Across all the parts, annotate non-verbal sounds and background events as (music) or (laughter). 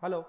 Hello.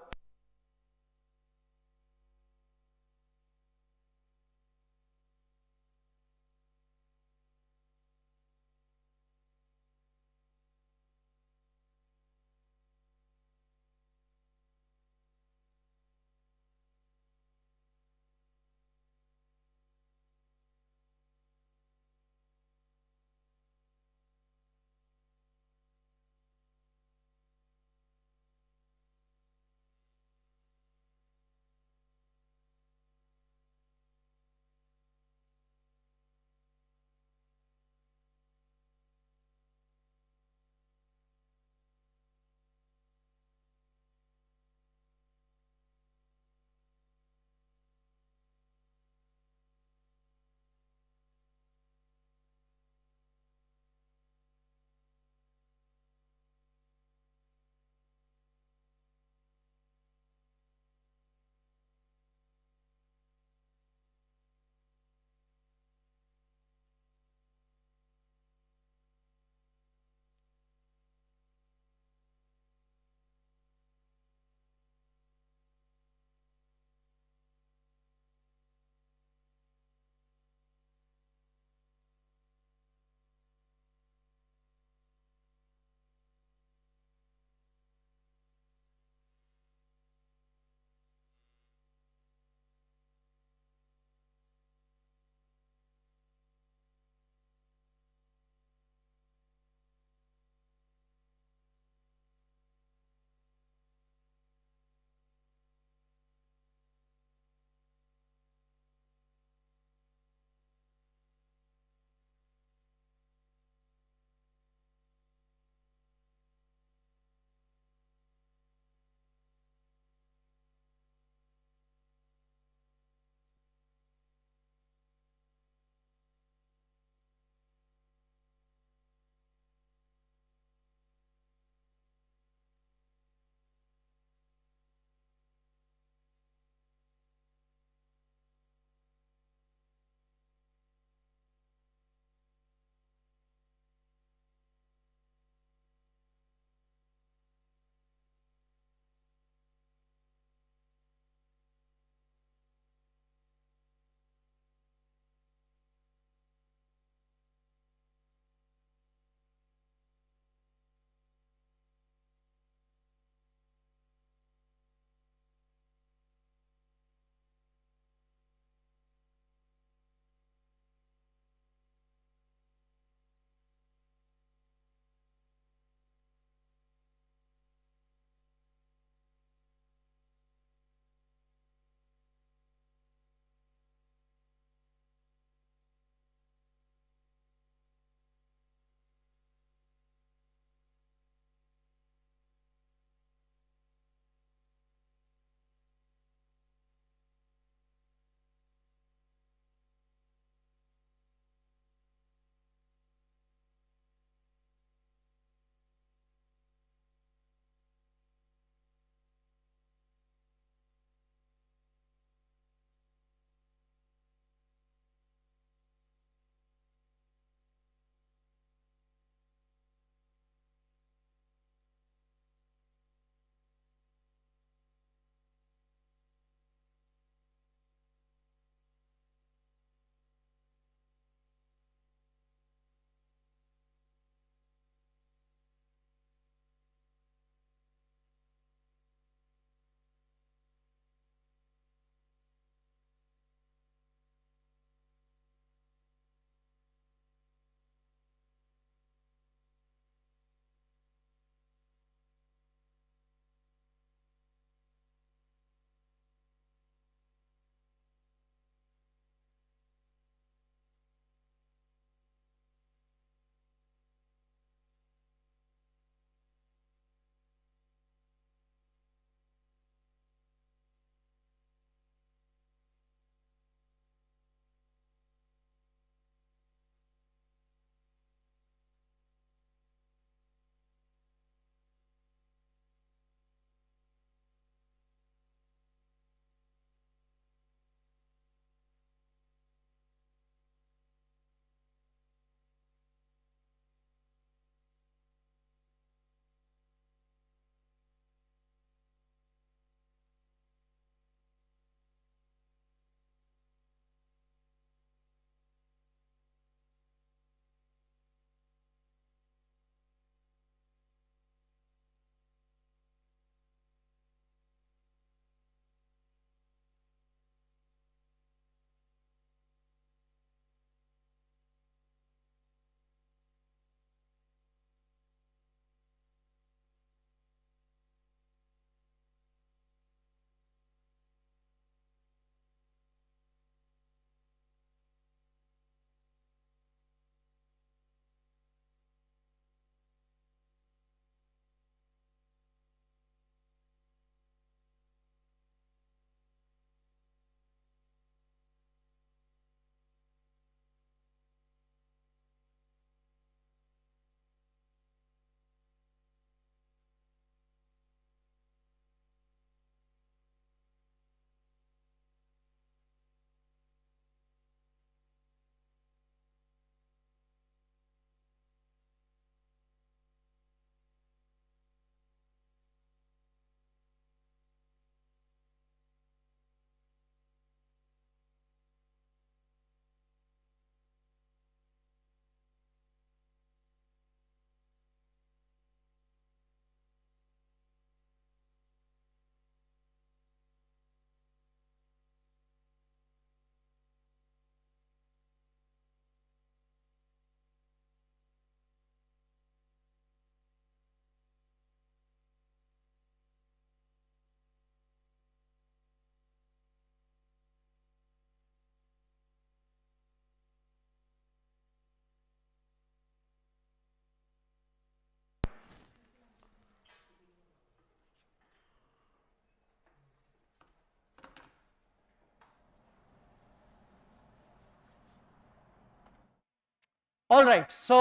All right so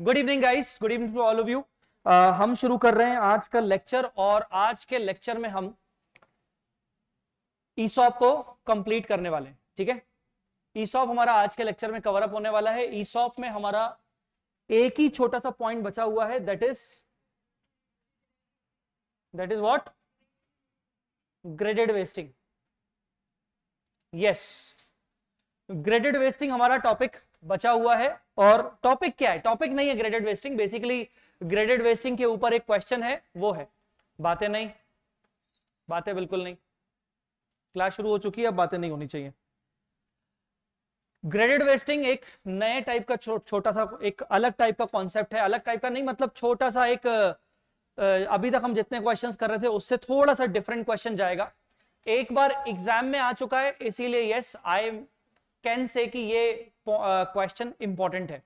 good evening guys good evening to all of you हम शुरू कर रहे हैं आज का लेक्चर और आज के लेक्चर में हम ईसॉप को कंप्लीट करने वाले हैं, ठीक है? ईसॉप हमारा आज के लेक्चर में कवर अप होने वाला है। ईसॉप में हमारा एक ही छोटा सा पॉइंट बचा हुआ है that is that is what graded vesting yes graded vesting हमारा टॉपिक बचा हुआ है। और टॉपिक क्या है? टॉपिक नहीं है graded vesting basically graded vesting के ऊपर एक क्वेश्चन है वो है। बातें नहीं। बातें बिल्कुल नहीं। क्लास शुरू हो चुकी है अब बातें नहीं होनी चाहिए। ग्रेडेड वेस्टिंग एक नए टाइप का छो, छोटा सा एक अलग टाइप का कॉन्सेप्ट है। अलग टाइप का नहीं मतलब छोटा सा एक अभी तक हम जितने क्वेश्चंस कर रहे थे उससे थोड़ा सा डिफरेंट क्वेश्चन जाएगा। एक बार एग्ज़ाम में आ चुका है इसीलिए यस आई कैन से कि ये क्वेश्चन uh, इंपॉर्टेंट है।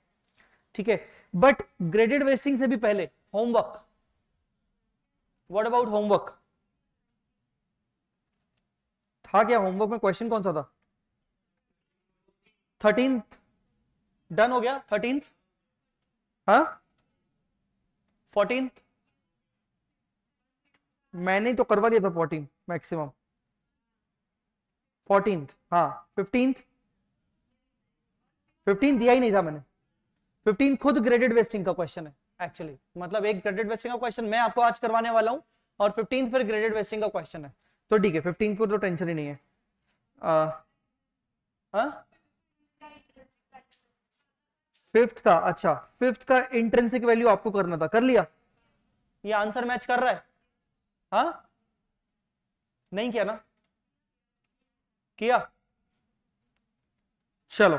ठीक है? बट ग्रेडेड वेस्टिंग से भी पहले होमवर्क व्हाट अबाउट होमवर्क था क्या होमवर्क में क्वेश्चन कौन सा था? थर्टींथ डन हो गया? थर्टींथ हाँ? फोर्टींथ मैंने तो करवा दिया था फोर्टीन मैक्सिमम फोर्टींथ हाँ फिफ्टींथ फिफ्टीन दिया ही नहीं था मैंने। फिफ्टीन खुद ग्रेडेड वेस्टिंग का क्वेश्चन है एक्चुअली मतलब एक ग्रेडेड वेस्टिंग का क्वेश्चन मैं आपको आज करवाने वाला हूँ और फिफ्टीन फिर ग्रेडेड वेस्टिंग का क्वेश्चन है। तो ठीक है फिफ्टीन को तो टेंशन ही नहीं है। फिफ्थ का अच्छा फिफ्थ का इंट्रेंसिक वैल्यू आपको करना था। कर लिया? ये आंसर मैच कर रहा है। हा? नहीं किया ना? किया? चलो।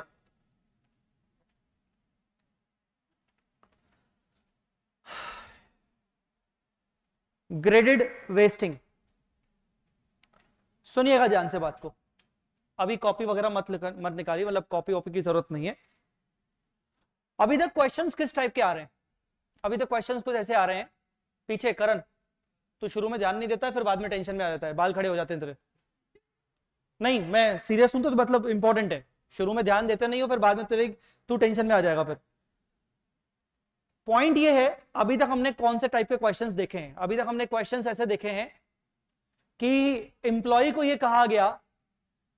Graded vesting. सुनिएगा ध्यान से बात को। अभी कॉपी वगैरह मत मत निकालिए मतलब कॉपी वॉपी की ज़रूरत नहीं है। अभी तक क्वेश्चंस किस टाइप के आ रहे हैं? अभी तक क्वेश्चंस कुछ ऐसे आ रहे हैं। पीछे करण तो शुरू में ध्यान नहीं देता है, फिर बाद में टेंशन में आ जाता है। बाल खड़े हो जाते हैं तेरे। नहीं, मैं सीरियस हूँ तो मतलब इंपॉर्टेंट है। शुरू में ध्यान देते नहीं हो, फिर बाद में तेरे, तू टेंशन में आ जाएगा फिर। पॉइंट ये है, अभी तक हमने कौन से टाइप के क्वेश्चंस देखे हैं? अभी तक हमने क्वेश्चंस ऐसे देखे हैं कि एम्प्लॉय को ये कहा गया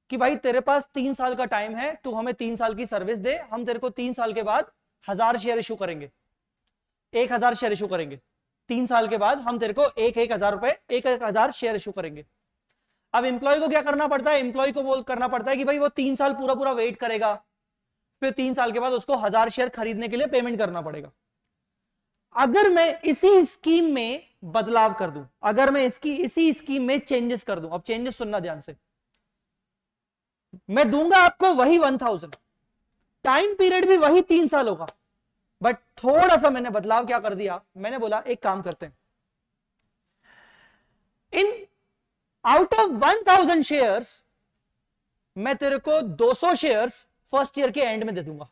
कि भाई, तेरे पास तीन साल का टाइम है, तू हमें तीन साल की सर्विस दे, हम तेरे को तीन साल के बाद हज़ार शेयर इशू करेंगे। एक हज़ार शेयर इशू करेंगे। तीन साल के बाद हम तेरे को एक एक हज़ार रुपए, एक एक हज़ार शेयर इशू करेंगे। अब एम्प्लॉय को क्या करना पड़ता है? एम्प्लॉय को बोल, करना पड़ता है कि भाई, वो तीन साल पूरा पूरा वेट करेगा। फिर तीन साल के बाद उसको हज़ार शेयर खरीदने के लिए पेमेंट करना पड़ेगा। अगर मैं इसी स्कीम में बदलाव कर दूँ, अगर मैं इसकी, इसी स्कीम में चेंजेस कर दूँ, अब चेंजेस सुनना ध्यान से। मैं दूँगा आपको वही वन थाउज़ेंड टाइम पीरियड भी वही तीन साल होगा। बट थोड़ा सा मैंने बदलाव क्या कर दिया? मैंने बोला, एक काम करते हैं। इन out of one thousand shares मैं तेरे को 200 शेयर्स फ़र्स्ट ईयर के एंड में दे दूँगा।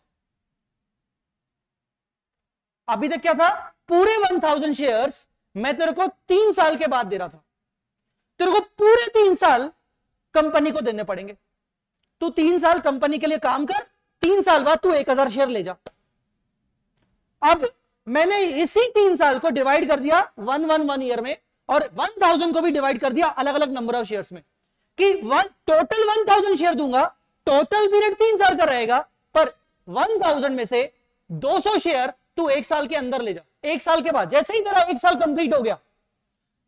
अभी तक क्या था? पूरे 1000 शेयर्स मैं तेरे को तीन साल के बाद दे रहा था। तेरे को पूरे तीन साल कंपनी को देने पड़ेंगे। तू तीन साल कंपनी के लिए काम कर, तीन साल बाद तू एक हज़ार शेयर ले जा। अब मैंने इसी तीन साल को डिवाइड कर दिया वन वन वन ईयर में और वन थाउज़ेंड को भी डिवाइड कर दिया अलग अलग नंबर ऑफ़ शेयर्स में। कि one total one thousand share दूँगा टोटल पीरियड तीन साल का रहेगा, पर वन थाउज़ेंड में से दो सौ शेयर तू एक साल के अंदर ले जा। एक साल के बाद, जैसे ही तेरा एक साल कंप्लीट हो गया,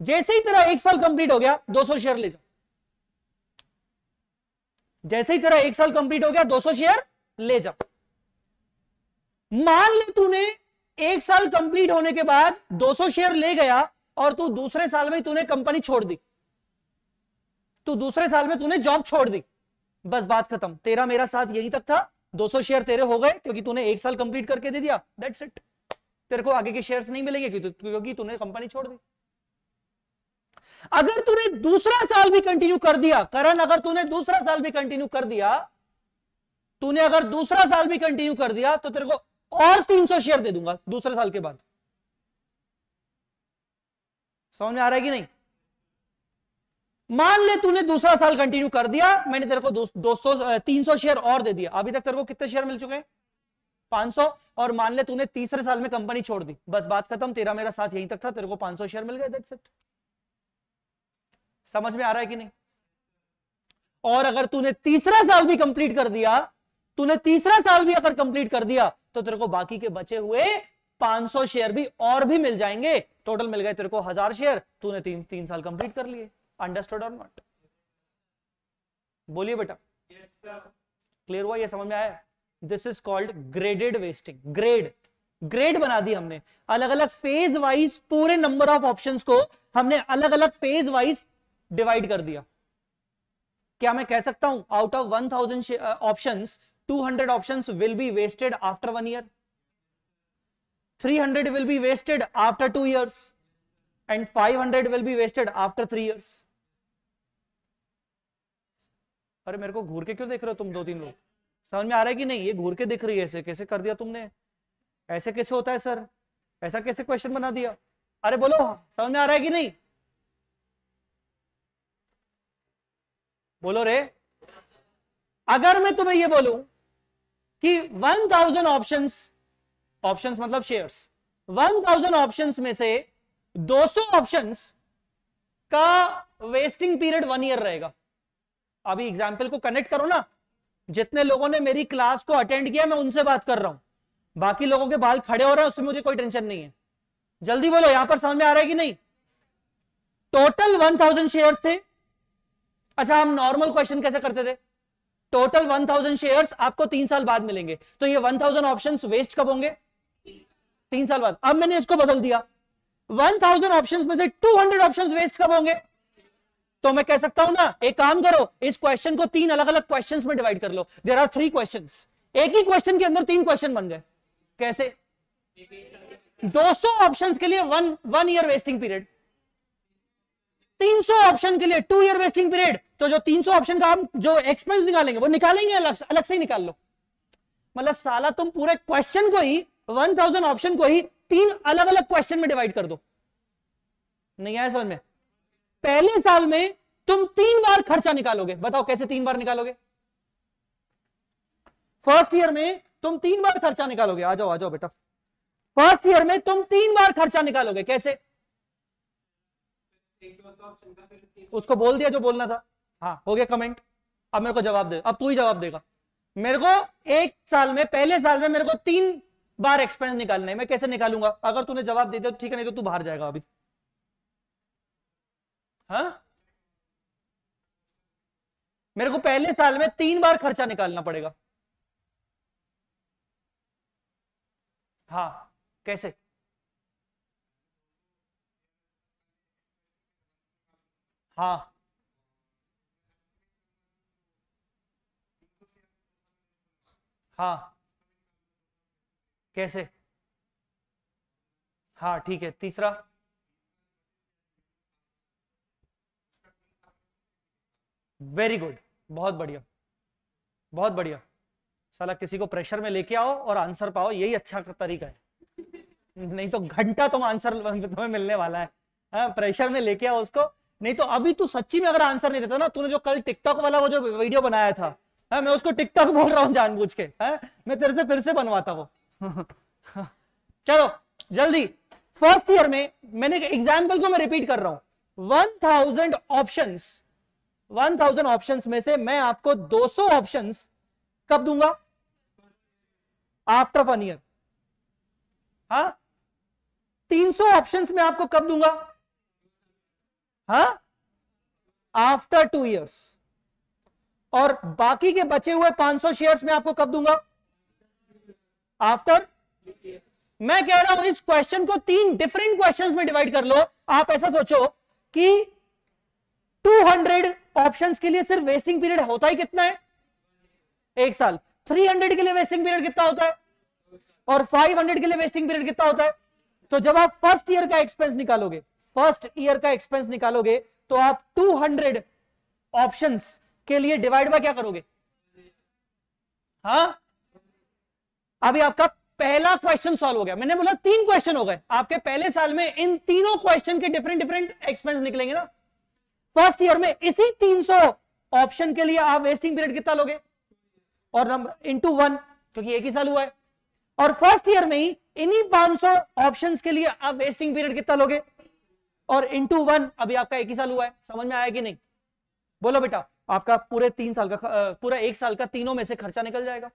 जैसे ही तेरा एक साल कंप्लीट हो गया 200 शेयर ले जा। जैसे ही तेरा एक साल कंप्लीट हो गया 200 शेयर ले जा। मान ले तूने एक साल कंप्लीट होने के बाद 200 शेयर ले गया और तू दूसरे साल में तूने कंपनी छोड़ दी। तू दूसरे साल में तूने जॉब छोड़ दी। बस बात खत्म। तेरा मेरा साथ यही तक था। 200 शेयर तेरे हो गए क्योंकि तूने एक साल कंप्लीट करके दे दिया। दैट्स इट तेरे को आगे के शेयर्स नहीं मिलेंगे क्योंकि तूने कंपनी छोड़ दी। अगर तूने दूसरा साल भी कंटिन्यू कर दिया, करण, अगर तूने दूसरा साल भी कंटिन्यू कर दिया, तूने अगर दूसरा साल भी कंटिन्यू कर दिया तो तेरे को और 300 शेयर दे दूँगा, दूसरे साल के बाद। समझ में आ रहा है कि नहीं? मान ले तूने दूसरा साल कंटिन्यू कर दिया, मैंने तेरे को दो सौ तीन सौ शेयर और दे दिया। अभी तक तेरे को कितने शेयर मिल चुके हैं? 500 और मान ले तूने तीसरे साल में कंपनी छोड़ दी। बस बात खत्म, तेरा मेरा साथ यहीं तक था, तेरे को 500 शेयर मिल गए समझ में आ रहा है कि नहीं? और अगर तूने तीसरा साल भी कंप्लीट कर दिया, तूने तीसरा साल भी अगर कंप्लीट कर दिया तो तेरे को बाकी के बचे हुए 500 शेयर भी और भी मिल जाएँगे। टोटल मिल गए तेरे को हज़ार शेयर तूने तीन तीन साल कंप्लीट कर लिए। अंडरस्टूड और नॉट बोलिए बेटा। क्लियर हुआ? ये समझ में आया? This is called graded vesting grade grade बना दी हमने। अलग अलग फ़ेज़ वाइज पूरे नंबर ऑफ़ ऑप्शंस को हमने अलग अलग फ़ेज़ वाइज डिवाइड कर दिया। क्या मैं कह सकता हूँ? Out of one thousand option two hundred option will be vested after one year three hundred will be vested after two years and five hundred will be vested after three years अरे मेरे को घूर के क्यों देख रहे हो तुम दो तीन लोग? समझ में आ रहा है कि नहीं? ये घूर के दिख रही है ऐसे। कैसे कर दिया तुमने? ऐसे कैसे होता है सर? ऐसा कैसे क्वेश्चन बना दिया? अरे बोलो, समझ में आ रहा है कि नहीं? बोलो रे। अगर मैं तुम्हें ये बोलूँ कि 1000 ऑप्शंस ऑप्शंस मतलब शेयर्स 1000 ऑप्शंस में से 200 ऑप्शंस का वेस्टिंग पीरियड वन ईयर रहेगा। अभी एग्ज़ाम्पल को कनेक्ट करो ना। जितने लोगों ने मेरी क्लास को अटेंड किया, मैं उनसे बात कर रहा हूँ। बाकी लोगों के बाल खड़े हो रहे हैं, उससे मुझे कोई टेंशन नहीं है। जल्दी बोलो, यहाँ पर समझ में आ रहा है कि नहीं? टोटल वन थाउज़ेंड शेयर थे। अच्छा हम नॉर्मल क्वेश्चन कैसे करते थे? टोटल वन थाउज़ेंड शेयर आपको तीन साल बाद मिलेंगे। तो ये वन थाउज़ेंड ऑप्शन वेस्ट कब होंगे? तीन साल बाद। अब मैंने इसको बदल दिया। वन थाउज़ेंड ऑप्शन में से टू हंड्रेड ऑप्शन वेस्ट कब होंगे? तो मैं कह सकता हूँ ना, एक काम करो, इस क्वेश्चन को तीन अलग अलग क्वेश्चन में डिवाइड कर लो। देर आर थ्री क्वेश्चन एक ही क्वेश्चन के अंदर तीन क्वेश्चन बन गए। कैसे? 200 ऑप्शंस के लिए one one year vesting period 300 option के लिए टू ईयर वेस्टिंग पीरियड तो जो 300 ऑप्शन का हम, जो एक्सपेंस निकालेंगे, वो निकालेंगे अलग अलग से ही निकाल लो। मतलब साला तुम पूरे क्वेश्चन को ही 1000 ऑप्शन को ही तीन अलग अलग क्वेश्चन में डिवाइड कर दो। नहीं आया समझ में? पहले साल में तुम तीन बार खर्चा निकालोगे। बताओ कैसे तीन बार निकालोगे? फ़र्स्ट ईयर में तुम तीन बार खर्चा निकालोगे। आ जाओ आ जाओ बेटा। फ़र्स्ट ईयर में तुम तीन बार खर्चा निकालोगे। कैसे? उसको बोल दिया जो बोलना था। हाँ हो गया कमेंट अब मेरे को जवाब दे। अब तू ही जवाब देगा। मेरे को एक साल में, पहले साल में मेरे को तीन बार एक्सपेंस निकालना है। मैं कैसे निकालूँगा? अगर तूने जवाब दे दिया तो ठीक है, नहीं तो तू बाहर जाएगा अभी। हाँ? मेरे को पहले साल में तीन बार खर्चा निकालना पड़ेगा। हाँ कैसे? हाँ। हाँ। कैसे? हाँ ठीक है, तीसरा? वेरी गुड बहुत बढ़िया बहुत बढ़िया। साला किसी को प्रेशर में लेके आओ और आंसर पाओ यही अच्छा तरीका है। नहीं तो घंटा तुम आंसर (laughs) तुम्हें मिलने वाला है। हाँ, आ, प्रेशर में लेके आओ उसको। नहीं तो अभी तू सच्ची में अगर आंसर नहीं देता ना तूने जो कल टिकटॉक वाला वो जो वीडियो बनाया था आ, मैं उसको टिकटॉक बोल रहा हूँ जानबूझ के आ, हाँ, मैं तेरे से फिर से बनवाता वो। (laughs) चलो जल्दी। फ़र्स्ट ईयर में मैंने एग्ज़ाम्पल को मैं रिपीट कर रहा हूँ। वन थाउज़ेंड ऑप्शंस 1000 ऑप्शंस में से मैं आपको 200 ऑप्शंस कब दूँगा? आफ्टर वन ईयर हा? 300 ऑप्शंस में आपको कब दूँगा? हा? आफ्टर टू ईयर्स और बाकी के बचे हुए 500 शेयर्स में आपको कब दूँगा? आफ्टर मैं कह रहा हूँ इस क्वेश्चन को तीन डिफरेंट क्वेश्चंस में डिवाइड कर लो। आप ऐसा सोचो कि 200 ऑप्शंस के लिए सिर्फ़ वेस्टिंग पीरियड होता ही कितना है? एक साल। 300 के लिए वेस्टिंग पीरियड कितना होता है? और 500 के लिए वेस्टिंग पीरियड कितना होता है? तो जब आप फ़र्स्ट ईयर का एक्सपेंस निकालोगे फ़र्स्ट ईयर का एक्सपेंस निकालोगे तो आप 200 ऑप्शंस के लिए डिवाइड बाय क्या करोगे? हाँ? अभी आपका पहला क्वेश्चन सॉल्व हो गया। मैंने बोला तीन क्वेश्चन हो गए। आपके पहले साल में इन तीनों क्वेश्चन के डिफरेंट डिफरेंट एक्सपेंस निकलेंगे ना। फ़र्स्ट ईयर में इसी 300 ऑप्शन के लिए आप वेस्टिंग पीरियड कितना लोगे? और नंबर इंटू वन क्योंकि एक ही साल हुआ है। और फ़र्स्ट ईयर में ही इन्हीं 500 ऑप्शंस के लिए आप वेस्टिंग पीरियड कितना लोगे? और इनटू वन अभी आपका एक ही साल हुआ है। समझ में आया कि नहीं? बोलो बेटा, आपका पूरे तीन साल का पूरा एक साल का तीनों में से खर्चा निकल जाएगा।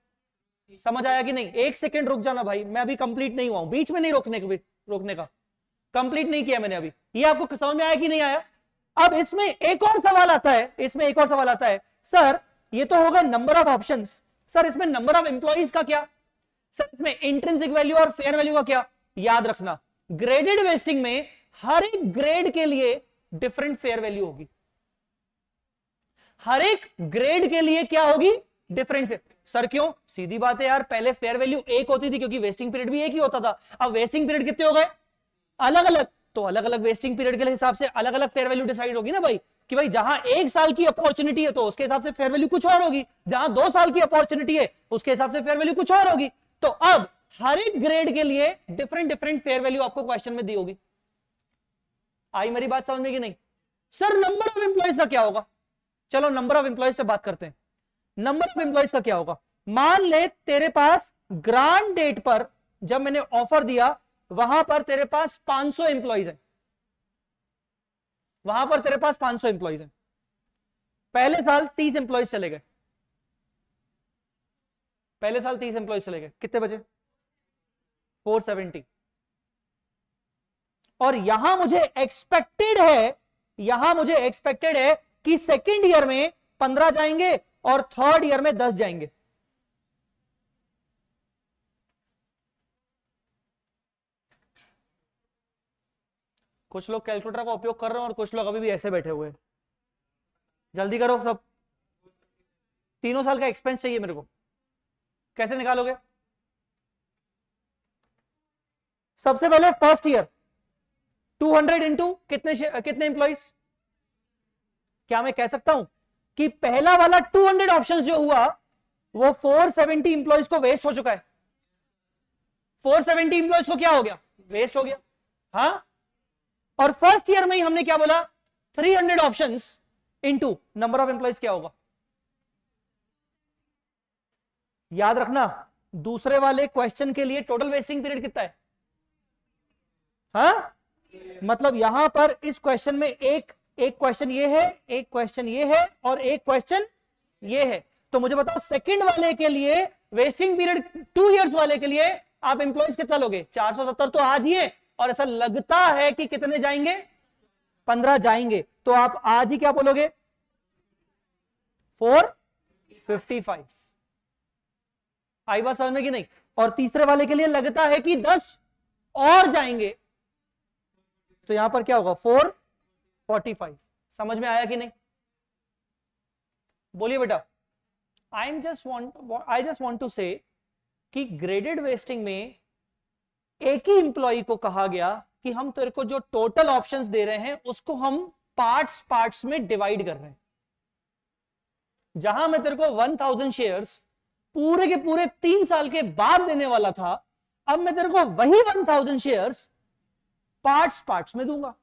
समझ आया कि नहीं? एक सेकेंड रुक जाना भाई, मैं अभी कंप्लीट नहीं हुआ हूँ। बीच में नहीं रोकने का रोकने का। कंप्लीट नहीं किया मैंने अभी। ये आपको समझ में आया कि नहीं आया? अब इसमें एक और सवाल आता है, इसमें एक और सवाल आता है। सर, ये तो होगा नंबर ऑफ़ ऑप्शन सर, इसमें नंबर ऑफ़ एम्प्लॉइज का क्या? सर, इसमें इंट्रेंसिक वैल्यू और फेयर वैल्यू का क्या? याद रखना ग्रेडेड वेस्टिंग में हर एक ग्रेड के लिए डिफरेंट फेयर वैल्यू होगी। हर एक ग्रेड के लिए क्या होगी? डिफरेंट फेयर सर, क्यों? सीधी बात है यार, पहले फेयर वैल्यू एक होती थी क्योंकि वेस्टिंग पीरियड भी एक ही होता था। अब वेस्टिंग पीरियड कितने हो गए? अलग अलग तो अलग अलग वेस्टिंग पीरियड के हिसाब से अलग अलग फेयर वैल्यू डिसाइड होगी ना भाई, कि भाई जहाँ एक साल की अपॉर्चुनिटी है तो उसके हिसाब से फेयर वैल्यू कुछ और होगी, जहाँ दो साल की अपॉर्चुनिटी है, उसके हिसाब से फेयर वैल्यू कुछ और होगी। तो अब हर एक ग्रेड के लिए डिफरेंट डिफरेंट फेयर वैल्यू आपको क्वेश्चन में दी होगी। आई मेरी बात समझ में कि नहीं? सर नंबर ऑफ़ एम्प्लॉयज़ का क्या होगा? चलो नंबर ऑफ़ एम्प्लॉयज़ पे बात करते हैं। नंबर ऑफ़ एम्प्लॉयज़ का क्या होगा? मान ले तेरे पास ग्रांड डेट पर जब मैंने ऑफ़र दिया वहाँ पर तेरे पास 500 सौ एम्प्लॉयज़ है। वहाँ पर तेरे पास 500 सौ एम्प्लॉयज़ है। पहले साल 30 एम्प्लॉयज़ चले गए। पहले साल 30 एम्प्लॉयज़ चले गए। कितने बचे? 470 और यहाँ मुझे एक्सपेक्टेड है, यहाँ मुझे एक्सपेक्टेड है कि सेकेंड ईयर में 15 जाएँगे और थर्ड ईयर में 10 जाएँगे। कुछ लोग कैलकुलेटर का उपयोग कर रहे हैं और कुछ लोग अभी भी ऐसे बैठे हुए हैं। जल्दी करो सब। तीनों साल का एक्सपेंस चाहिए मेरे को। कैसे निकालोगे? सबसे पहले फ़र्स्ट ईयर 200 हंड्रेड इंटू कितने कितने इंप्लॉइज क्या मैं कह सकता हूँ कि पहला वाला 200 हंड्रेड ऑप्शन जो हुआ, वो 470 सेवेंटी इंप्लॉइज को वेस्ट हो चुका है। 470 सेवेंटी इंप्लॉइज को क्या हो गया? वेस्ट हो गया। हाँ? और फ़र्स्ट ईयर में ही हमने क्या बोला? 300 options into number of employees क्या होगा? याद रखना, दूसरे वाले क्वेश्चन के लिए टोटल वेस्टिंग पीरियड कितना है? हा? मतलब यहाँ पर इस क्वेश्चन में एक एक क्वेश्चन ये है, एक क्वेश्चन ये है और एक क्वेश्चन ये है। तो मुझे बताओ सेकंड वाले के लिए वेस्टिंग पीरियड टू इयर्स वाले के लिए आप एम्प्लॉयज़ कितना लोगे? 470 तो आज ही है। और ऐसा लगता है कि कितने जाएँगे? पंद्रह जाएँगे। तो आप आज ही क्या बोलोगे? फोर? Fifty five. आई बात समझ में कि नहीं? और तीसरे वाले के लिए लगता है कि दस और जाएँगे। तो यहाँ पर क्या होगा? फोर? Forty five. समझ में आया कि नहीं? बोलिए बेटा। I am just want I just want to say कि ग्रेडेड वेस्टिंग में एक ही इंप्लॉई को कहा गया कि हम तेरे को जो टोटल ऑप्शंस दे रहे हैं, उसको हम पार्ट्स पार्ट्स में डिवाइड कर रहे हैं। जहाँ मैं तेरे को वन थाउज़ेंड शेयर्स पूरे के पूरे तीन साल के बाद देने वाला था, अब मैं तेरे को वही one thousand shares parts parts में दूँगा।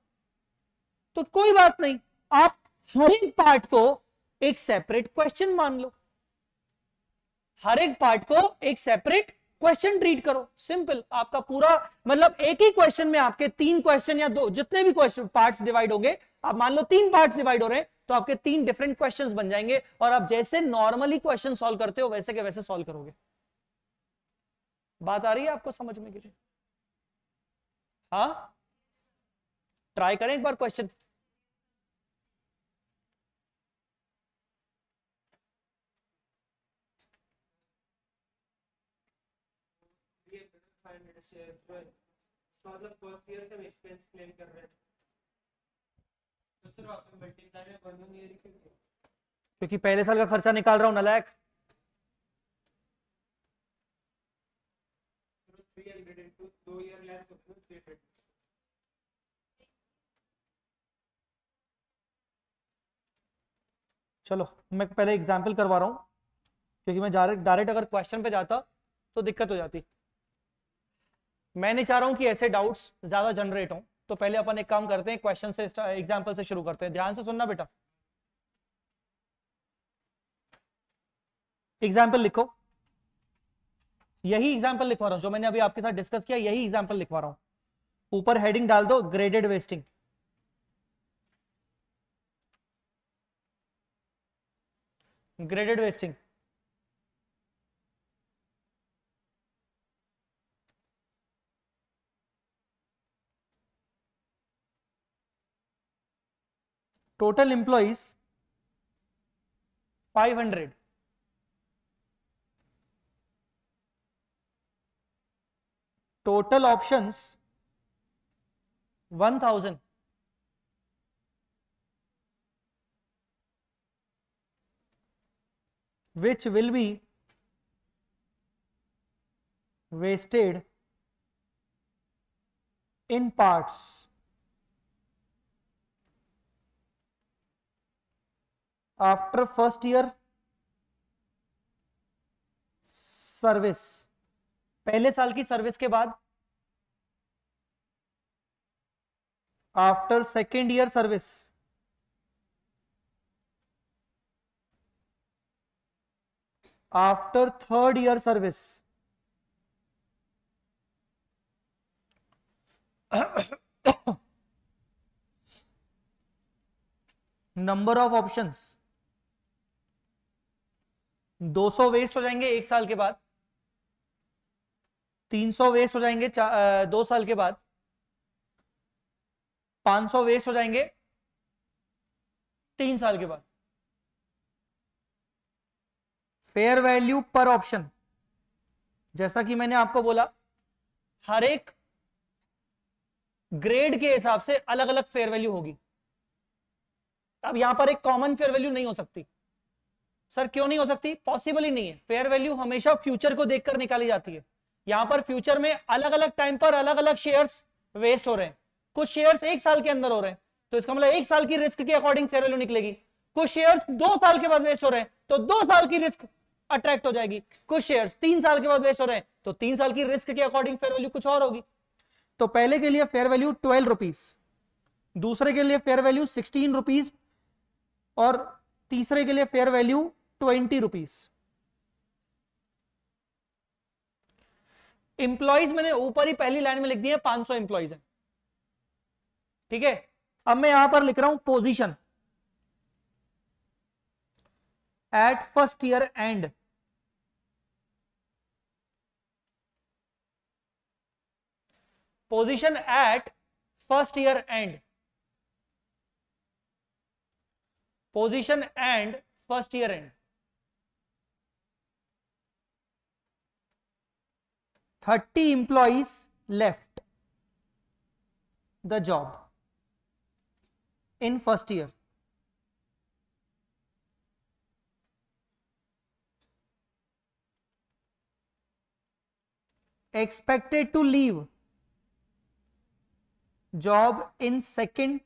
तो कोई बात नहीं, आप हर एक पार्ट को एक सेपरेट क्वेश्चन मान लो। हर एक पार्ट को एक सेपरेट क्वेश्चन ट्रीट करो, सिंपल, आपका पूरा मतलब एक ही क्वेश्चन में आपके तीन क्वेश्चन या दो, जितने भी क्वेश्चन, पार्ट्स डिवाइड होंगे, आप मान लो तीन पार्ट्स डिवाइड हो रहे हैं तो आपके तीन डिफरेंट क्वेश्चंस बन जाएँगे, और आप जैसे नॉर्मली क्वेश्चन सॉल्व करते हो, वैसे के वैसे सॉल्व करोगे। बात आ रही है आपको समझ में कि हाँ? ट्राई करें एक बार क्वेश्चन। मतलब फ़र्स्ट ईयर से एक्सपेंस क्लेम कर रहे हैं। तो सर आप मल्टीप्लाई में वन वन ईयर क्योंकि? पहले साल का खर्चा निकाल रहा हूँ नलायक। चलो मैं पहले एग्ज़ाम्पल करवा रहा हूँ क्योंकि मैं डायरेक्ट अगर क्वेश्चन पे जाता तो दिक्कत हो जाती। मैं नहीं चाह रहा हूँ कि ऐसे डाउट्स ज़्यादा जनरेट हो। तो पहले अपन एक काम करते हैं क्वेश्चन से एग्ज़ाम्पल से शुरू करते हैं। ध्यान से सुनना बेटा। एग्ज़ाम्पल लिखो। यही एग्ज़ाम्पल लिखवा रहा हूँ, जो मैंने अभी आपके साथ डिस्कस किया, यही एग्ज़ाम्पल लिखवा रहा हूँ। ऊपर हेडिंग डाल दो graded vesting graded vesting total employees 500 total options 1000 which will be wasted in parts after first year service पहले साल की सर्विस के बाद after second year service after third year service number of options 200 vest हो जाएँगे एक साल के बाद। 300 वेस्ट हो जाएँगे दो साल के बाद। 500 वेस्ट हो जाएँगे तीन साल के बाद। फेयर वैल्यू पर ऑप्शन जैसा कि मैंने आपको बोला, हर एक ग्रेड के हिसाब से अलग अलग फेयर वैल्यू होगी। अब यहाँ पर एक कॉमन फेयर वैल्यू नहीं हो सकती। सर, क्यों नहीं हो सकती? पॉसिबल ही नहीं है। फेयर वैल्यू हमेशा फ्यूचर को देखकर निकाली जाती है। यहाँ पर फ्यूचर में अलग अलग टाइम पर अलग अलग शेयर्स वेस्ट हो रहे हैं। कुछ शेयर्स एक साल के अंदर हो रहे हैं। तो इसका मतलब एक साल की रिस्क के अकॉर्डिंग फेयर वैल्यू निकलेगी। कुछ शेयर्स दो साल के बाद वेस्ट हो रहे हैं तो दो साल की रिस्क अट्रैक्ट हो जाएगी। कुछ शेयर्स तीन साल के बाद वेस्ट हो रहे हैं तो तीन साल की रिस्क के अकॉर्डिंग फेयर वैल्यू कुछ और होगी। तो पहले के लिए फेयर वैल्यू ट्वेल्व रुपीज़ दूसरे के लिए फेयर वैल्यू सिक्सटीन रुपीज़ और तीसरे के लिए fair value twenty rupees employees मैंने ऊपर ही पहली लाइन में लिख दिया पाँच सौ इंप्लॉइज है। ठीक है? अब मैं यहाँ पर लिख रहा हूँ position at first year end position at first year end position end first year end 30 employees left the job in first year. Expected to leave job in second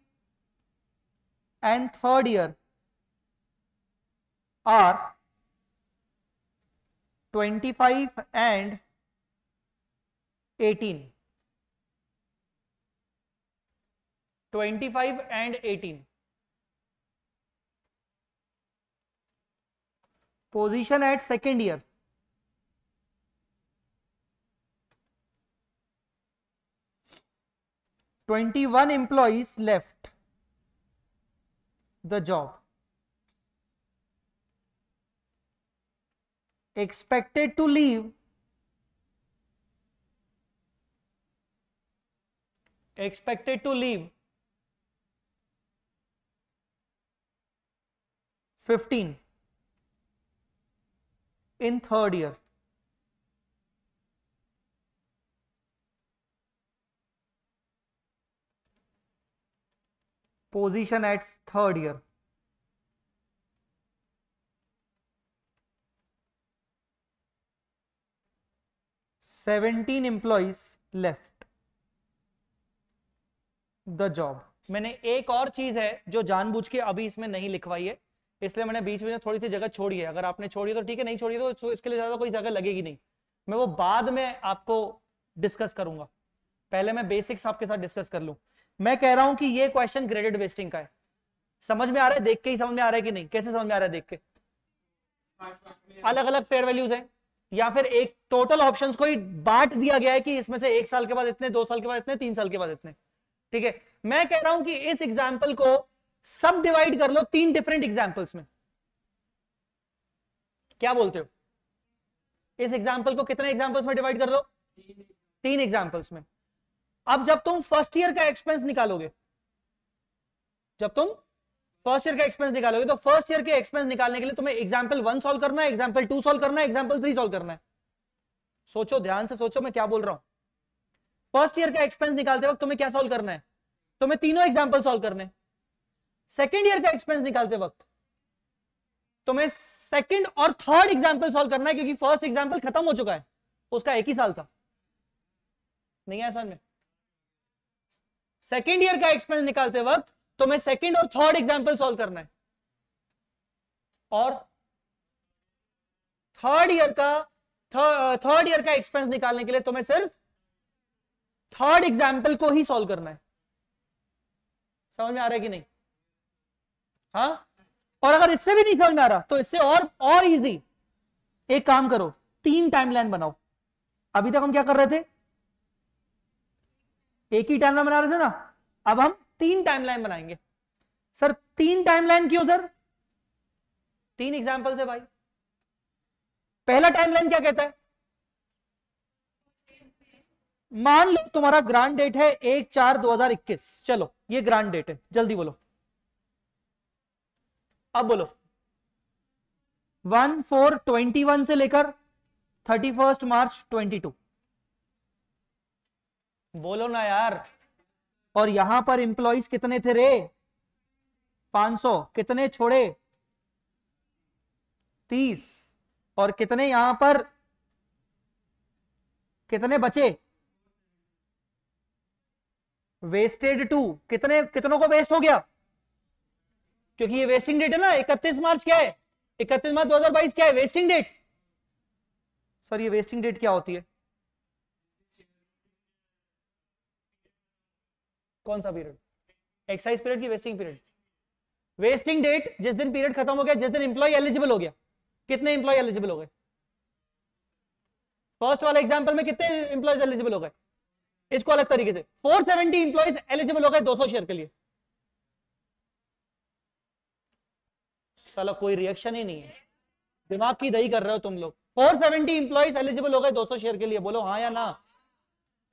and third year are 25 and 18 25 and 18 position at second year. Twenty-one employees left the job. expected to leave expected to leave 15 in third year position at third year seventeen employees left the job मैंने एक और चीज़ है जो जानबूझ के अभी इसमें नहीं लिखवाई है। इसलिए मैंने बीच में थोड़ी सी जगह छोड़ी है। अगर आपने छोड़ी तो ठीक है, नहीं छोड़ी तो इसके लिए ज़्यादा कोई जगह लगेगी नहीं। मैं वो बाद में आपको डिस्कस करूँगा। पहले मैं बेसिक्स आपके साथ डिस्कस कर लूँ। मैं कह रहा हूँ कि ये क्वेश्चन ग्रेडेड वेस्टिंग का है। समझ में आ रहा है, देख के ही समझ में आ रहा है कि नहीं? कैसे समझ में आ रहा है देख के? अलग अलग फेयर वैल्यूज़ है। या फिर एक टोटल ऑप्शंस को ही बांट दिया गया है कि इसमें से एक साल के बाद इतने, दो साल के बाद इतने, तीन साल के बाद इतने। ठीक है? मैं कह रहा हूँ कि इस एग्ज़ाम्पल को सब डिवाइड कर लो तीन डिफरेंट एग्जाम्पल्स में। क्या बोलते हो? इस एग्ज़ाम्पल को कितने एग्जाम्पल्स में डिवाइड कर दो तीन एग्जाम्पल्स में। अब जब तुम फ़र्स्ट ईयर का एक्सपेंस निकालोगे, जब तुम फ़र्स्ट ईयर का एक्सपेंस निकालोगे तो फ़र्स्ट ईयर के एक्सपेंस निकालने के लिए तुम्हें एग्ज़ाम्पल वन सॉल्व करना है एग्ज़ाम्पल टू सॉल्व करना है एग्ज़ाम्पल थ्री सॉल्व करना है। सोचो, ध्यान से सोचो, मैं क्या बोल रहा हूँ? फ़र्स्ट ईयर का एक्सपेंस निकालते वक्त तुम्हें क्या सॉल्व करना है? तुम्हें तीनों एग्ज़ाम्पल सॉल्व करने सेकेंड ईयर का एक्सपेंस निकालते वक्त तुम्हें सेकंड और थर्ड एग्ज़ाम्पल सॉल्व करना है क्योंकि फ़र्स्ट एग्ज़ाम्पल खत्म हो चुका है। उसका एक ही साल था। नहीं है समझ? में सेकेंड ईयर का एक्सपेंस निकालते वक्त तुम्हें सेकेंड और थर्ड एग्ज़ाम्पल सॉल्व करना है। और थर्ड ईयर का थर्ड ईयर का एक्सपेंस निकालने के लिए तुम्हें सिर्फ़ थर्ड एग्ज़ाम्पल को ही सॉल्व करना है। समझ में आ रहा है कि नहीं? हाँ? और अगर इससे भी नहीं समझ में आ रहा तो इससे और और इजी एक काम करो, तीन टाइमलाइन बनाओ। अभी तक हम क्या कर रहे थे? एक ही टाइमलाइन बना रहे थे ना? अब हम तीन टाइमलाइन बनाएँगे। सर, तीन टाइमलाइन क्यों, सर? तीन एग्ज़ाम्पल से भाई। पहला टाइमलाइन क्या कहता है? मान लो तुम्हारा ग्रांड डेट है एक चार दो हज़ार इक्कीस। चलो, ये ग्रांड डेट है। जल्दी बोलो। अब बोलो। वन फोर ट्वेंटी वन से लेकर thirty first March twenty two. बोलो ना यार। और यहाँ पर इंप्लॉइज कितने थे रे? 500 कितने छोड़े? 30 और कितने यहाँ पर? कितने बचे? वेस्टेड टू कितने, कितनों को वेस्ट हो गया? क्योंकि ये वेस्टिंग डेट है ना 31 मार्च क्या है? 31 मार्च 2022 क्या है? वेस्टिंग डेट सर ये वेस्टिंग डेट क्या होती है? कौन सा पीरियड एक्साइज पीरियड की वेस्टिंग पीरियड वेस्टिंग डेट जिस दिन पीरियड खत्म हो गया, जिस दिन इंप्लॉय एलिजिबल हो गया। कितने इंप्लॉय एलिजिबल हो गए? फ़र्स्ट वाले एग्ज़ाम्पल में कितने इंप्लॉयज एलिजिबल हो गए? इसको अलग तरीके से। 470 सेवेंटी इंप्लॉइज एलिजिबल हो गए 200 शेयर के लिए। चलो कोई रिएक्शन ही नहीं है। दिमाग की दही कर रहे हो तुम लोग। 470 इंप्लॉयज एलिजिबल हो गए 200 शेयर के लिए। बोलो हाँ या ना।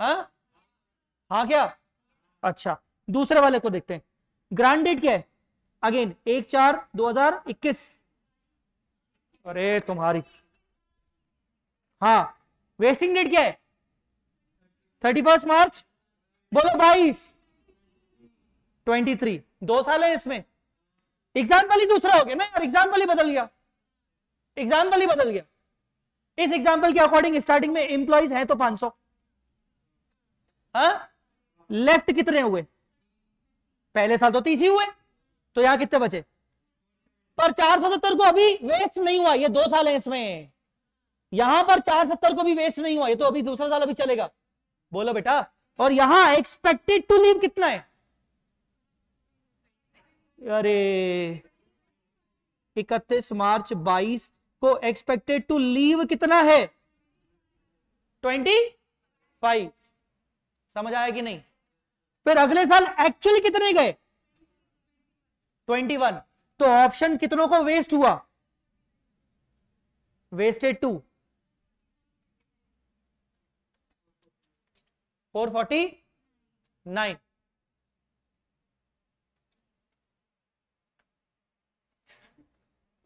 हाँ? हाँ क्या? अच्छा दूसरे वाले को देखते हैं। ग्रांड डेट क्या है? अगेन एक चार दो हज़ार इक्कीस। अरे तुम्हारी। हाँ वेस्टिंग डेट क्या है? Thirty first March? बोलो बाईस। Twenty three. दो साल है इसमें। एग्ज़ाम्पल ही दूसरा हो गया ना यार, एग्ज़ाम्पल ही बदल गया। एग्ज़ाम्पल ही बदल गया। इस एग्ज़ाम्पल के अकॉर्डिंग स्टार्टिंग में इंप्लॉइज है तो 500 सौ। लेफ़्ट कितने हुए? पहले साल तो तीस ही हुए तो यहाँ कितने बचे? पर चार सौ सत्तर को अभी वेस्ट नहीं हुआ, ये दो साल है इसमें। यहाँ पर चार सत्तर को भी वेस्ट नहीं हुआ, ये तो अभी दूसरा साल अभी चलेगा। बोलो बेटा। और यहाँ एक्सपेक्टेड टू लीव कितना है? अरे, इकतीस मार्च बाईस को एक्सपेक्टेड टू लीव कितना है? ट्वेंटी फाइव समझ आया कि नहीं? फिर अगले साल एक्चुअली कितने गए? 21 तो ऑप्शन कितनों को वेस्ट हुआ? Vested two four forty nine.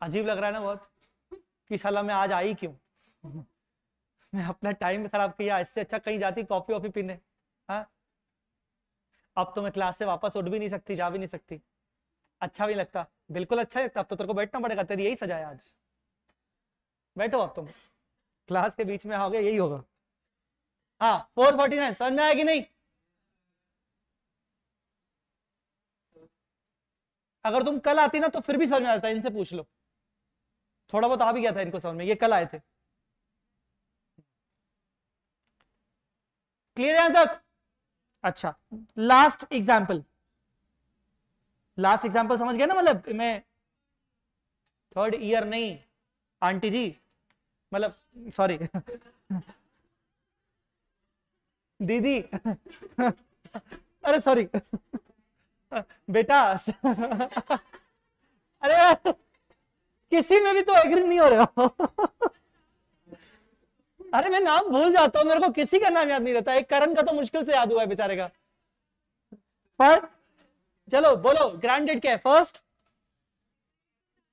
अजीब लग रहा है ना बहुत कि साला मैं आज आई क्यों? (laughs) मैं अपना टाइम खराब किया, इससे अच्छा कहीं जाती कॉफ़ी वॉफी पीने। हाँ? अब तो मैं क्लास से वापस उठ भी नहीं सकती, जा भी नहीं सकती। अच्छा भी लगता। बिल्कुल अच्छा लगता। अब तो तेरे को बैठना पड़ेगा, तेरी यही सजा है आज। बैठो अब तुम। क्लास के बीच में आओगे, यही होगा। हाँ फोर फोर्टी नाइन समझ में आएगी नहीं? अगर तुम कल आती ना तो फिर भी समझ में आता है, इनसे पूछ लो। थोड़ा बहुत आ भी गया था इनको समझ में, ये कल आए थे। क्लियर यहाँ तक? अच्छा लास्ट एग्ज़ाम्पल लास्ट एग्ज़ाम्पल समझ गया ना मतलब मैं थर्ड ईयर नहीं, आंटी जी मतलब सॉरी दीदी। अरे सॉरी बेटा। अरे, किसी में भी तो एग्री नहीं हो रहे हो। अरे, मैं नाम भूल जाता हूँ, मेरे को किसी का नाम याद नहीं रहता। एक करण का तो मुश्किल से याद हुआ है बेचारे का। पर, चलो, बोलो ग्रैंड डेट क्या है? फ़र्स्ट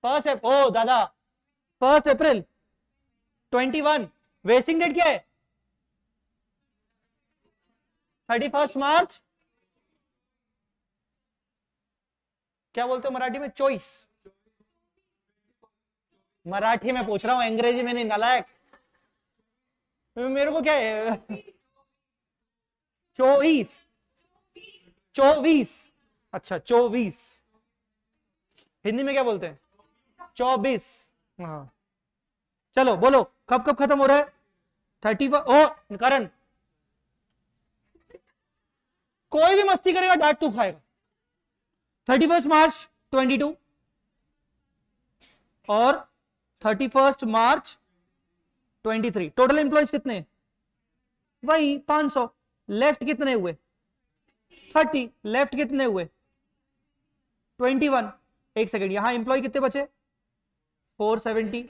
फ़र्स्ट ओ, दादा। First April twenty one vesting date क्या है? Thirty first March. क्या बोलते हो मराठी में? चॉइस। मराठी में पूछ रहा हूँ, अंग्रेज़ी में नहीं, नलायक। मेरे को क्या है? चौबीस। चौबीस। अच्छा चौबीस। हिंदी में क्या बोलते हैं? चौबीस। हाँ। चलो, बोलो, कब कब खत्म हो रहा है? थर्टी ओ, करण। कोई भी मस्ती करेगा, डांट तू खाएगा। Thirty first March twenty two और thirty first March twenty three total employees कितने वही पाँच सौ। लेफ़्ट कितने हुए? थर्टी लेफ़्ट कितने हुए? ट्वेंटी वन एक सेकेंड यहाँ एम्प्लॉय कितने बचे? फोर सेवेंटी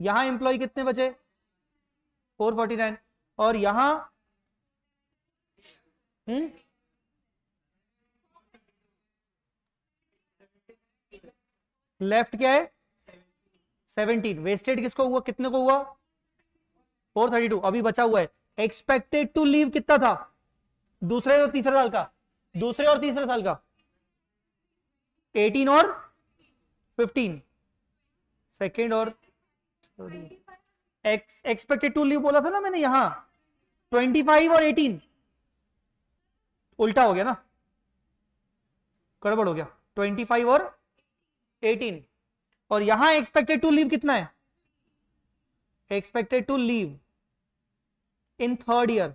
यहाँ एम्प्लॉय कितने बचे? फोर फोर्टी नाइन और यहाँ हम्म? लेफ़्ट क्या है? सेवनटीन। वेस्टेड किसको हुआ? कितने को हुआ? Four thirty two. अभी बचा हुआ है। एक्सपेक्टेड टू लीव कितना था? दूसरे और तीसरे साल का। दूसरे और तीसरे साल का। एटीन और फिफ्टीन। सेकेंड और एक्सपेक्टेड टू लीव बोला था ना मैंने यहाँ। ट्वेंटी फाइव और एटीन उल्टा हो गया ना? गड़बड़ हो गया। ट्वेंटी फाइव और एटीन और यहाँ एक्सपेक्टेड टू लीव कितना है? Expected to leave in third year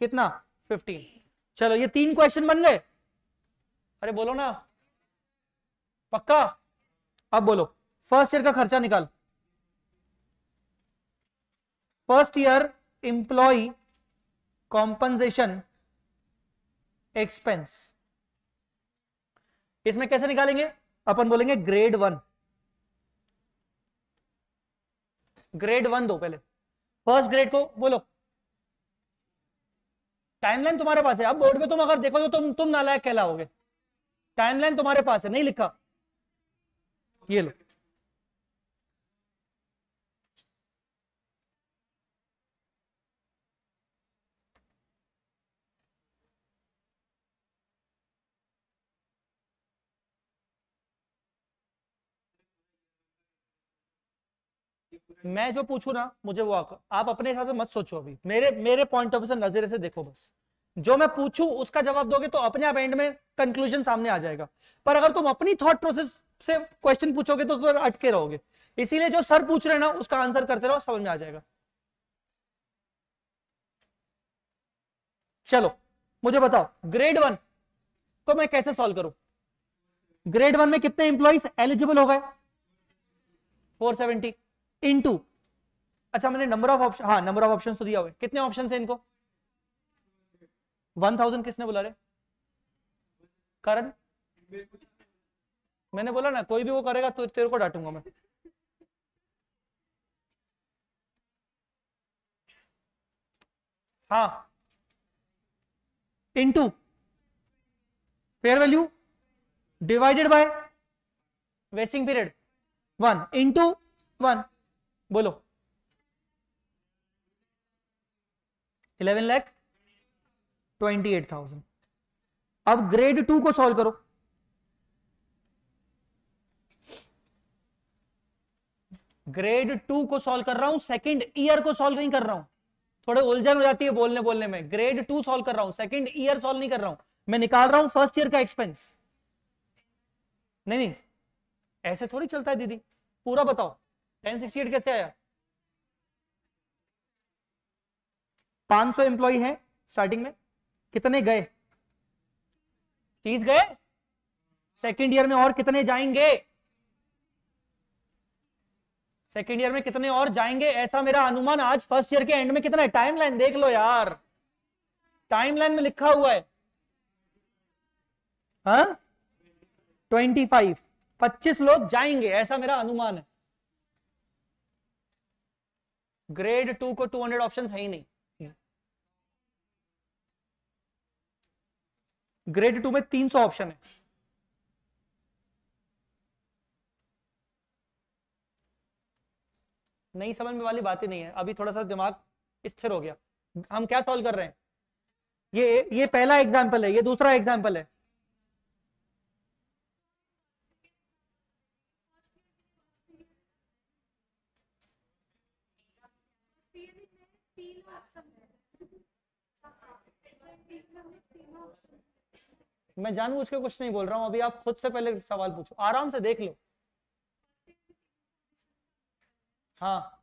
कितना? फिफ्टीन चलो, ये तीन क्वेश्चन बन गए। अरे बोलो ना। पक्का? अब बोलो। फ़र्स्ट ईयर का खर्चा निकाल। First year employee compensation expense इसमें कैसे निकालेंगे? अपन बोलेंगे ग्रेड वन ग्रेड वन दो पहले. फ़र्स्ट ग्रेड को बोलो. टाइमलाइन तुम्हारे पास है. अब बोर्ड पे तुम अगर देखो तो तुम तुम नालायक कहलाओगे. टाइमलाइन तुम्हारे पास है. नहीं लिखा. ये लो. मैं जो पूछू ना, मुझे वो आप अपने हिसाब से मत सोचो अभी। मेरे मेरे पॉइंट ऑफ़ व्यू से, नजरे से देखो बस। जो मैं पूछू, उसका जवाब दोगे तो अपने आप एंड में कंक्लूजन सामने आ जाएगा। पर अगर तुम अपनी थॉट प्रोसेस से क्वेश्चन पूछोगे तो फिर अटके रहोगे। इसीलिए जो सर पूछ रहे ना, उसका आंसर करते रहो, समझ में आ जाएगा। चलो, मुझे बताओ ग्रेड वन को मैं कैसे सॉल्व करूँ? ग्रेड वन में कितने इंप्लॉइज एलिजिबल हो गए? 470 इनटू अच्छा मैंने नंबर ऑफ़ ऑप्शन हाँ नंबर ऑफ़ ऑप्शन तो दिया हुआ है। कितने ऑप्शन है इनको? वन थाउज़ेंड किसने बोला रे? करण? मैंने बोला ना, कोई भी वो करेगा तो तेरे को डांटूँगा मैं। हाँ। Into fair value divided by vesting period one into one बोलो। Eleven lakh twenty eight thousand. अब ग्रेड टू को सॉल्व करो। ग्रेड टू को सॉल्व कर रहा हूँ, सेकंड ईयर को सॉल्व नहीं कर रहा हूँ। थोड़े उलझन हो जाती है बोलने बोलने में। ग्रेड टू सॉल्व कर रहा हूँ, सेकंड ईयर सॉल्व नहीं कर रहा हूँ। मैं निकाल रहा हूँ फ़र्स्ट ईयर का एक्सपेंस। नहीं नहीं, ऐसे थोड़ी चलता है दीदी। पूरा बताओ। टेन सिक्सटी एट कैसे आया? 500 एम्प्लॉय है स्टार्टिंग में। कितने गए? तीस गए? सेकेंड ईयर में और कितने जाएँगे? सेकेंड ईयर में कितने और जाएँगे? ऐसा मेरा अनुमान आज फ़र्स्ट ईयर के एंड में कितना है? टाइमलाइन देख लो यार। टाइमलाइन में लिखा हुआ है। हाँ? ट्वेंटी फाइव पच्चीस लोग जाएँगे, ऐसा मेरा अनुमान है। ग्रेड टू को टू हंड्रेड ऑप्शन है ही नहीं। ग्रेड टू में तीन सौ ऑप्शन है। नहीं समझ में वाली बात ही नहीं है। अभी थोड़ा सा दिमाग स्थिर हो गया। हम क्या सॉल्व कर रहे हैं? ये ये पहला एग्ज़ाम्पल है ये दूसरा एग्ज़ाम्पल है। मैं जानबूझ के कुछ नहीं बोल रहा हूँ, अभी आप खुद से पहले सवाल पूछो। आराम से देख लो। हाँ।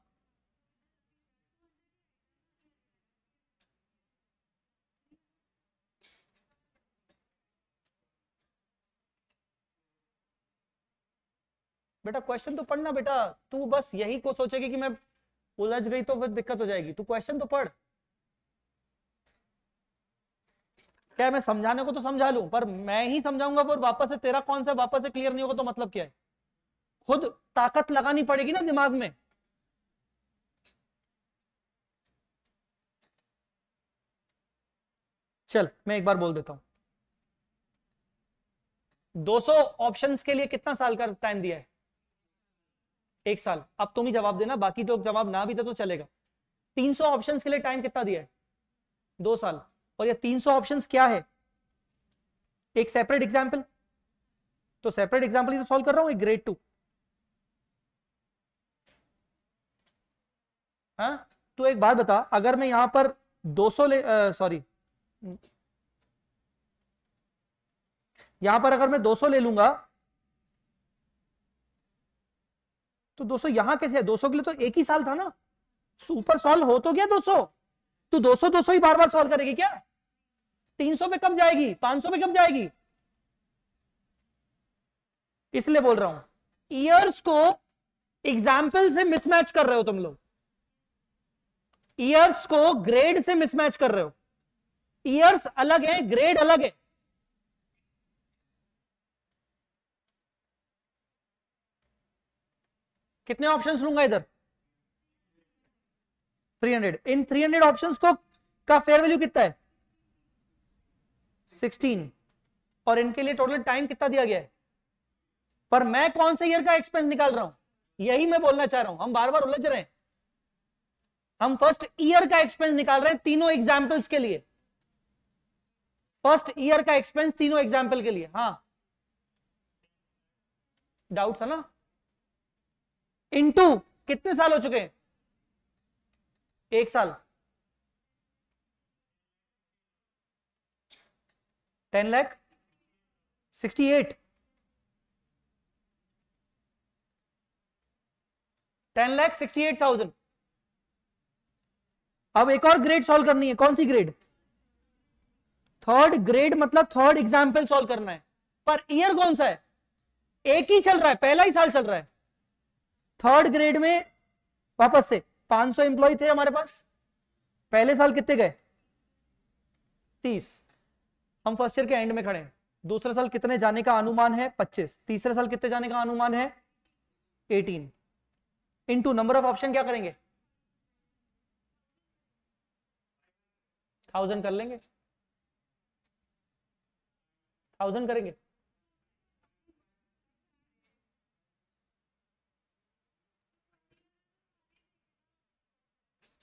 बेटा क्वेश्चन तो पढ़ना बेटा। तू बस यही को सोचेगी कि मैं उलझ गई तो फिर दिक्कत हो जाएगी। तू क्वेश्चन तो पढ़। क्या मैं समझाने को तो समझा लूँ, पर मैं ही समझाऊँगा पर वापस से तेरा कौन सा वापस से क्लियर नहीं होगा तो मतलब क्या है? खुद ताकत लगानी पड़ेगी ना दिमाग में। चल, मैं एक बार बोल देता हूँ। 200 ऑप्शंस के लिए कितना साल का टाइम दिया है? एक साल। अब तुम ही जवाब देना, बाकी लोग जवाब ना भी दे तो चलेगा। 300 ऑप्शंस के लिए टाइम कितना दिया है? दो साल। और ये 300 ऑप्शंस क्या है? एक सेपरेट एग्ज़ाम्पल तो सेपरेट एग्ज़ाम्पल ही तो सॉल्व कर रहा हूँ, एक ग्रेड टू हाँ? तो एक बात बता, अगर मैं यहाँ पर 200 ले सॉरी यहाँ पर अगर मैं 200 ले लूँगा तो 200 यहाँ कैसे है? 200 के लिए तो एक ही साल था ना। सुपर सॉल्व हो तो गया 200 तो 200 200 ही बार बार सॉल्व करेगी क्या? 300 पे कब जाएगी 500 पे कब जाएगी। इसलिए बोल रहा हूँ ईयर्स को एग्ज़ाम्पल से मिसमैच कर रहे हो तुम लोग। ईयर्स को ग्रेड से मिसमैच कर रहे हो। ईयर्स अलग है ग्रेड अलग है। कितने ऑप्शंस लूँगा इधर? 300 इन 300 ऑप्शंस को का फेयर वैल्यू कितना है? 16 और इनके लिए टोटल टाइम कितना दिया गया है? पर मैं कौन से ईयर का एक्सपेंस निकाल रहा हूँ? यही मैं बोलना चाह रहा हूँ। हम बार बार उलझ रहे हैं। हम फ़र्स्ट ईयर का एक्सपेंस निकाल रहे हैं तीनों एग्जाम्पल्स के लिए। फ़र्स्ट ईयर का एक्सपेंस तीनों एग्ज़ाम्पल के लिए। हाँ। डाउट था ना? इनटू कितने साल हो चुके हैं? एक साल। Ten lakh sixty eight. Ten lakh sixty eight thousand. अब एक और ग्रेड सॉल्व करनी है, कौन सी ग्रेड थर्ड ग्रेड मतलब थर्ड एग्ज़ाम्पल सॉल्व करना है। पर ईयर कौन सा है? एक ही चल रहा है, पहला ही साल चल रहा है। थर्ड ग्रेड में वापस से 500 एम्प्लॉय थे हमारे पास। पहले साल कितने गए? 30 हम फ़र्स्ट ईयर के एंड में खड़े हैं। दूसरे साल कितने जाने का अनुमान है? 25 तीसरे साल कितने जाने का अनुमान है? 18 इनटू नंबर ऑफ़ ऑप्शन क्या करेंगे? थाउज़ेंड कर लेंगे। थाउज़ेंड करेंगे।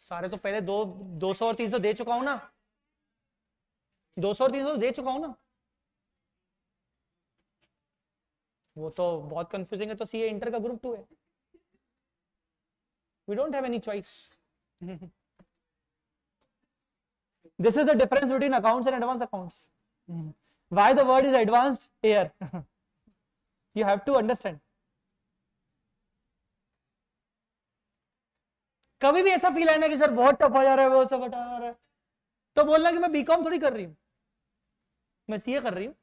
सारे तो पहले दो दो सौ और तीन सौ दे चुका हूँ ना। दो सौ, तीन सौ तो दे चुका हूँ ना। वो तो बहुत कंफ्यूजिंग है तो सीए इंटर का ग्रुप टू है। We don't have any choice this is the difference between accounts and advance accounts why the word is advanced are you have to understand कभी भी ऐसा फील आना कि सर बहुत टफ आ जा रहा है, वो सब जा रहा है। तो बोलना कि मैं बीकॉम थोड़ी कर रही हूँ। मैं सीए कर रही हूँ।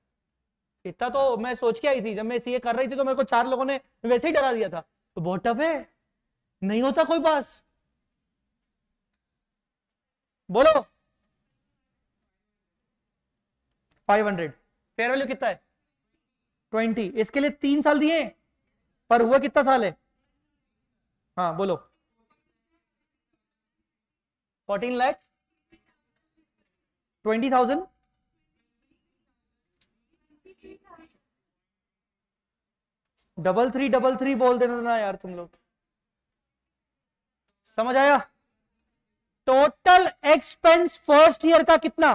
इतना तो मैं सोच के आई थी जब मैं सीए कर रही थी तो मेरे को चार लोगों ने वैसे ही डरा दिया था। तो बहुत टफ है। नहीं होता कोई पास। बोलो। 500 फेयर वैल्यू कितना है? 20 इसके लिए तीन साल दिए। पर हुआ कितना साल है? हाँ बोलो। 14 lakh? 20,000 double three double three बोल देना ना यार तुम लोग। समझ आया? टोटल एक्सपेंस फ़र्स्ट ईयर का कितना?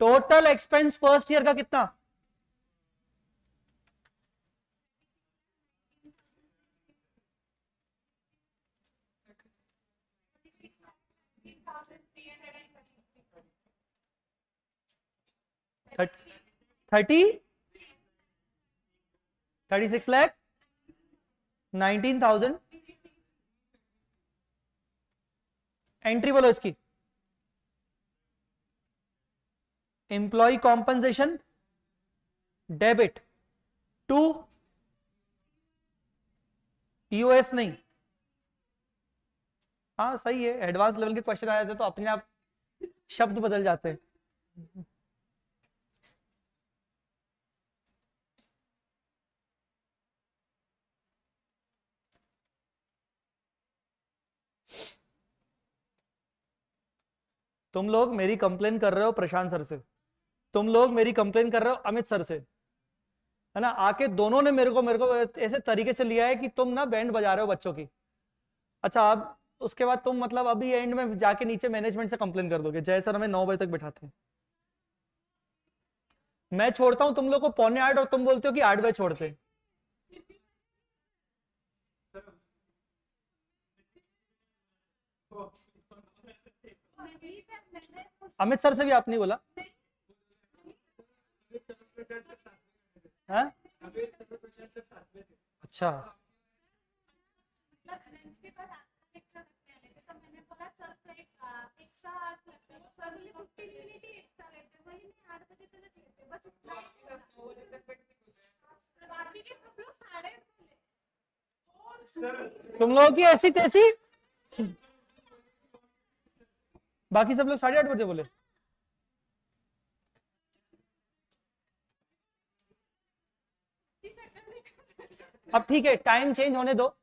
टोटल एक्सपेंस फ़र्स्ट ईयर का कितना? Thirty thirty six lakh, nineteen thousand. Entry बोलो इसकी। Employee compensation debit to us नहीं। हाँ सही है एडवांस लेवल के क्वेश्चन आए थे तो अपने आप शब्द बदल जाते हैं। तुम लोग मेरी कंप्लेन कर रहे हो प्रशांत सर से। तुम लोग मेरी कंप्लेन कर रहे हो अमित सर से। है ना? आके दोनों ने मेरे को मेरे को ऐसे तरीके से लिया है कि तुम ना बैंड बजा रहे हो बच्चों की। अच्छा अब उसके बाद तुम मतलब अभी एंड में जाके नीचे मैनेजमेंट से कंप्लेन कर दोगे। जय सर हमें नौ बजे तक बैठाते हैं। मैं छोड़ता हूँ तुम लोग को पौने आठ और तुम बोलते हो कि आठ बजे छोड़ते अमित सर से भी आपने बोला। हाँ? अच्छा। तुम लोगों की ऐसी तैसी बाकी सब लोग साढ़े आठ बजे बोले। अब ठीक है टाइम चेंज होने दो।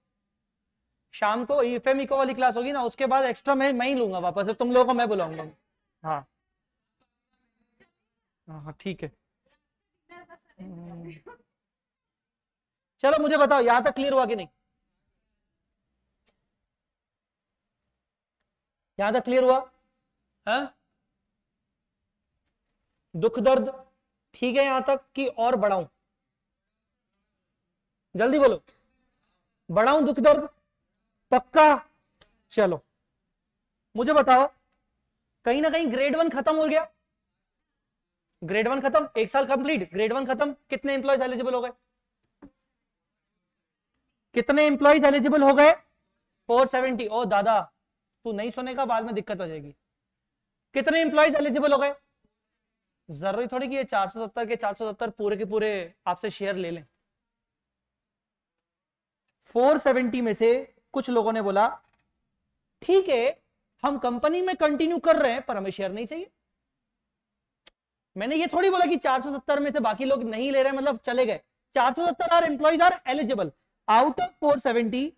शाम को ईफएम इको वाली क्लास होगी ना, उसके बाद एक्स्ट्रा मैं मैं ही लूँगा वापस। तुम लोगों को मैं बुलाऊँगा। हाँ। हाँ ठीक है। चलो, मुझे बताओ, यहाँ तक क्लियर हुआ कि नहीं? यहाँ तक क्लियर हुआ? है? दुख दर्द ठीक है यहाँ तक कि और बढ़ाऊं? जल्दी बोलो। बढ़ाऊं दुख दर्द? पक्का? चलो। मुझे बताओ, कहीं ना कहीं ग्रेड वन खत्म हो गया? ग्रेड वन खत्म? एक साल कंप्लीट ग्रेड वन खत्म? कितने एम्प्लॉयज़ एलिजिबल हो गए? कितने इंप्लॉयज एलिजिबल हो गए? 470 ओ दादा, तू नहीं सुनेगा, बाद में दिक्कत हो जाएगी। कितने इंप्लॉयज एलिजिबल हो गए? ज़रूरी थोड़ी कि ये 470 के 470 पूरे के पूरे आपसे शेयर ले लें। 470 में से कुछ लोगों ने बोला, ठीक है, हम कंपनी में कंटिन्यू कर रहे हैं, पर हमें शेयर नहीं चाहिए। मैंने ये थोड़ी बोला कि 470 में से बाकी लोग नहीं ले रहे मतलब चले गए। 470 are employees are eligible out of 470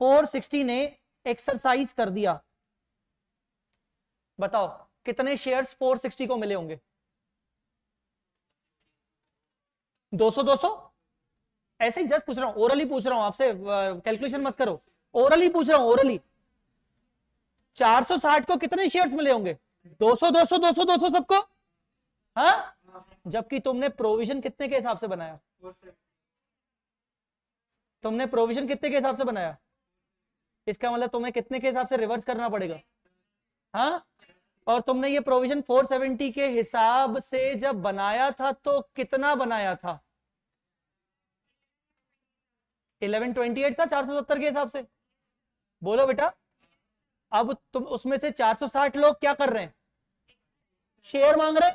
460 ने एक्सरसाइज कर दिया। बताओ कितने शेयर्स 460 को मिले होंगे? 200 200 ऐसे ही जस्ट पूछ रहा हूँ ओरली पूछ रहा हूँ आपसे कैलकुलेशन मत करो। ओरली पूछ रहा हूँ ओरली 460 को कितने शेयर्स मिले होंगे? 200 200 200 200 सबको? हाँ? जबकि तुमने प्रोविज़न कितने के हिसाब से बनाया? तुमने प्रोविज़न कितने के हिसाब से बनाया? इसका मतलब तुम्हें कितने के हिसाब से रिवर्स करना पड़ेगा? हाँ? और तुमने ये प्रोविज़न 470 के हिसाब से जब बनाया था तो कितना बनाया था? 1128 था 470 के हिसाब से। बोलो बेटा। अब तुम उसमें से 460 लोग क्या कर रहे हैं? शेयर मांग रहे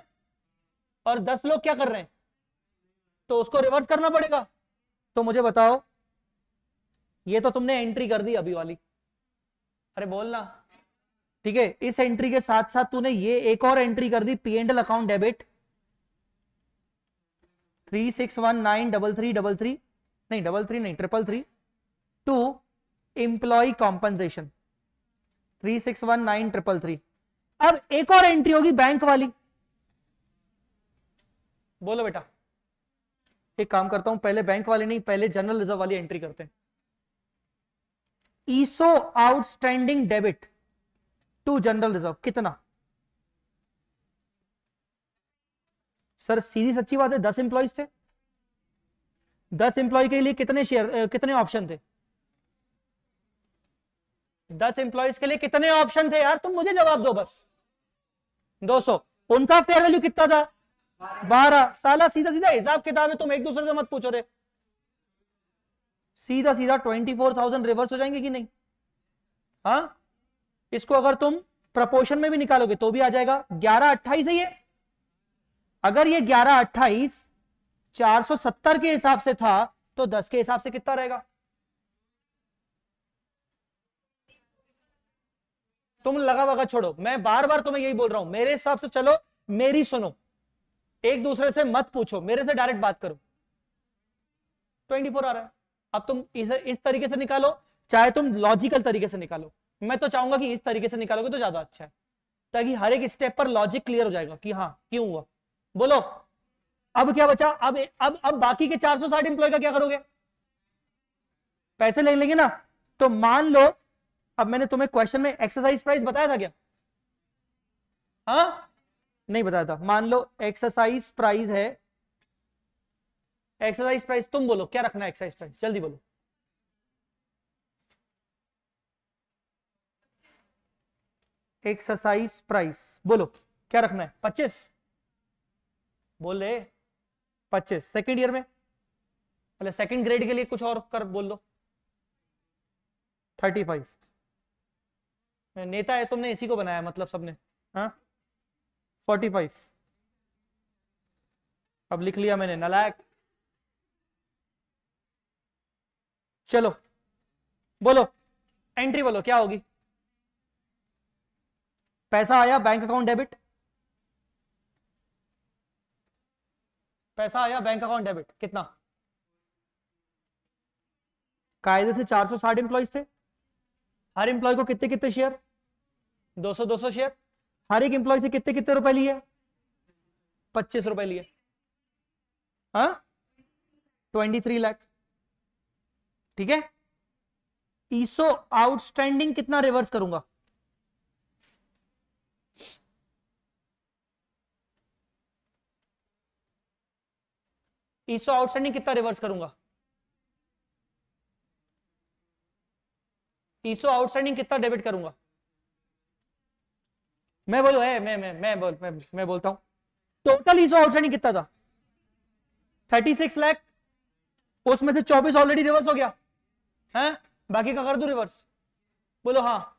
और 10 लोग क्या कर रहे हैं? तो उसको रिवर्स करना पड़ेगा। तो मुझे बताओ, ये तो तुमने एंट्री कर दी अभी वाली। अरे बोलना। ठीक है, इस एंट्री के साथ साथ तूने ये एक और एंट्री कर दी P and L account debit three six one nine double three double three नहीं डबल थ्री नहीं triple three to employee compensation three six one nine triple three अब एक और एंट्री होगी बैंक वाली। बोलो बेटा। एक काम करता हूँ, पहले बैंक वाली नहीं, पहले जनरल रिज़र्व वाली एंट्री करते हैं। ESO outstanding debit to general reserve, कितना? सर, सीधी सच्ची बात है, दस इंप्लॉइज थे। दस इंप्लॉय के लिए कितने शेयर कितने ऑप्शन थे? दस इंप्लॉयज के लिए कितने ऑप्शन थे? यार, तुम मुझे जवाब दो बस। 200 उनका फेयर वैल्यू कितना था? बारह। साला सीधा सीधा हिसाब किताब है, तुम एक दूसरे से मत पूछो रे। सीधा सीधा ट्वेंटी फोर थाउज़ेंड रिवर्स हो जाएँगे कि नहीं? हाँ? इसको अगर तुम प्रपोर्शन में भी निकालोगे तो भी आ जाएगा। ग्यारह अट्ठाईस है ये। अगर ये ग्यारह अट्ठाईस चार सौ सत्तर के हिसाब से था तो दस के हिसाब से कितना रहेगा? तुम लगा वगा छोड़ो। मैं बार बार तुम्हें यही बोल रहा हूँ। मेरे हिसाब से चलो मेरी सुनो। एक दूसरे से मत पूछो। मेरे से डायरेक्ट बात करो। 24 आ रहा है। अब तुम इस, इस तरीके से निकालो चाहे तुम लॉजिकल तरीके से निकालो। मैं तो चाहूँगा कि इस तरीके से निकालोगे तो ज़्यादा अच्छा है। ताकि हर एक स्टेप पर लॉजिक क्लियर हो जाएगा कि हाँ क्यों हुआ? बोलो। अब क्या बचा? अब अब अब बाकी के 460 इंप्लॉय का क्या करोगे? पैसे ले लेंगे ना? तो मान लो, अब मैंने तुम्हें क्वेश्चन में एक्सरसाइज प्राइस बताया था क्या? हाँ? नहीं बताया था। मान लो एक्सरसाइज प्राइस है। एक्सरसाइज प्राइस तुम बोलो, क्या रखना है एक्सरसाइज प्राइस जल्दी बोलो। एक्सरसाइज प्राइस बोलो, क्या रखना है? पच्चीस। बोले पच्चीस। सेकेंड ईयर में? पहले सेकेंड ग्रेड के लिए कुछ और कर, बोल दो। थर्टी फाइव नेता है, तुमने इसी को बनाया मतलब सबने। हाँ? फोर्टी फाइव अब लिख लिया मैंने, नलायक। चलो। बोलो एंट्री बोलो, क्या होगी? पैसा आया बैंक अकाउंट डेबिट पैसा आया बैंक अकाउंट डेबिट कितना? कायदे से 460 एम्प्लॉयज़ थे। हर एम्प्लॉय को कितने कितने शेयर 200 200 शेयर हर एक एम्प्लॉय से कितने कितने रुपए लिए? पच्चीस रुपए लिए। ट्वेंटी थ्री लाख ठीक है? ईसो आउटस्टैंडिंग कितना रिवर्स करूँगा? ईसो आउटस्टैंडिंग कितना रिवर्स करूँगा? ईसो आउटस्टैंडिंग कितना डेबिट करूँगा? मैं बोलो है मैं मैं मैं बोल मैं, मैं बोलता हूँ। टोटल ईसो आउटस्टैंडिंग कितना था? Thirty six lakh. उसमें से चौबीस ऑलरेडी रिवर्स हो गया। है? बाकी का कर दू रिवर्स बोलो हाँ।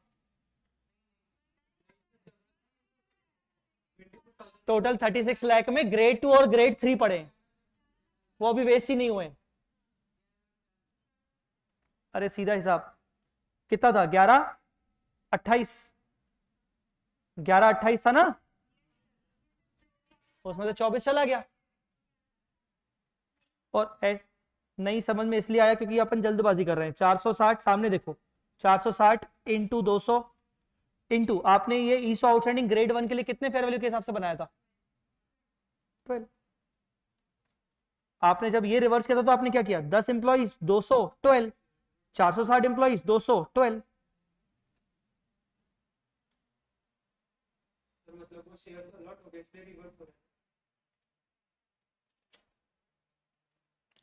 टोटल थर्टी सिक्स लैख में ग्रेड टू और ग्रेड थ्री पड़े वो अभी वेस्ट ही नहीं हुए अरे सीधा हिसाब। कितना था? ग्यारह? अट्ठाईस। ग्यारह, अट्ठाईस था ना? उसमें से चौबीस चला गया। और नहीं समझ में इसलिए आया क्योंकि अपन जल्दबाजी कर रहे हैं। 460 सामने देखो। 460 साठ इंटू दो सौ इंटू आपने ये ईसो आउटस्टैंडिंग ग्रेड वन के लिए कितने फेयर वैल्यू के हिसाब से बनाया था? ट्वेल्व। आपने जब ये रिवर्स किया था तो आपने क्या किया? दस इंप्लॉइज दो सौ ट्वेल्व चार सौ साठ इंप्लॉइज दो सौ ट्वेल्व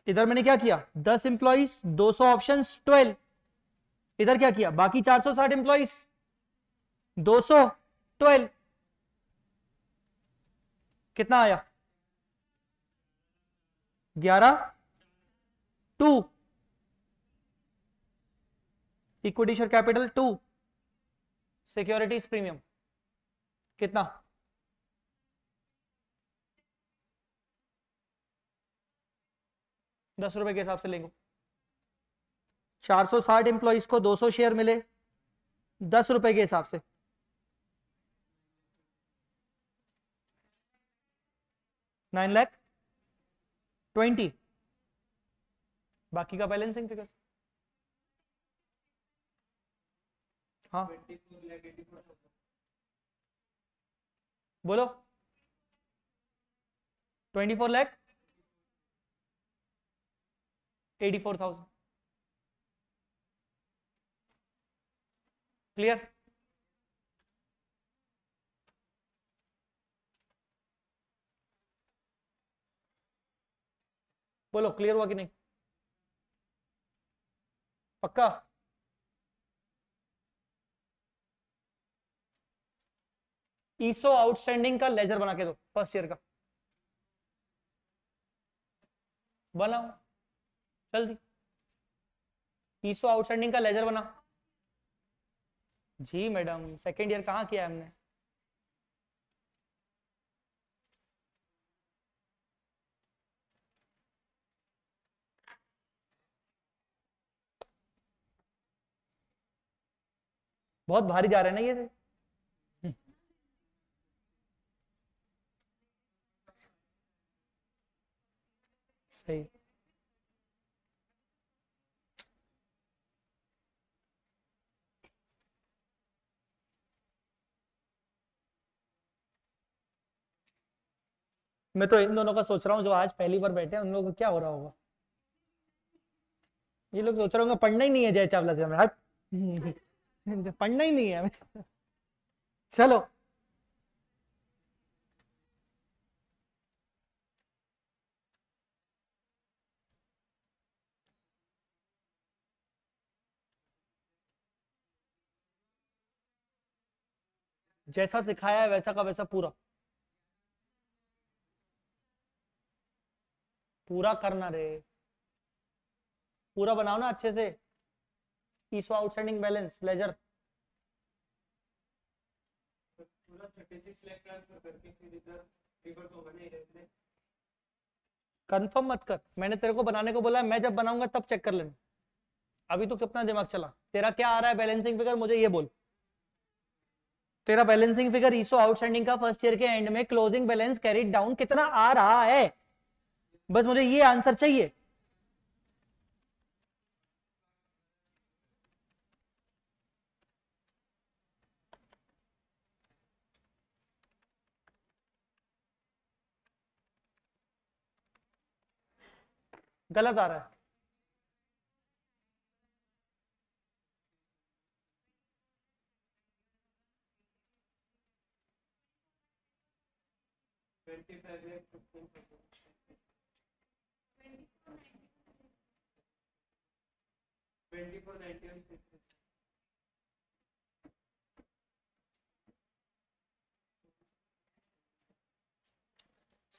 इधर मैंने क्या किया? दस इंप्लॉइज दो सौ ऑप्शन ट्वेल्व इधर क्या किया? बाकी चार सौ साठ इंप्लॉइज दो सौ ट्वेल्व कितना आया? ग्यारह, two. Equity share capital to securities premium कितना? दस रुपए के हिसाब से लेंगे। 460 एम्प्लॉइज को 200 शेयर मिले, दस रुपए के हिसाब से। Nine lakh twenty. बाकी का बैलेंसिंग फिगर हाँ। बोलो। Twenty four lakh eighty four thousand clear बोलो क्लियर हुआ कि नहीं? पक्का? ईसो आउटस्टैंडिंग का लेजर बना के दो फ़र्स्ट ईयर का। बनाओ जल्दी। ईसो आउटस्टैंडिंग का लेजर बना। जी मैडम सेकेंड ईयर कहाँ किया है हमने? बहुत भारी जा रहे हैं ना ये से? सही। मैं तो इन दोनों का सोच रहा हूँ, जो आज पहली बार बैठे हैं, उन लोगों को क्या हो रहा होगा? ये लोग सोच रहे होंगे, पढ़ना ही नहीं है जय चावला से हमें। पढ़ना ही नहीं है चलो। जैसा सिखाया है वैसा का वैसा पूरा। पूरा करना रे। पूरा बनाओ ना अच्छे से। ESO outstanding balance ledger confirm मत कर। मैंने तेरे को बनाने को बोला मैं जब बनाऊँगा तब चेक कर लेना। अभी तो कितना दिमाग चला। तेरा क्या आ रहा है बैलेंसिंग फिगर मुझे ये बोल। तेरा बैलेंसिंग फिगर ईसो आउटस्टैंडिंग का फ़र्स्ट ईयर के एंड में क्लोजिंग बैलेंस कैरिड डाउन कितना आ रहा है? बस मुझे ये आंसर चाहिए। गलत आ रहा है।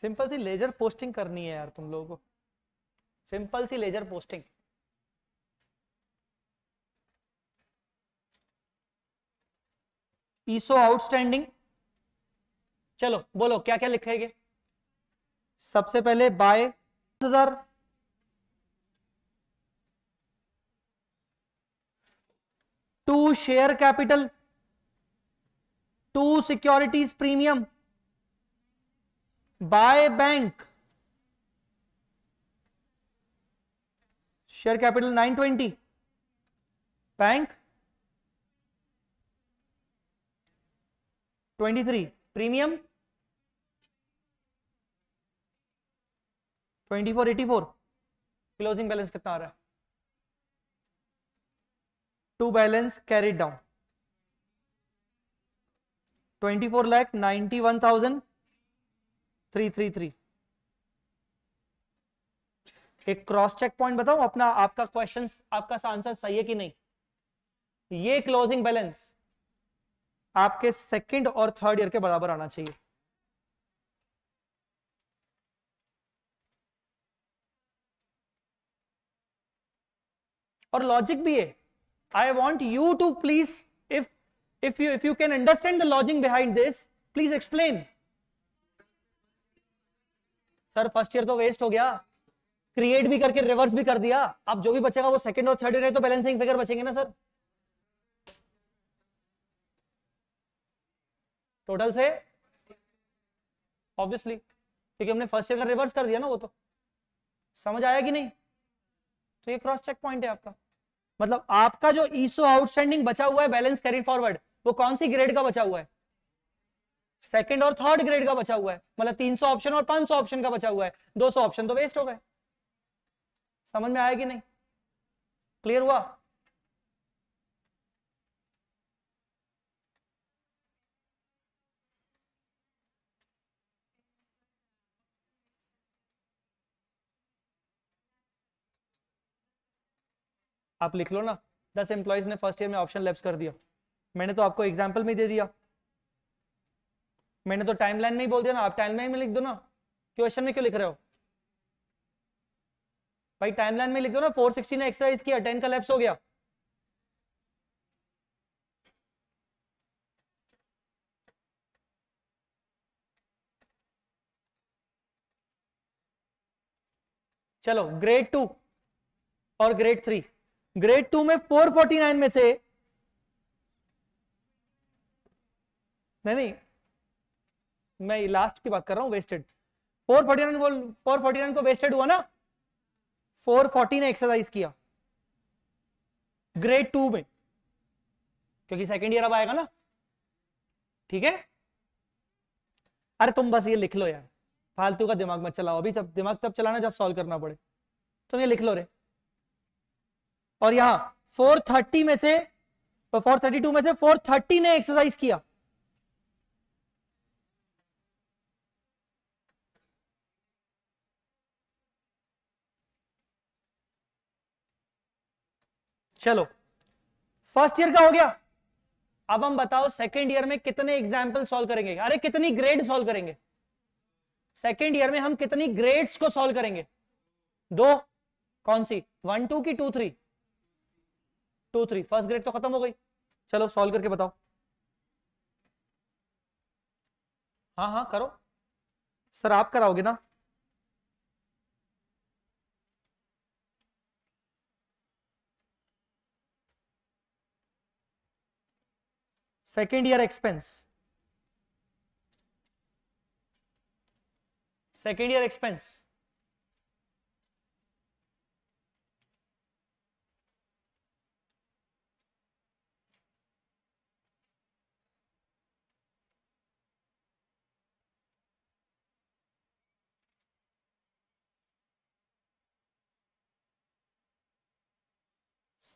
सिंपल सी लेजर पोस्टिंग करनी है यार तुम लोगों को। सिंपल सी लेजर पोस्टिंग। ESO outstanding. चलो, बोलो क्या क्या लिखेंगे सबसे पहले बाय हज़ार। To share capital. To securities premium. By bank. Share capital 920 bank 23 premium 2484 closing balance कितना आ रहा है? To balance carried down 24 lakh 91,333 एक क्रॉस चेक पॉइंट बताऊँ अपना, आपका क्वेश्चन आपका आंसर सही है कि नहीं? ये क्लोजिंग बैलेंस आपके सेकंड और थर्ड ईयर के बराबर आना चाहिए। और लॉजिक भी है। I want you to please if if you if you can understand the logic behind this please explain sir first year तो वेस्ट हो गया। क्रिएट भी करके रिवर्स भी कर दिया। अब जो भी बचेगा वो सेकंड और थर्ड तो बैलेंसिंग फिगर बचेंगे ना सर टोटल से? ऑब्वियसली क्योंकि हमने फ़र्स्ट ईयर का रिवर्स कर दिया ना वो तो। समझ आया कि नहीं? तो ये क्रॉस चेक पॉइंट है आपका। मतलब आपका जो ईसो आउटस्टैंडिंग बचा हुआ है बैलेंस कैरी फॉरवर्ड वो कौन सी ग्रेड का बचा हुआ है? सेकंड और थर्ड ग्रेड का बचा हुआ है। मतलब 300 ऑप्शन और 500 ऑप्शन का बचा हुआ है। 200 ऑप्शन तो वेस्ट हो गए। समझ में आया कि नहीं? क्लियर हुआ? आप लिख लो ना। दस एम्प्लॉयज़ ने फ़र्स्ट ईयर में ऑप्शन लैब्स कर दिया। मैंने तो आपको एग्ज़ाम्पल में दे दिया। मैंने तो टाइमलाइन में ही बोल दिया ना। आप टाइमलाइन में लिख दो ना। क्वेश्चन में क्यों लिख रहे हो? भाई टाइमलाइन में लिख दो ना 460 ने एक्सरसाइज किया टेन का लैप्स हो गया। चलो ग्रेड टू और ग्रेड थ्री ग्रेड टू में 449 में से, नहीं नहीं, मैं लास्ट की बात कर रहा हूँ वेस्टेड 449 वो 449 को वेस्टेड हुआ ना? 440 ने एक्सरसाइज किया। ग्रेड टू में। क्योंकि सेकेंड ईयर अब आएगा ना। ठीक है? अरे तुम बस ये लिख लो यार। फालतू का दिमाग मत चलाओ। अभी तब दिमाग तब चलाना जब सॉल्व करना पड़े। तुम ये लिख लो रे। और यहाँ 430 में से 432 में से 430 ने एक्सरसाइज किया। चलो फ़र्स्ट ईयर का हो गया। अब हम बताओ सेकेंड ईयर में कितने एग्ज़ाम्पल सॉल्व करेंगे? अरे, कितनी ग्रेड सॉल्व करेंगे? सेकेंड ईयर में हम कितनी ग्रेड्स को सॉल्व करेंगे? दो, कौन सी? वन टू की two three two three first grade तो खत्म हो गई। चलो सॉल्व करके बताओ। हाँ हाँ करो। सर आप कराओगे ना? Second year expense. Second year expense.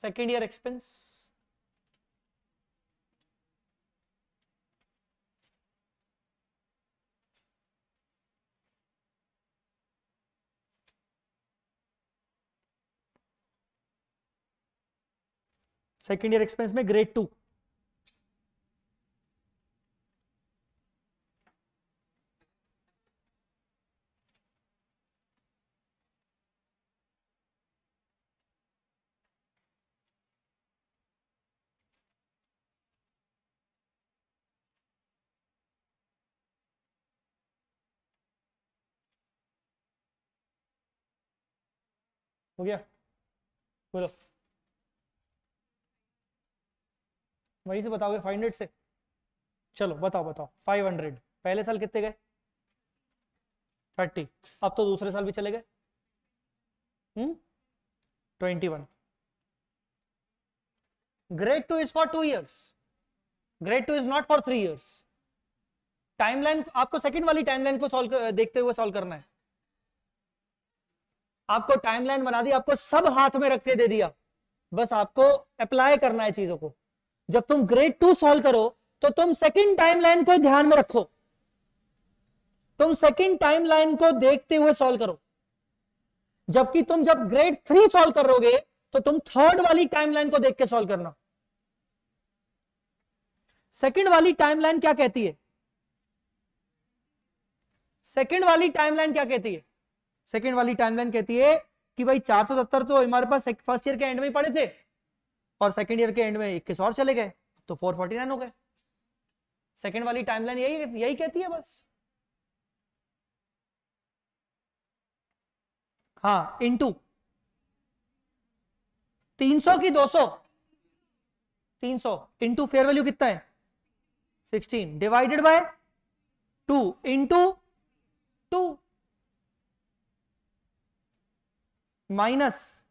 Second year expense second year expense में ग्रेड टू हो गया? बोलो। वहीं से बताओगे फाइव हंड्रेड से? चलो, बताओ बताओ। फाइव हंड्रेड पहले साल कितने गए? थर्टी अब तो दूसरे साल भी चले गए? Twenty one grade two is for two years grade two is not for three years timeline आपको सेकंड वाली टाइमलाइन को सॉल्व देखते हुए सॉल्व करना है। आपको टाइमलाइन बना दी, आपको सब हाथ में रखते दे दिया। बस आपको अप्लाई करना है चीज़ों को। जब तुम ग्रेड टू सॉल्व करो तो तुम सेकंड टाइमलाइन को ध्यान में रखो। तुम सेकंड टाइमलाइन को देखते हुए सॉल्व करो। जबकि तुम जब ग्रेड थ्री सॉल्व करोगे तो तुम थर्ड वाली टाइमलाइन को देख के सॉल्व करना। सेकंड वाली टाइमलाइन क्या कहती है? सेकंड वाली टाइमलाइन क्या कहती है? सेकंड वाली टाइमलाइन कहती है कि भाई चार सौ सत्तर तो हमारे पास फ़र्स्ट ईयर के एंड में पढ़े थे। और सेकेंड ईयर के एंड में इक्कीस और चले गए तो फोर फोर्टी नाइन हो गए। सेकेंड वाली टाइमलाइन यही यही कहती है बस। हाँ इंटू तीन सौ की दो सौ। तीन सौ। इंटू फेयर वैल्यू कितना है? Sixteen divided by two into two minus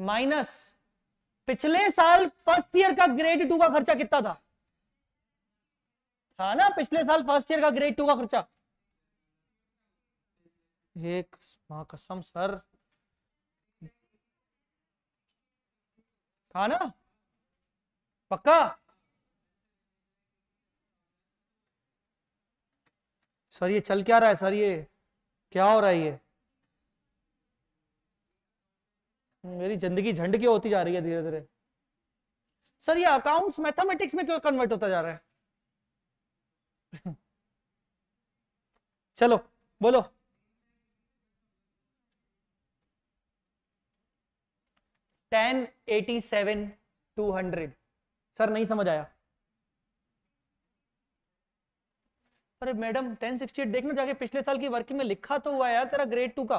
minus पिछले साल फ़र्स्ट ईयर का ग्रेड टू का खर्चा कितना था? था ना पिछले साल फ़र्स्ट ईयर का ग्रेड टू का खर्चा? एक कसम सर। था ना? पक्का? सर ये चल क्या रहा है? सर ये क्या हो रहा है ये? मेरी ज़िंदगी झंड क्यों होती जा रही है धीरे धीरे सर, ये अकाउंट्स मैथमेटिक्स में क्यों कन्वर्ट होता जा रहा है? चलो, बोलो। Ten eighty seven two hundred. Sir, नहीं समझ आया। अरे, मैडम, टेन सिक्सटी एट देखना, जाके पिछले साल की वर्किंग में लिखा तो हुआ है यार तेरा ग्रेड टू का।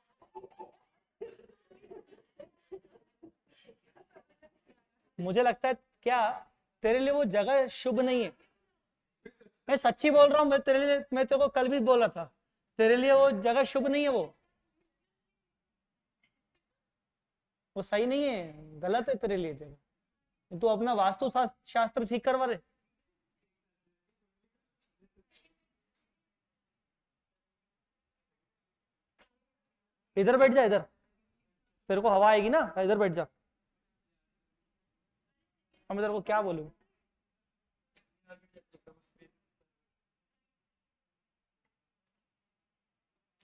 मुझे लगता है, क्या तेरे लिए वो जगह शुभ नहीं है? मैं सच्ची बोल रहा हूँ, मैं तेरे लिए, मैं तेरे को कल भी बोला था। तेरे लिए वो जगह शुभ नहीं है वो। वो सही नहीं है, गलत है तेरे लिए जगह। तू अपना वास्तु शास्त्र ठीक करवा रहे इधर बैठ जा, इधर। तेरे को हवा आएगी ना इधर बैठ जा। अब मैं तेरे को क्या बोलू?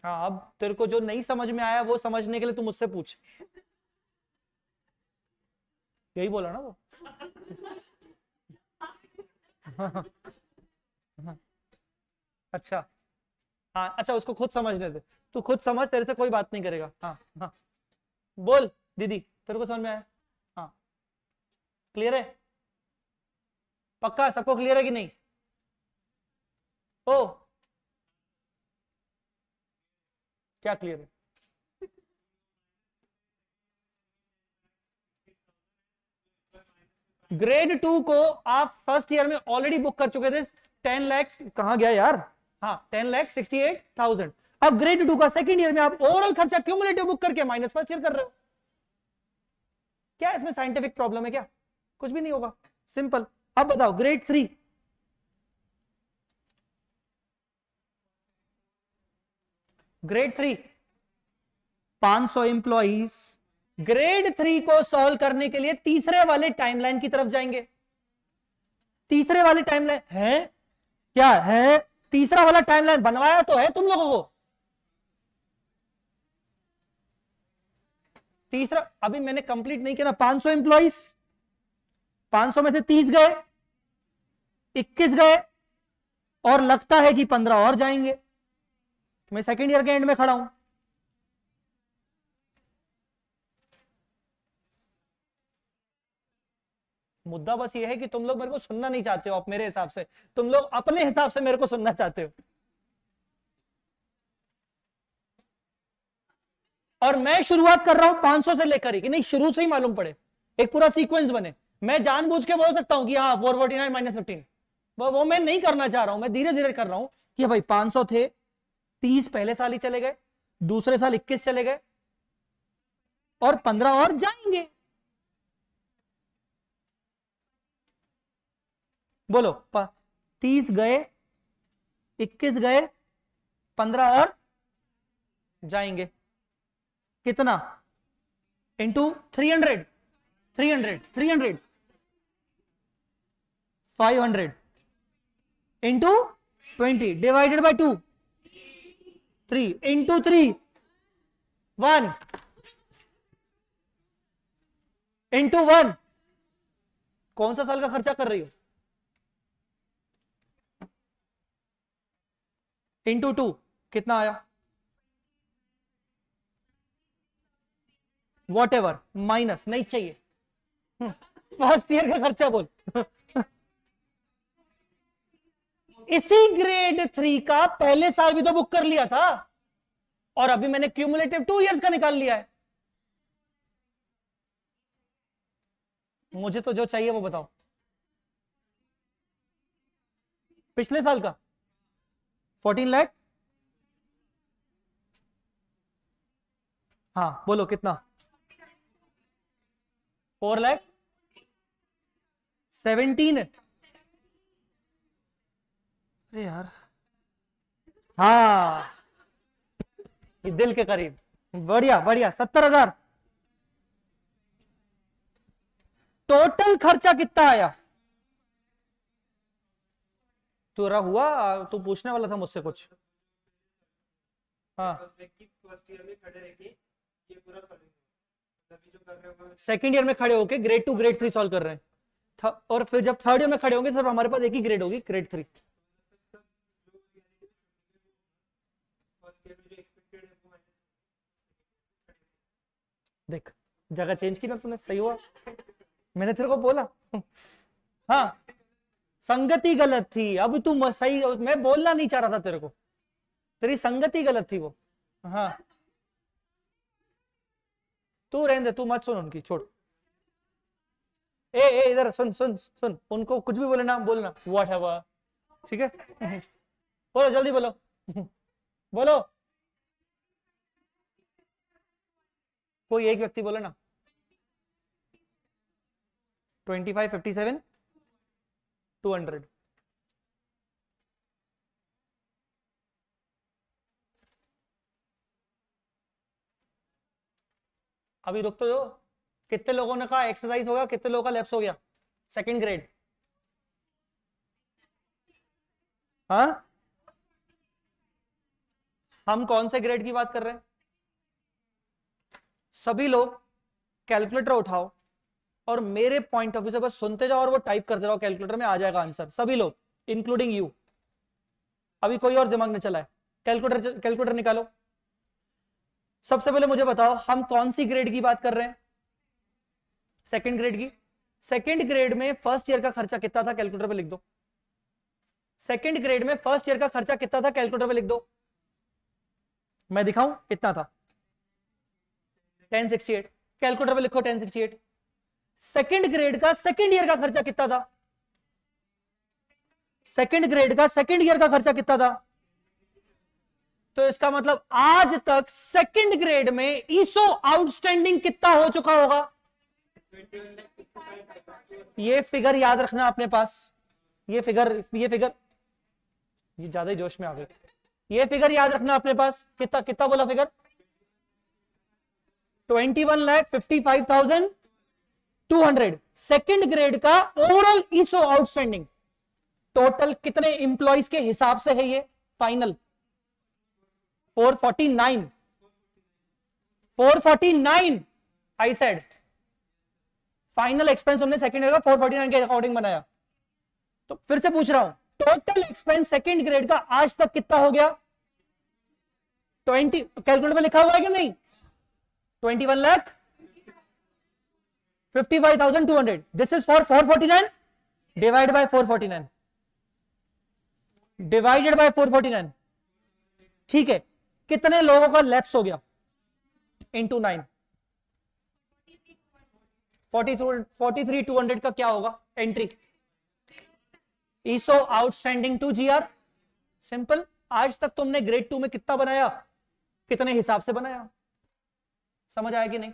हाँ अब तेरे को जो नहीं समझ में आया, वो समझने के लिए तू मुझसे पूछ। यही बोला ना वो? (laughs) अच्छा। हाँ अच्छा उसको खुद समझने दे। तू खुद समझ, तेरे से कोई बात नहीं करेगा। हाँ हाँ। बोल, दीदी, तेरे को समझ में आया? हाँ। क्लियर है? पक्का? सबको क्लियर है कि नहीं? ओ। क्या क्लियर है? ग्रेड टू को आप फ़र्स्ट ईयर में ऑलरेडी बुक कर चुके थे। टेन लैक्स कहा गया यार? हाँ ten lakhs sixty eight thousand अब ग्रेड टू का सेकंड ईयर में आप ओवरऑल खर्चा क्यूमुलेटिव बुक करके माइनस फ़र्स्ट ईयर कर रहे हो। क्या इसमें साइंटिफिक प्रॉब्लम है क्या? कुछ भी नहीं होगा। सिंपल अब बताओ grade three grade three 500 employees grade three को सॉल्व करने के लिए तीसरे वाले टाइमलाइन की तरफ़ जाएँगे। तीसरे वाले टाइमलाइन है? क्या है? तीसरा वाला टाइमलाइन बनवाया तो है तुम लोगों को। तीसरा, अभी मैंने कंप्लीट नहीं किया ना 500 एम्प्लॉइज 500 में से 30 गए 21 गए, और लगता है कि 15 और जाएँगे। मैं सेकेंड ईयर के एंड में खड़ा हूँ। मुद्दा बस ये है कि तुम लोग मेरे को सुनना नहीं चाहते हो, आप मेरे हिसाब से। तुम लोग अपने हिसाब से मेरे को सुनना चाहते हो। और मैं शुरुआत कर रहा हूँ 500 से लेकर ही, कि नहीं, शुरू से ही मालूम पड़े। एक पूरा सीक्वेंस बने। मैं जानबूझ के बोल सकता हूँ कि हाँ four forty nine minus fifteen वो मैं नहीं करना चाह रहा हूँ, मैं धीरे धीरे कर रहा हूँ कि भाई 500 थे 30 पहले साल ही चले गए, दूसरे साल 21 चले गए, और 15 और जाएँगे। बोलो तीस गए, इक्कीस गए, पंद्रह और जाएँगे। कितना? Into three hundred three hundred three hundred five hundred into twenty divided by two three into three one into one कौन सा साल का खर्चा कर रही हो? इंटू टू कितना आया? वॉट एवर माइनस नहीं चाहिए। फ़र्स्ट ईयर का खर्चा बोल। इसी ग्रेड थ्री का पहले साल भी तो बुक कर लिया था। और अभी मैंने क्यूमुलेटिव टू इयर्स का निकाल लिया है। मुझे तो जो चाहिए वो बताओ। पिछले साल का। फोर्टीन लैख? हाँ बोलो कितना? फोर लैख? सेवेंटीन अरे यार। हाँ। ये दिल के करीब। बढ़िया बढ़िया सत्तर हज़ार। टोटल खर्चा कितना आया? तेरा हुआ, तू पूछने वाला था मुझसे कुछ। हाँ। सेकेंड ईयर में खड़े होके grade two grade three solve कर रहे हैं। और फिर जब थर्ड ईयर में खड़े होंगे सर हमारे पास एक ही ग्रेड होगी ग्रेड थ्री देख, जगह चेंज की ना तूने, सही हुआ। मैंने तेरे को बोला। हाँ। संगति गलत थी। अब तू सही, मैं बोलना नहीं चाह रहा था तेरे को। तेरी संगति गलत थी वो। हाँ। तू रहने दे, तू मत सुन उनकी, छोड़। ए ए, इधर सुन सुन सुन। उनको कुछ भी बोले ना बोलना व्हाट है ठीक है? बोलो, जल्दी बोलो। बोलो। कोई एक व्यक्ति बोले ना। Twenty five fifty seven two hundred अभी रुक तो दो कितने लोगों ने कहा एक्सरसाइज हो गया? कितने लोगों का लेफ़्ट हो गया? सेकंड ग्रेड हाँ? हम कौन से ग्रेड की बात कर रहे हैं? सभी लोग कैलकुलेटर उठाओ। और मेरे पॉइंट ऑफ़ व्यू से बस सुनते जाओ और वो टाइप करते रहो कैलकुलेटर में आ जाएगा आंसर सभी लोग इंक्लूडिंग यू अभी कोई और दिमाग नहीं चला है। कैलकुलेटर कैलकुलेटर निकालो। सबसे पहले मुझे बताओ, हम कौन सी ग्रेड की बात कर रहे हैं? सेकंड ग्रेड की। सेकंड ग्रेड में फ़र्स्ट ईयर का खर्चा कितना था? कैलकुलेटर पे लिख दो। सेकंड ग्रेड में फ़र्स्ट ईयर का खर्चा कितना था? कैलकुलेटर पे लिख दो। मैं दिखाऊँ? इतना था। 1068 कैलकुलेटर पे लिखो 1068 सेकंड ग्रेड का सेकंड ईयर का खर्चा कितना था? सेकंड ग्रेड का सेकंड ईयर का खर्चा कितना था? तो इसका मतलब आज तक सेकंड ग्रेड में ईसो आउटस्टैंडिंग कितना हो चुका होगा? ये फिगर याद रखना अपने पास। ये फिगर ये फिगर ये ज़्यादा ही जोश में आ गए। ये फिगर याद रखना अपने पास। कितना कितना बोला figure twenty one lakh fifty five thousand two hundred second grade का ओवरऑल ईसो आउटस्टैंडिंग टोटल कितने इंप्लॉइज के हिसाब से है ये? Final 449 449 I said final expense हमने सेकंड ईयर का 449 के अकॉर्डिंग बनाया. तो फिर से पूछ रहा हूँ टोटल एक्सपेंस सेकंड ग्रेड का आज तक कितना हो गया? 20 कैलकुलेटर में लिखा हुआ है कि नहीं? 21 lakh 55,200 this is for 449 divide by 449 divided by 449 ठीक है? कितने लोगों का लैप्स हो गया? Into nine forty forty three two hundred का क्या होगा? Entry ESO outstanding to G R simple आज तक तुमने ग्रेड टू में कितना बनाया? कितने हिसाब से बनाया? समझ आया कि नहीं?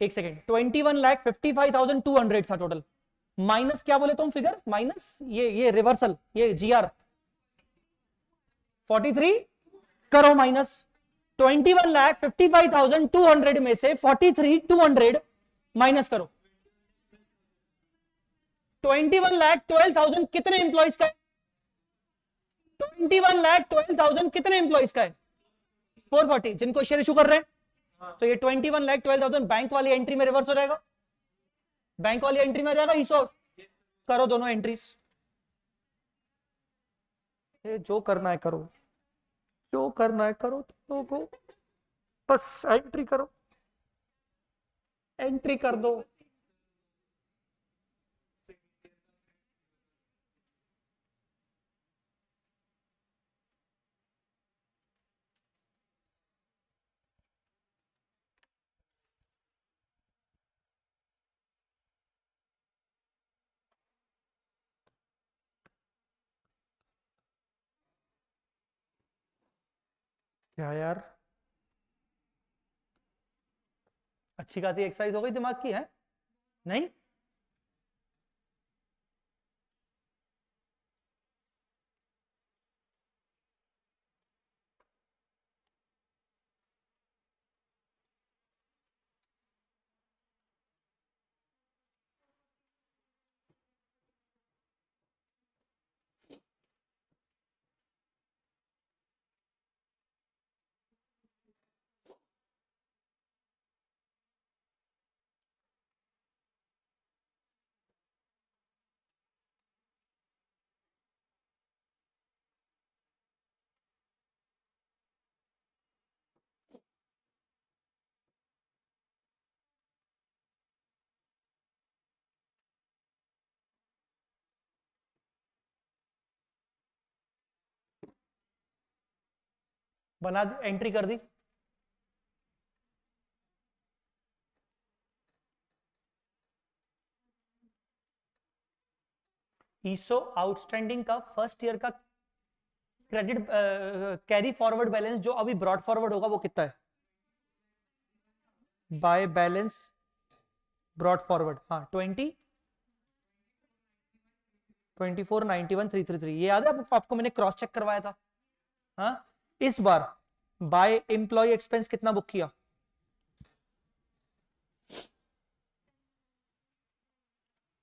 एक second twenty one lakh fifty five thousand two hundred था टोटल माइनस क्या बोले तुम फिगर माइनस ये ये रिवर्सल ये जी आर फोर्टी थ्री करो minus twenty one lakh fifty five thousand two hundred में से forty three two hundred minus करो। Twenty one lakh twelve thousand कितने इंप्लॉइज का है? Twenty one lakh twelve thousand कितने इंप्लॉइज का है? फोर फोर्टी जिनको शेयर इशू कर रहे हैं। तो ये twenty one lakh twelve thousand bank वाली एंट्री में रिवर्स हो जाएगा। बैंक वाली एंट्री में जाएगा ईसो करो दोनों एंट्रीज ये जो करना है करो। जो करना है करो तो को बस एंट्री करो। एंट्री कर दो। क्या यार? अच्छी खासी एक्सरसाइज हो गई दिमाग की है? नहीं? बना एंट्री कर दी। ईसो आउटस्टैंडिंग का फ़र्स्ट ईयर का क्रेडिट कैरी फॉरवर्ड बैलेंस जो अभी ब्रॉड फॉरवर्ड होगा वो कितना है? बाय बैलेंस ब्रॉड फॉरवर्ड हाँ twenty twenty four ninety one three three three ये याद है आपको, आपको मैंने क्रॉस चेक करवाया था? हाँ? इस बार बाय एम्प्लॉय एक्सपेंस कितना बुक किया?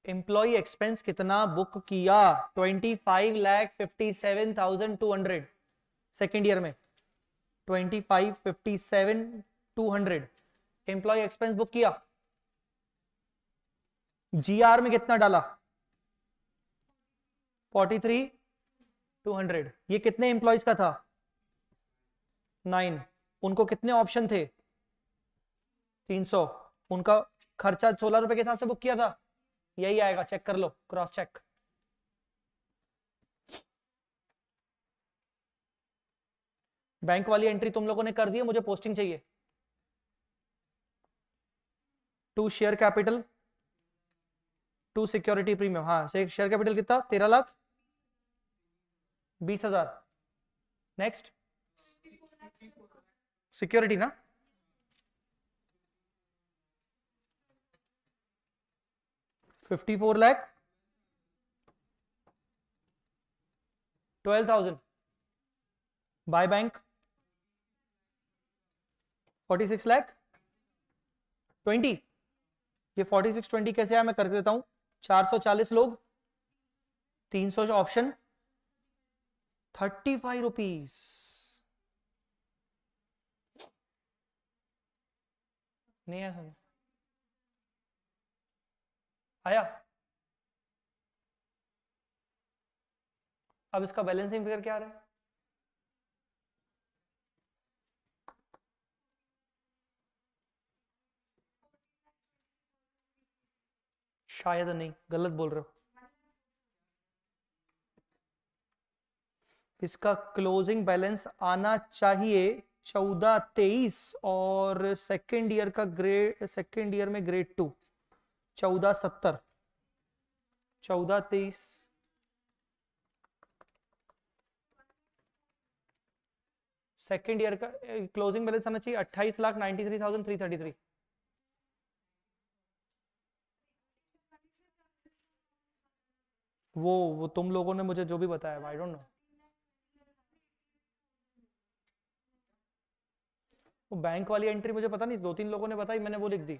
एम्प्लॉय एक्सपेंस कितना बुक किया? Twenty five lakh fifty seven thousand two hundred second year में. Twenty five fifty seven two hundred employee expense book किया? जीआर में कितना डाला? फोर्टी थ्री टू हंड्रेड ये कितने एम्प्लॉयज़ का था? नाइन। उनको कितने ऑप्शन थे? तीन सौ। उनका खर्चा सोलह रुपए के हिसाब से बुक किया था। यही आएगा चेक कर लो क्रॉस चेक बैंक वाली एंट्री तुम लोगों ने कर दी है, मुझे पोस्टिंग चाहिए। To share capital to security premium हाँ शेयर कैपिटल कितना? तेरह लाख? बीस हज़ार। नेक्स्ट सिक्योरिटी ना? Fifty four lakh twelve thousand by bank forty six lakh twenty ये फोर्टी सिक्स ट्वेंटी कैसे है? मैं कर देता हूँ। चार सौ चालीस लोग। तीन सौ ऑप्शन थर्टी फाइव रुपीज़ नहीं है समझ। आया? अब इसका बैलेंसिंग फिगर क्या आ रहा है? शायद नहीं, गलत बोल रहे हो। इसका क्लोजिंग बैलेंस आना चाहिए चौदह तेईस और सेकेंड ईयर का ग्रेड सेकेंड ईयर में ग्रेड टू चौदह सत्तर. चौदह तेईस. सेकेंड ईयर का क्लोजिंग बैलेंस आना चाहिए अट्ठाईस lakh ninety three thousand three thirty three वो वो तुम लोगों ने मुझे जो भी बताया आई डोंट नो वो बैंक वाली एंट्री मुझे पता नहीं दो तीन लोगों ने बताई, मैंने वो लिख दी।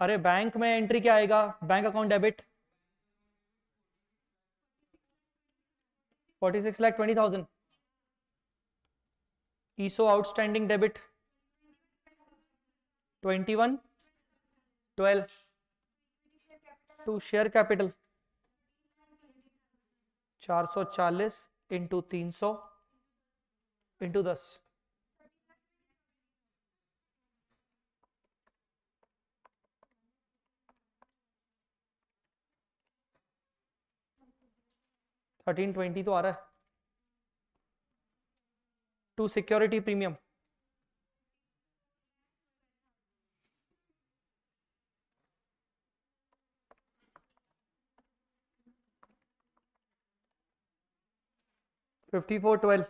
अरे बैंक में एंट्री क्या आएगा? Bank account debit forty six lakh twenty thousand ESO outstanding debit twenty one twelve to share capital चार सौ चालीस इंटू तीन सौ इंटू दस। थर्टीन ट्वेंटी तो आ रहा है। To security premium 5412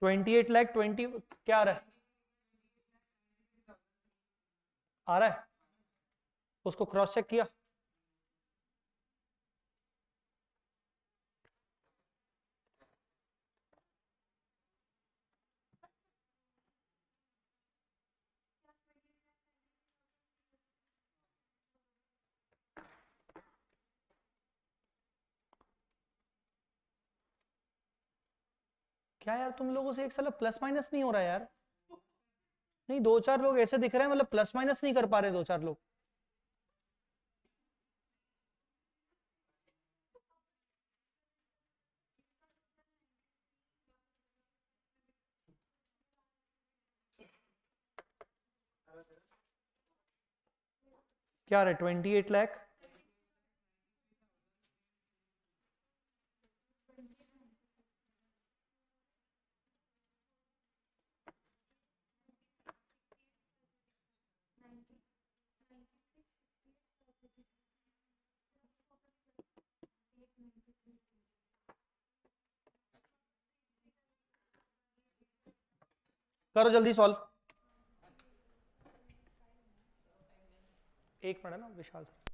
twenty eight lakh twenty क्या आ रहा है? आ रहा है? उसको क्रॉस चेक किया। क्या यार, तुम लोगों से एक साल प्लस माइनस नहीं हो रहा यार? नहीं, दो चार लोग ऐसे दिख रहे हैं मतलब प्लस माइनस नहीं कर पा रहे दो चार लोग। क्या रहे ट्वेंटी एट लैख करो जल्दी सॉल्व एक मिनट ना विशाल सर।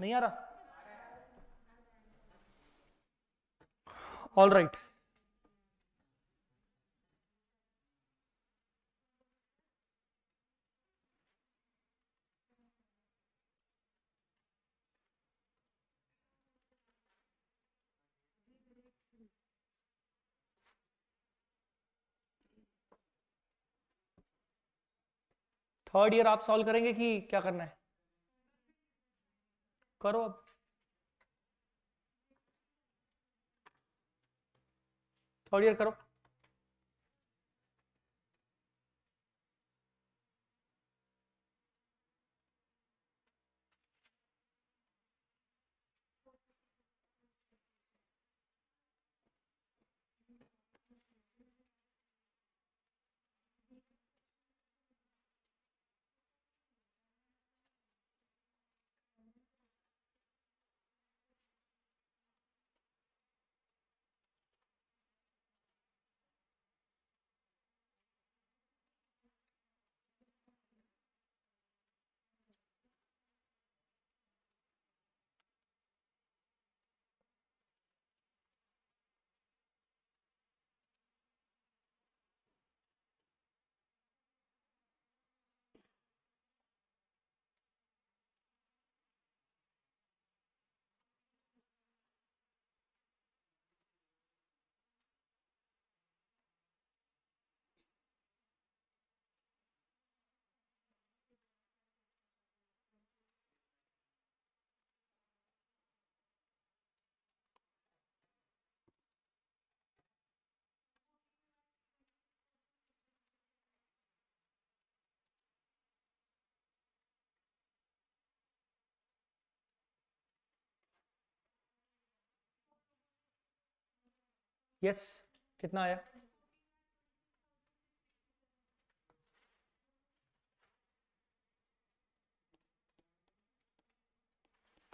नहीं आ रहा। ऑल राइट थर्ड ईयर आप सॉल्व करेंगे कि क्या करना है? करो अब। थर्ड ईयर करो। यस कितना आया?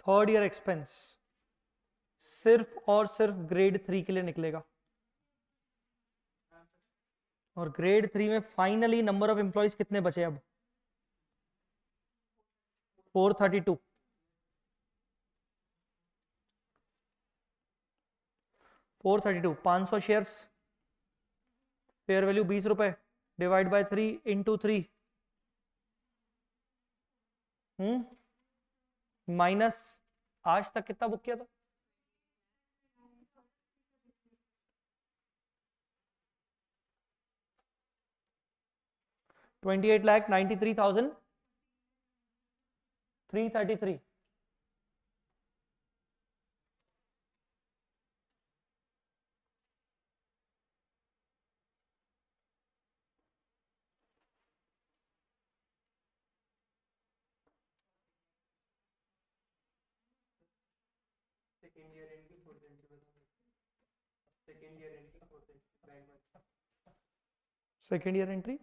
थर्ड ईयर एक्सपेंस सिर्फ़ और सिर्फ़ ग्रेड थ्री के लिए निकलेगा। और ग्रेड थ्री में फाइनली नंबर ऑफ़ एम्प्लॉयज़ कितने बचे अब? 432 फोर थर्टी टू पाँच सौ शेयर्स फेयर वैल्यू बीस रुपए divide by three into three hmm minus आज तक कितना बुक किया था? Twenty eight lakh ninety three thousand three thirty three second year end की फोर्थ एंट्री बता सेकेंड ईयर एंड की फोर्थ एंट्री बैंक में सेकेंड ईयर एंट्री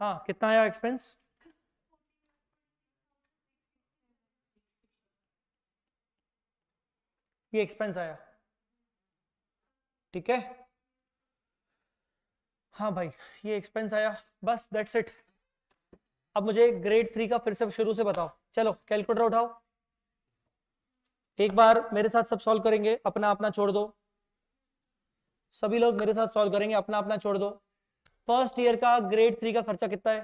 हाँ कितना आया एक्सपेंस ये एक्सपेंस आया। ठीक है? हाँ भाई, ये एक्सपेंस आया। बस दैट्स इट अब मुझे ग्रेड थ्री का फिर से शुरू से बताओ। चलो कैलकुलेटर उठाओ। एक बार मेरे साथ सब सॉल्व करेंगे। अपना अपना छोड़ दो। सभी लोग मेरे साथ सॉल्व करेंगे। अपना अपना छोड़ दो। फ़र्स्ट ईयर का ग्रेड थ्री का खर्चा कितना है?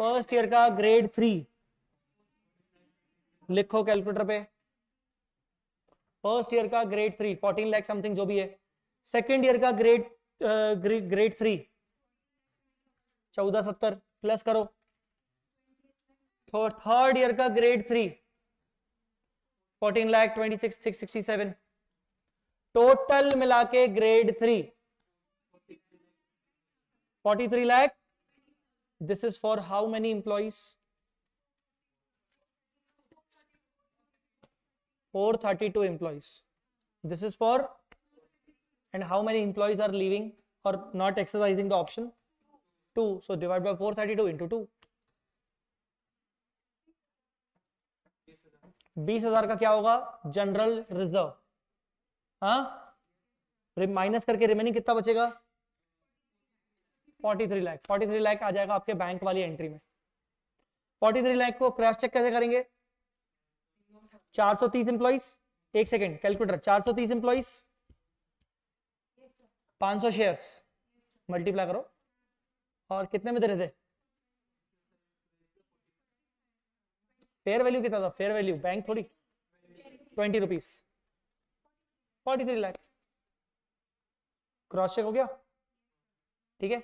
फ़र्स्ट ईयर का ग्रेड थ्री लिखो कैलकुलेटर पे। फ़र्स्ट ईयर का grade three fourteen lakh something जो भी है। सेकेंड ईयर का ग्रेड ग्रेड थ्री चौदह, सत्तर प्लस करो। थर्ड ईयर का grade three fourteen lakh twenty six six sixty seven total मिला के grade three forty three lakh this is for how for how many employees? 432 employees. This is for and how many employees are leaving or not exercising the option? 2 so divide by 432 into 2 बीस हज़ार का क्या होगा? General reserve हाँ? Minus करके remaining कितना बचेगा? 43 लाख 43 लाख आ जाएगा आपके बैंक वाली एंट्री में. 43 लाख को क्रॉस चेक कैसे करेंगे? 430 एम्प्लॉइज एक second calculator 430 employees 500 shares multiply करो। और कितने में दे रहे थे? फेयर वैल्यू कितना था? फेयर वैल्यू बैंक थोड़ी। Twenty rupees forty three lakh cross check हो गया? ठीक है।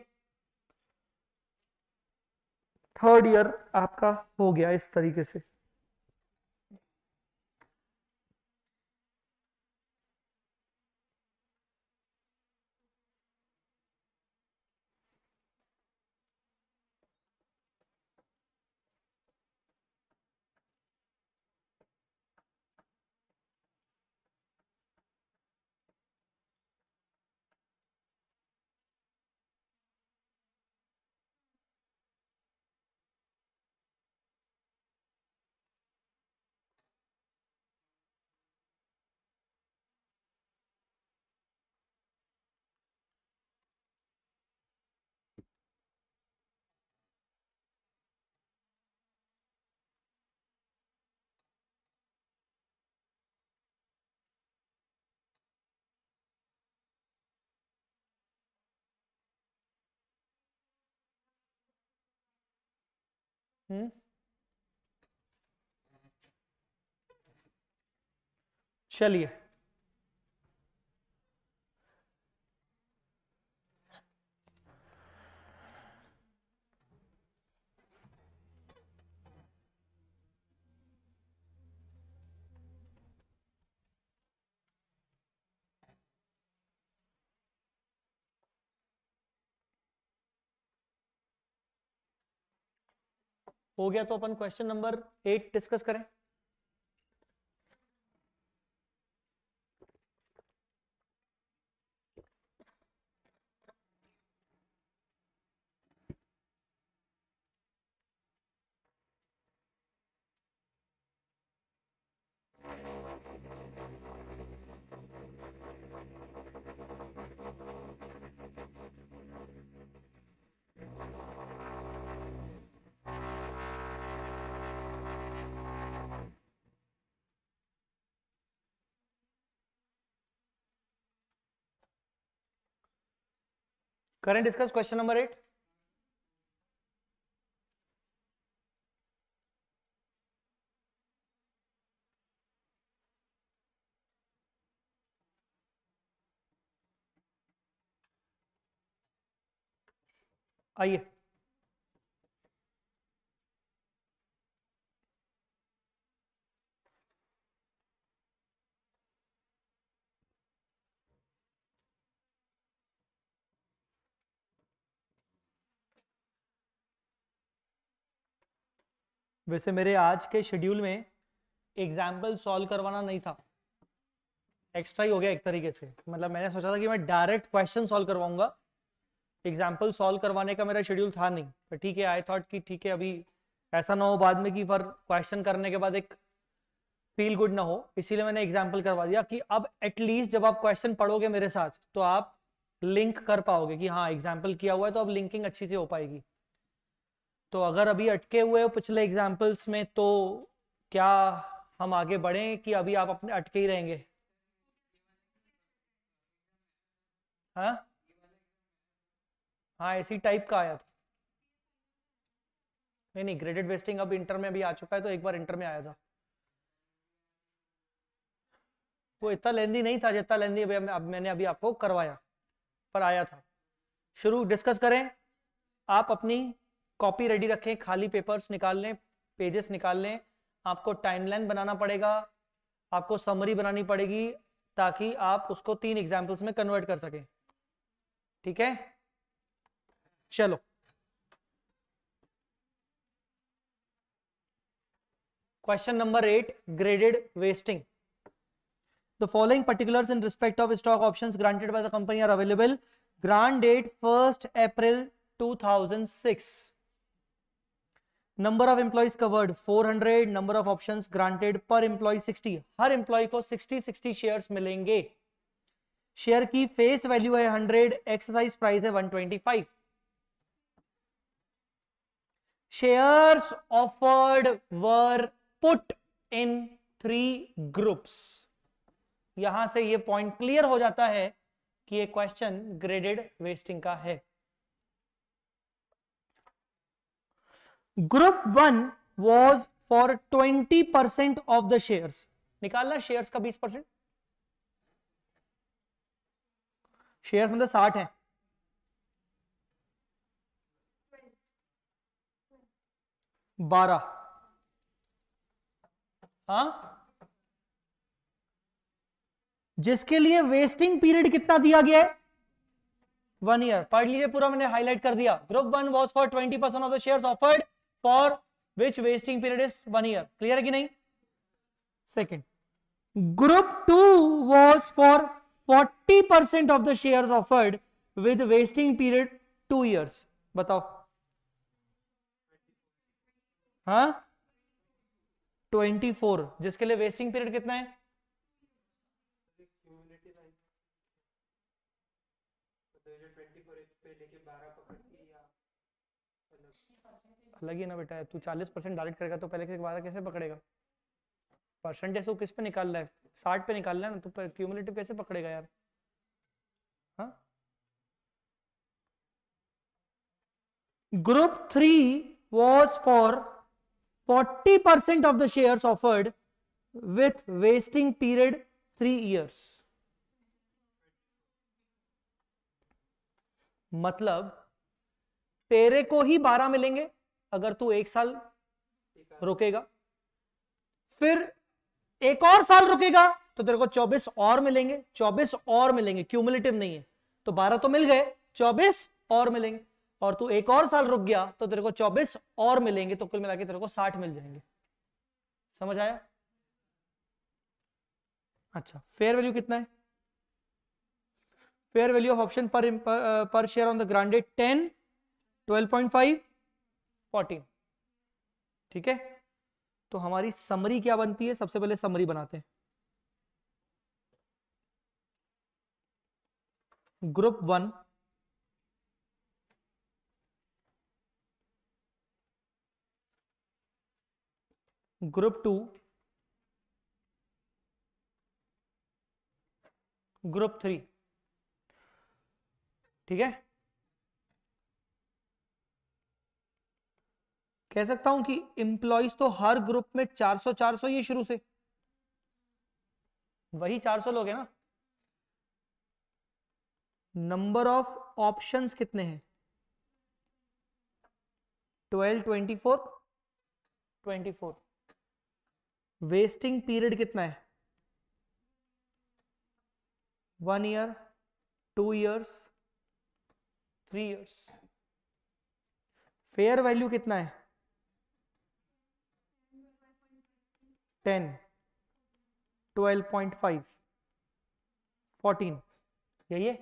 थर्ड ईयर आपका हो गया इस तरीके से। हम्म चलिए। हो गया तो अपन क्वेश्चन नंबर एट डिस्कस करें। करें डिस्कस क्वेश्चन नंबर एट आइए। वैसे मेरे आज के शेड्यूल में एग्ज़ाम्पल सॉल्व करवाना नहीं था। एक्स्ट्रा ही हो गया एक तरीके से। मतलब मैंने सोचा था कि मैं डायरेक्ट क्वेश्चन सॉल्व करवाऊँगा। एग्ज़ाम्पल सॉल्व करवाने का मेरा शेड्यूल था नहीं। पर ठीक है आई थॉट कि ठीक है, अभी ऐसा ना हो बाद में कि पर क्वेश्चन करने के बाद एक फील गुड ना हो। इसीलिए मैंने एग्ज़ाम्पल करवा दिया कि अब एटलीस्ट जब आप क्वेश्चन पढ़ोगे मेरे साथ तो आप लिंक कर पाओगे कि हाँ एग्ज़ाम्पल किया हुआ है तो अब लिंकिंग अच्छी से हो पाएगी। तो अगर अभी अटके हुए हो पिछले एग्जाम्पल्स में तो क्या हम आगे बढ़ें कि अभी आप अपने, अटके ही रहेंगे? हाँ? हाँ इसी टाइप का आया था। नहीं नहीं ग्रेडेड वेस्टिंग अब इंटर में भी आ चुका है तो एक बार इंटर में आया था। वो इतना लेंदी नहीं था जितना लेंदी अभी अब मैंने अभी आपको करवाया, पर आया था। शुरू डिस्कस करें। आप अपनी कॉपी रेडी रखें, खाली पेपर्स निकाल लें पेजेस निकाल लें। आपको टाइमलाइन बनाना पड़ेगा, आपको समरी बनानी पड़ेगी ताकि आप उसको तीन एग्जाम्पल्स में कन्वर्ट कर सकें। ठीक है? चलो। Question number eight graded vesting the following particulars in respect of stock options granted by the company are available. Grant date 1st april 2006 number of employees covered 400 number of options granted पर employee 60 हर employee को 60 60 shares मिलेंगे। Share की face value है 100 exercise price है 125 shares offered were put in three groups यहाँ से ये पॉइंट क्लियर हो जाता है कि ये क्वेश्चन ग्रेडेड वेस्टिंग का है। Group one was for twenty percent of the shares निकालना शेयर्स का बीस परसेंट शेयर्स मतलब साठ है। बारह। हाँ? जिसके लिए वेस्टिंग पीरियड कितना दिया गया है? वन ईयर पढ़ लीजिए पूरा, मैंने हाईलाइट कर दिया। Group one was for twenty percent of the share offered for which vesting period is one year clear है कि नहीं? Second group two was for forty percent of the share offered with vesting period two years बताओ। हाँ? Twenty four जिसके लिए wasting period कितना है cumulative आई तो जो 24 पे लेके 12 पकड़ के या ही ना बेटा, तू चालीस परसेंट डायरेक्ट करेगा तो पहले के बारह कैसे पकड़ेगा? परसेंटेज तो किस पे निकाल रहा है? साठ पे निकाल रहा है ना तो क्यूमुलेटिव कैसे पकड़ेगा यार? हाँ? Group three was for forty percent of the shares offered with vesting period three years मतलब तेरे को ही बारह मिलेंगे अगर तू एक साल रुकेगा फिर एक और साल रुकेगा तो तेरे को 24 और मिलेंगे 24 और मिलेंगे क्यूमुलेटिव नहीं है तो 12 तो मिल गए 24 और मिलेंगे और तू एक और साल रुक गया तो तेरे को 24 और मिलेंगे तो कुल मिला के तेरे को 60 मिल जाएँगे। समझ आया? अच्छा फेयर वैल्यू कितना है? Fair value of option per per share on the granted 10 12.5 14 ठीक है? तो हमारी समरी क्या बनती है? सबसे पहले समरी बनाते हैं। Group one group two group three ठीक है? कह सकता हूँ कि इंप्लॉइज तो हर ग्रुप में 400 400 ही शुरू से। वही 400 लोग हैं ना? नंबर ऑफ़ ऑप्शंस कितने हैं? 12 24 24 वेस्टिंग पीरियड कितना है? One year two years three years fair value कितना है? Ten twelve point five fourteen यही है?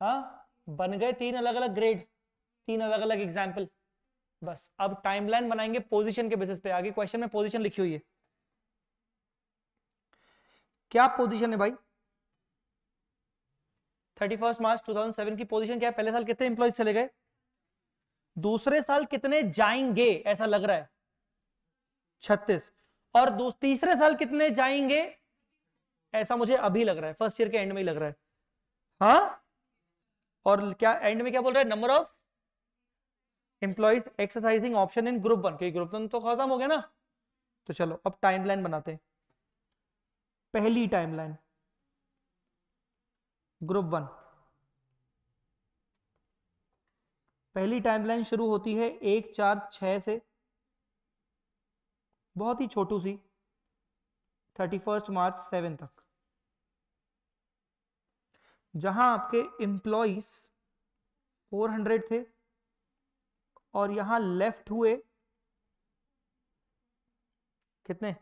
हाँ बन गए तीन अलग अलग ग्रेड तीन अलग अलग एग्ज़ाम्पल बस, अब टाइमलाइन बनाएँगे पोजीशन के बेसिस पे। आगे क्वेश्चन में पोजीशन लिखी हुई है। क्या पोजीशन है भाई? थर्टी फ़र्स्ट मार्च 2007 की पोजीशन क्या है? पहले साल कितने इंप्लॉयज चले गए? दूसरे साल कितने जाएँगे? ऐसा लग रहा है। छत्तीस। और तीसरे साल कितने जाएँगे? ऐसा मुझे अभी लग रहा है। फ़र्स्ट ईयर के एंड में ही लग रहा है। हाँ? और क्या एंड में क्या बोल रहा है? Number of employees exercising option in group one क्योंकि ग्रुप वन तो खत्म हो गया ना। तो चलो, अब टाइमलाइन बनाते हैं। पहली टाइमलाइन ग्रुप वन पहली टाइमलाइन शुरू होती है एक चार छ से। बहुत ही छोटू सी। थर्टी फ़र्स्ट मार्च सेवन तक। जहाँ आपके एम्प्लॉइज 400 थे और यहाँ लेफ़्ट हुए कितने?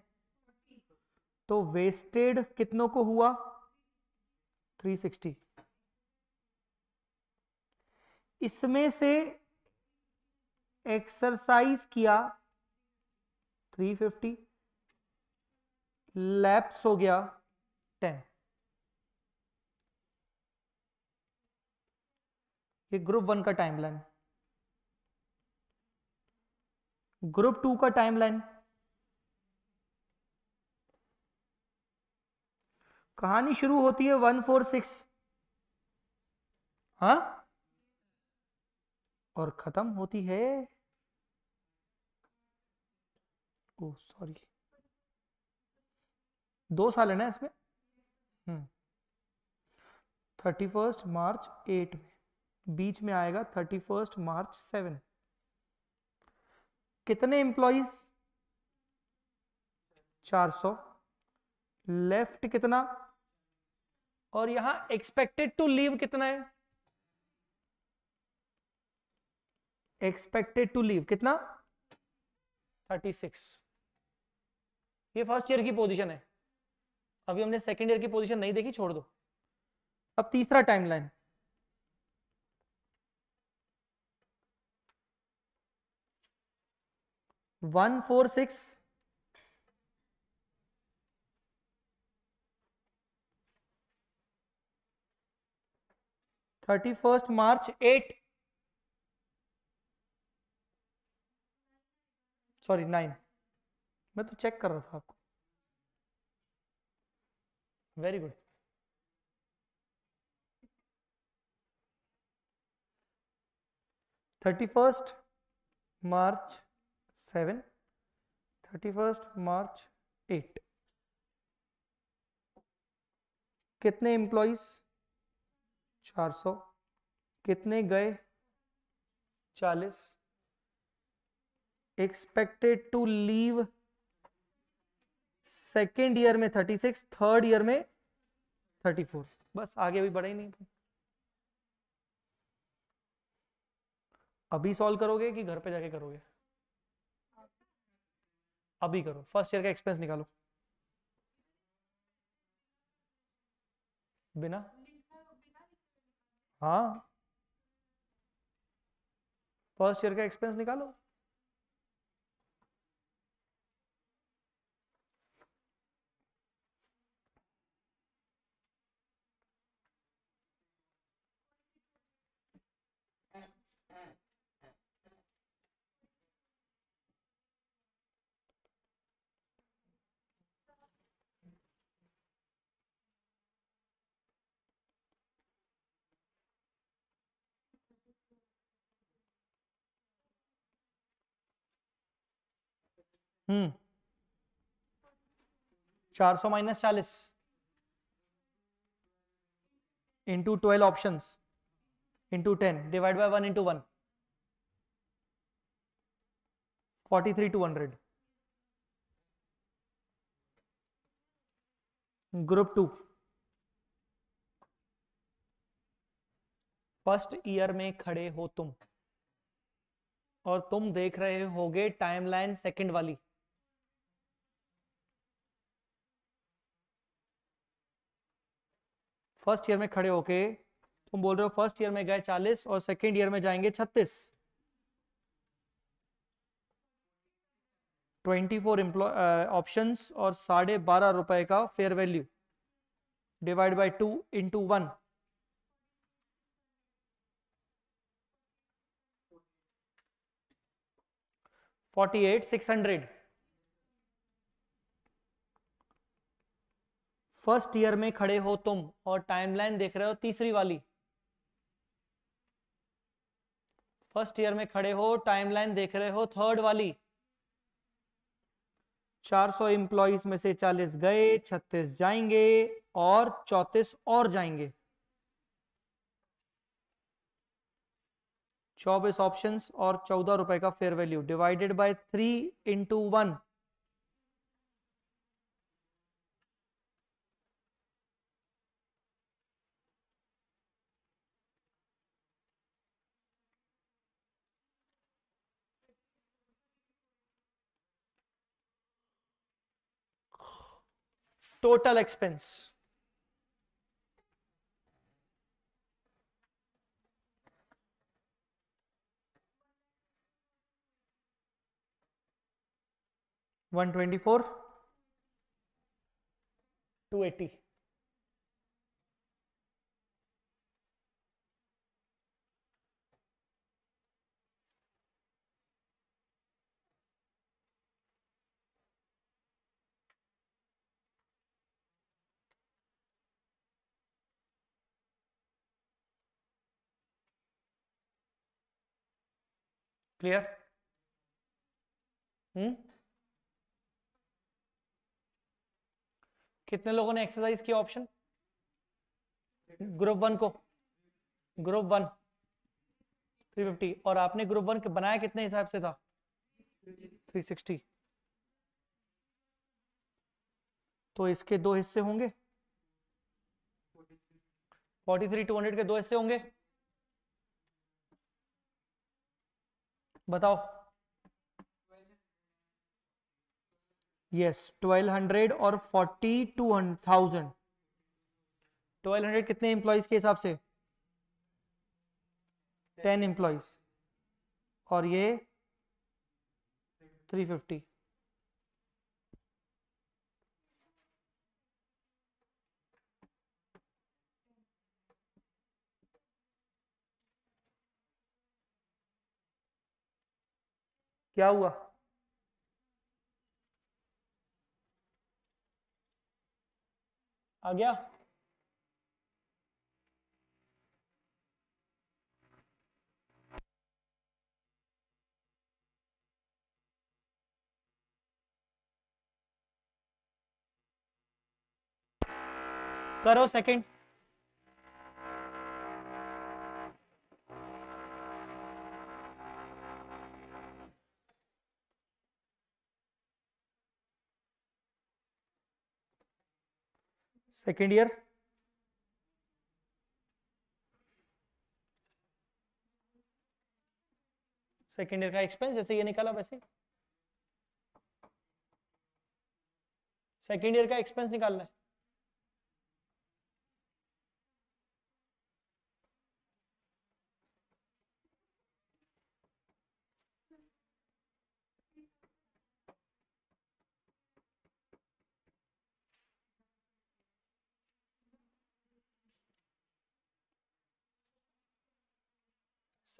तो वेस्टेड कितनों को हुआ? 360 इसमें से एक्सरसाइज किया 350 लैप्स हो गया टेन। ये ग्रुप वन का टाइमलाइन। ग्रुप टू का टाइमलाइन। कहानी शुरू होती है वन फोर सिक्स। हाँ? और खत्म होती है ओ सॉरी दो साल है ना इसमें? Hmm. Thirty first March eight में। बीच में आएगा थर्टी फ़र्स्ट मार्च सेवन कितने एम्प्लॉयज़ 400 लेफ़्ट कितना? और यहाँ एक्सपेक्टेड टू लीव कितना है? एक्सपेक्टेड टू लीव कितना? 36 ये फ़र्स्ट ईयर की पोजीशन है। अभी हमने सेकेंड ईयर की पोजीशन नहीं देखी, छोड़ दो। अब तीसरा timeline one four six thirty first March eight sorry nine मैं तो चेक कर रहा था आपको। Very good thirty first March seven thirty first March eight कितने एम्प्लॉयज़ चार सौ। कितने गए? चालीस। Expected to leave second year में थर्टी सिक्स, थर्ड ईयर में थर्टी फोर। बस आगे अभी बढ़ा ही नहीं। अभी सॉल्व करोगे कि घर पे जाके करोगे? अभी करो। फ़र्स्ट ईयर का एक्सपेंस निकालो। बिना? हाँ। फ़र्स्ट ईयर का एक्सपेंस निकालो। हम्म। चार सौ माइनस चालीस। Into twelve option into ten divide by one into one forty three two hundred group two first year में खड़े हो तुम। और तुम देख रहे होगे टाइमलाइन सेकंड वाली। फ़र्स्ट ईयर में खड़े होके तुम बोल रहे हो फ़र्स्ट ईयर में गए चालीस और सेकेंड ईयर में जाएँगे छत्तीस। ट्वेंटी फोर ऑप्शन और साढ़े बारह रुपए का fair value divide by two into one forty eight six hundred first year में खड़े हो तुम और टाइमलाइन देख रहे हो तीसरी वाली। फ़र्स्ट ईयर में खड़े हो, टाइमलाइन देख रहे हो थर्ड वाली। 400 एम्प्लॉयज़ में से 40 गए 36 जाएँगे और 34 और जाएँगे। 24 ऑप्शंस और 14 रुपए का fair value divided by 3 into one total expense. One twenty four, two eighty. Clear hmm कितने लोगों ने एक्सरसाइज किया ऑप्शन ग्रुप वन को। ग्रुप वन 350 और आपने ग्रुप वन बनाया कितने हिसाब से था? 360 तो इसके दो हिस्से होंगे? 43 200 के दो हिस्से होंगे? बताओ। यस ट्वेल्व हंड्रेड और forty two thousand twelve hundred कितने एम्प्लॉयज़ के हिसाब से? टेन एम्प्लॉयज़ और ये? थ्री फिफ्टी क्या हुआ? आ गया? करो second second year second year का एक्सपेंस जैसे ये निकाला वैसे सेकेंड ईयर का एक्सपेंस निकालना है।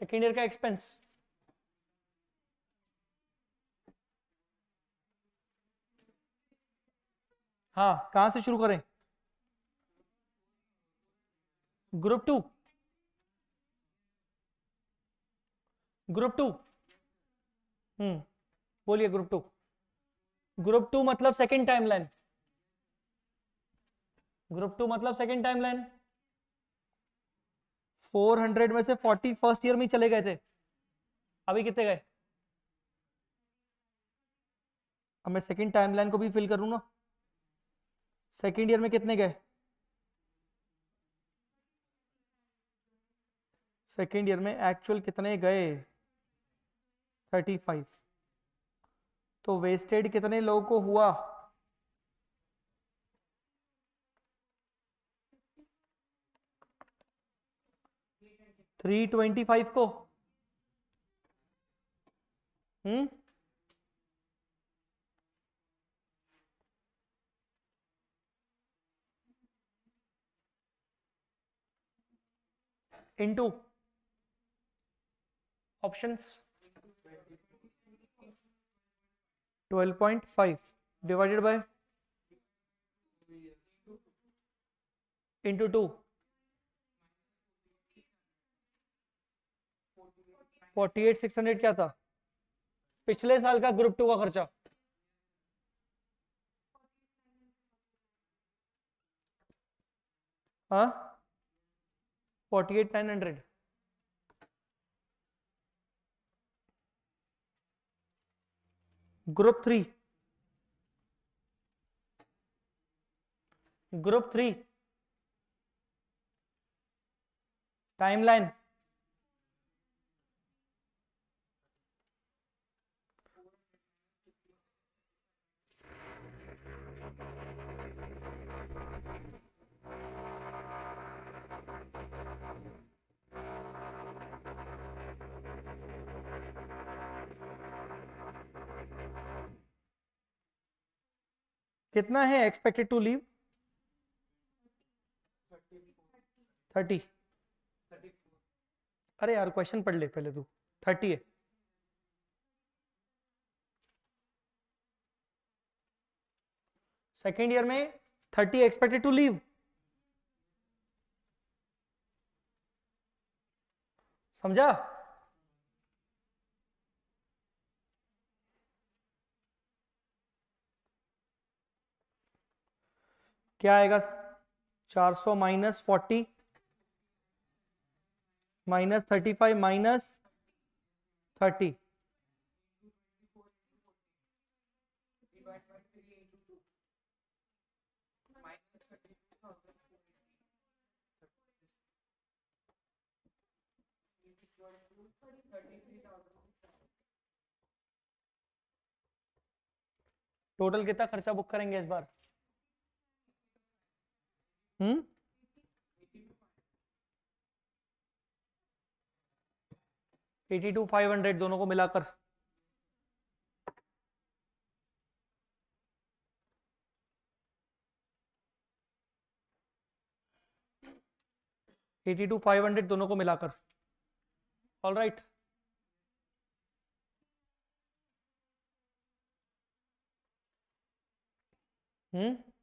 सेकेंड ईयर का एक्सपेंस हाँ कहाँ से शुरू करें? Group two group two hmm बोलिए ग्रुप टू ग्रुप टू मतलब सेकंड टाइमलाइन ग्रुप टू मतलब सेकंड टाइमलाइन 400 में से 40 फ़र्स्ट ईयर में ही चले गए थे। अभी कितने गए? अब मैं सेकंड टाइमलाइन को भी फिल करूँगा। सेकंड ईयर में कितने गए? सेकंड ईयर में एक्चुअल कितने गए? 35 तो वेस्टेड कितने लोगों को हुआ? थ्री ट्वेंटी फाइव को। हम्म? Into options 12.5 divided by into 2 48 600 क्या था? पिछले साल का ग्रुप टू का खर्चा। हाँ? Forty eight, nine hundred. Group three. Group three. Timeline. कितना है एक्सपेक्टेड टू लीव थर्टी अरे यार क्वेश्चन पढ़ ले पहले तू. थर्टी है. सेकेंड ईयर में थर्टी एक्सपेक्टेड टू लीव समझा? क्या आएगा? 400 सौ minus forty minus thirty five minus thirty. Total कितना खर्चा बुक करेंगे इस बार? Hmm eighty two five hundred दोनों को मिलाकर। एटी टू फाइव हंड्रेड दोनों को मिलाकर। ऑल राइट हम्म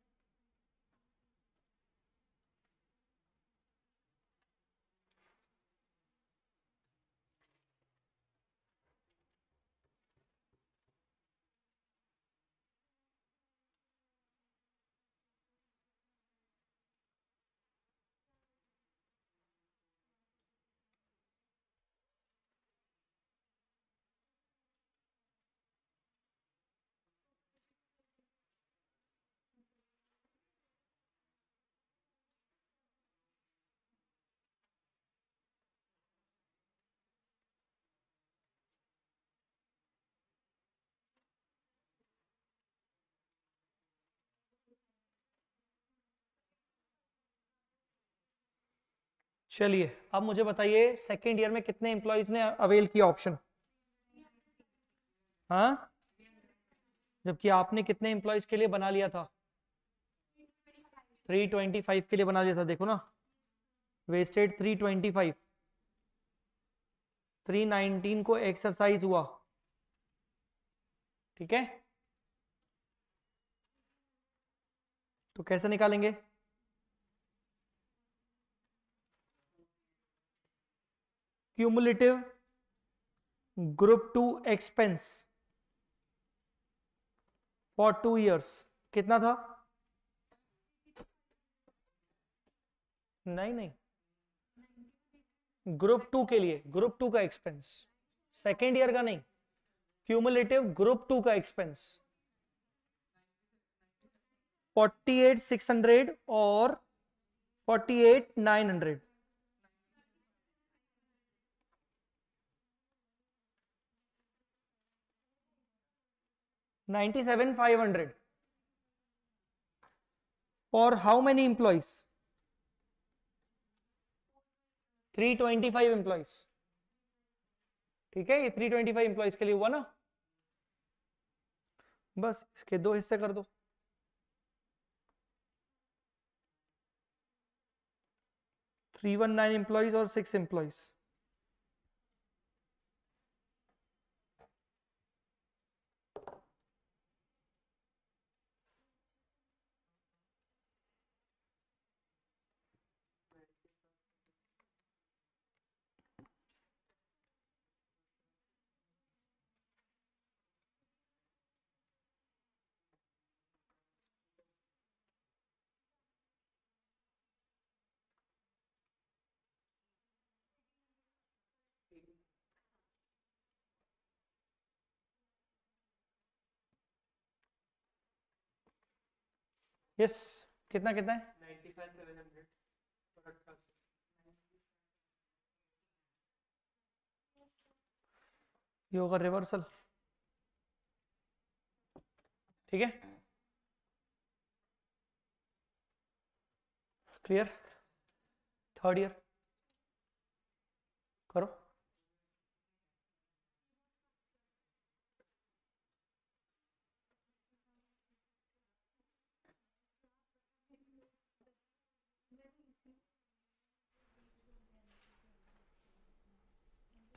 चलिए, अब मुझे बताइए सेकेंड ईयर में कितने एम्प्लॉयज़ ने अवेल किया ऑप्शन हाँ? जबकि आपने कितने एम्प्लॉयज़ के लिए बना लिया था? 325 के लिए बना लिया था, देखो ना। वेस्टेड 325 319 को एक्सरसाइज हुआ। ठीक है? तो कैसे निकालेंगे? Cumulative group 2 expense for two years. कितना था? नहीं नहीं। ग्रुप टू के लिए ग्रुप टू का एक्सपेंस सेकेंड ईयर का नहीं। क्यूमुलेटिव ग्रुप टू का expense forty eight six hundred और forty eight nine hundred ninety seven five hundred for how many employees 325 employees ठीक है ये 325 employees के लिए हुआ ना बस इसके दो हिस्से कर दो थ्री वन नाइन एम्प्लॉयज़ और सिक्स एम्प्लॉयज़ यस कितना कितना है? 95 700 और 1800 ये होगा रिवर्सल ठीक है? क्लियर थर्ड ईयर करो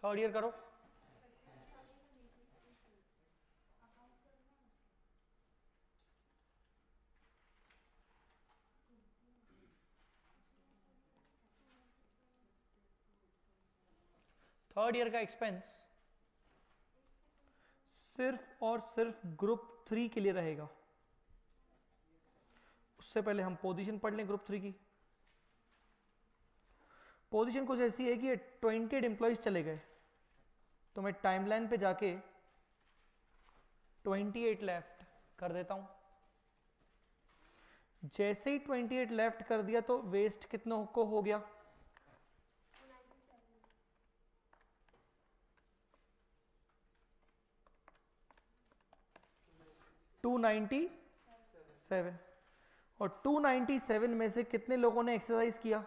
थर्ड ईयर करो। थर्ड ईयर का एक्सपेंस सिर्फ़ और सिर्फ़ ग्रुप थ्री के लिए रहेगा। उससे पहले हम पोजीशन पढ़ लें ग्रुप थ्री की। पोजीशन कुछ ऐसी है कि ट्वेंटी एड एम्प्लॉयज़ चले गए। तो मैं टाइमलाइन पे जाके ट्वेंटी एट लेफ़्ट कर देता हूँ। जैसे ही ट्वेंटी एट लेफ़्ट कर दिया तो वेस्ट कितनों को हो गया? टू नाइन्टी सेवन और 297 में से कितने लोगों ने एक्सरसाइज किया?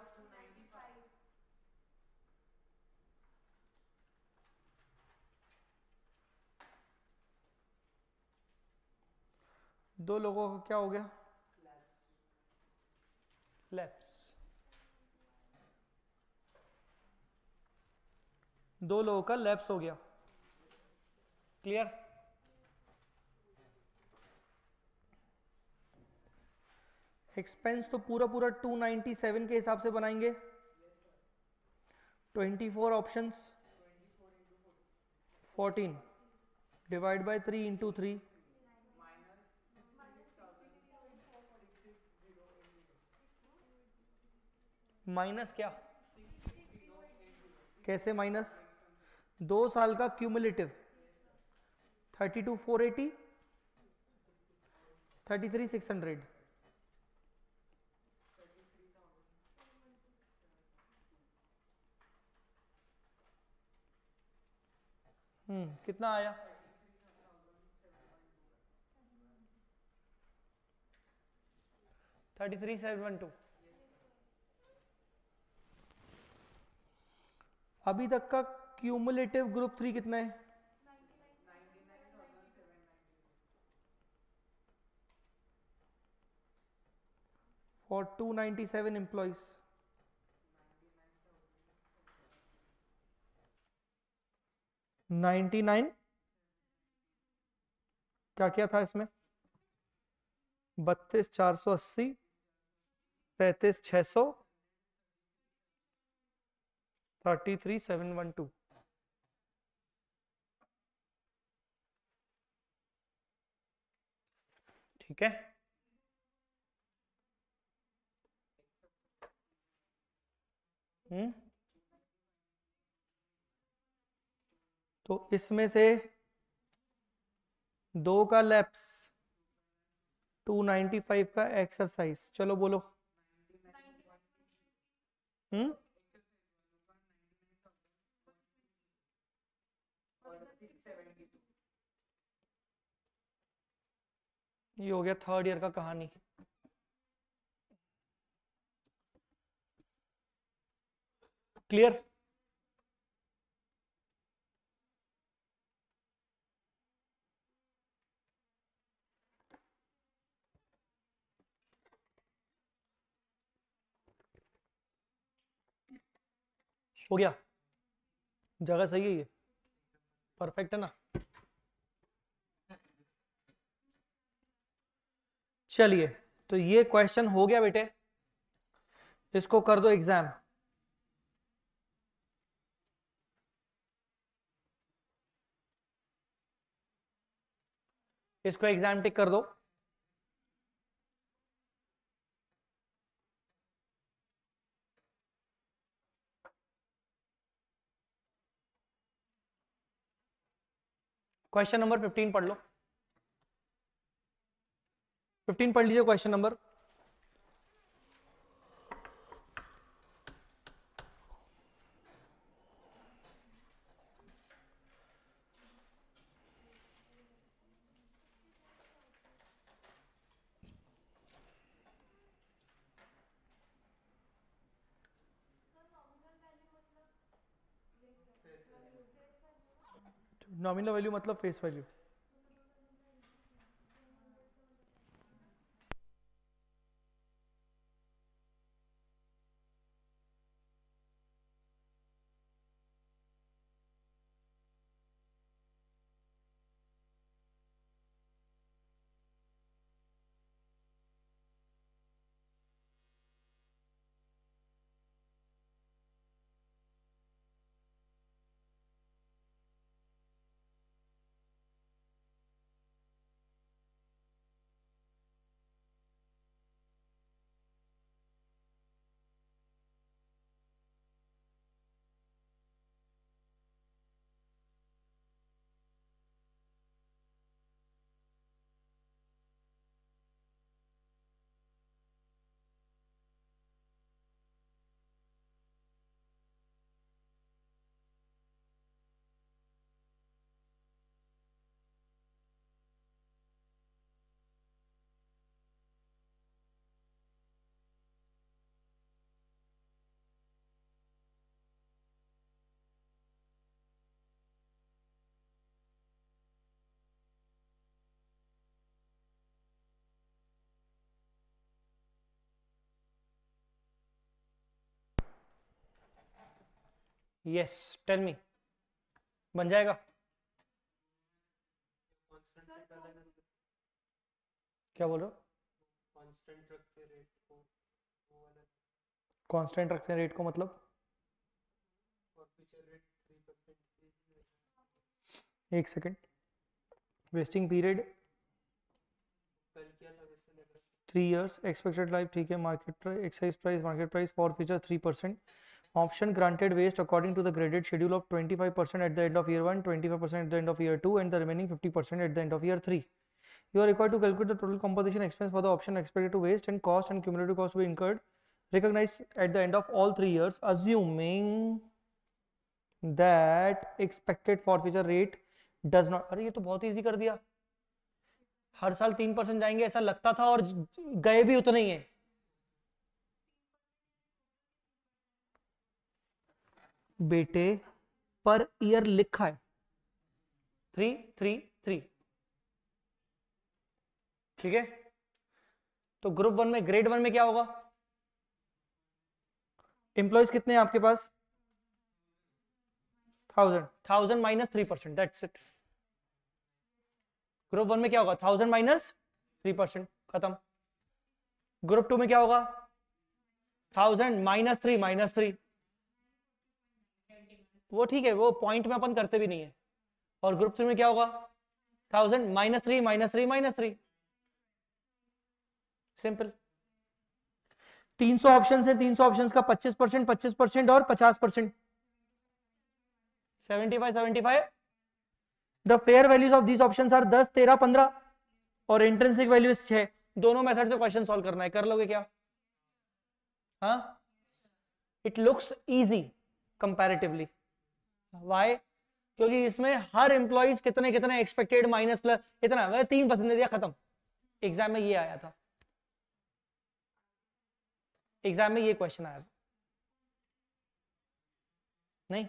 दो लोगों का क्या हो गया? लैप्स दो लोगों का लैप्स हो गया। क्लियर एक्सपेंस तो पूरा पूरा 297 के हिसाब से बनाएँगे। 24 options 14 divide by 3 into three minus क्या? कैसे माइनस? दो साल का क्यूमुलेटिव 32 480 33 600 हम्म कितना आया? थर्टी थ्री सेवन टू अभी तक का क्यूमुलेटिव ग्रुप थ्री कितना है? For two ninety seven employees ninety nine क्या क्या था इसमें? बत्तीस चार सौ अस्सी, तैतीस छह सौ thirty three seven one two ठीक है? हम्म? तो इसमें से दो का लैप्स 295 का एक्सरसाइज। चलो बोलो। हम्म? ये हो गया थर्ड ईयर का कहानी। क्लियर हो गया। जगह सही है ये। परफेक्ट है ना? चलिए तो ये क्वेश्चन हो गया बेटे। इसको कर दो एग्ज़ाम इसको एग्ज़ाम टिक कर दो। क्वेश्चन नंबर 15 पढ़ लो। 15 पढ़ लीजिए क्वेश्चन नंबर नॉमिनल वैल्यू मतलब face value yes tell me बन जाएगा। क्या बोल रहे हो? कांस्टेंट रखते रेट को कांस्टेंट रखते हैं रेट को मतलब एक second vesting period three years expected life ठीक है market excise price market price for future three percent option granted waste according to the graded schedule of 25% at the end of year 1 25% at the end of year 2 and the remaining 50% at the end of year 3 you are required to calculate the total composition expense for the option expected to waste and cost and cumulative cost to be incurred recognized at the end of all three years assuming that expected forfeiture rate does not अरे ये तो बहुत easy कर दिया हर साल तीन percent जाएँगे ऐसा लगता था और गए भी उतने ही है बेटे पर ईयर लिखा है। थ्री थ्री थ्री ठीक है? तो ग्रुप वन में ग्रेड वन में क्या होगा? एम्प्लॉयज़ कितने हैं आपके पास? Thousand thousand minus three percent that's it group one में क्या होगा? थाउज़ेंड माइनस थ्री परसेंट खत्म। ग्रुप टू में क्या होगा? Thousand minus three minus three वो ठीक है, वो पॉइंट में अपन करते भी नहीं है। और ग्रुप थ्री में क्या होगा? Thousand minus three minus three minus three simple 300 option है 300 ऑप्शंस का 25 परसेंट, पच्चीस परसेंट और 50 percent. Seventy five seventy five the fair values of these options are 10 13 15 और इंट्रेंसिक वैल्यूज़ 6 दोनों मेथड से क्वेश्चन सॉल्व करना है। कर लोगे क्या? हाँ? It looks easy comparatively why क्योंकि इसमें हर एम्प्लॉयज़ कितने कितने एक्सपेक्टेड माइनस प्लस इतना, वह तीन परसेंट दिया, खत्म। एग्ज़ाम में ये आया था। एग्ज़ाम में ये क्वेश्चन आया था। नहीं?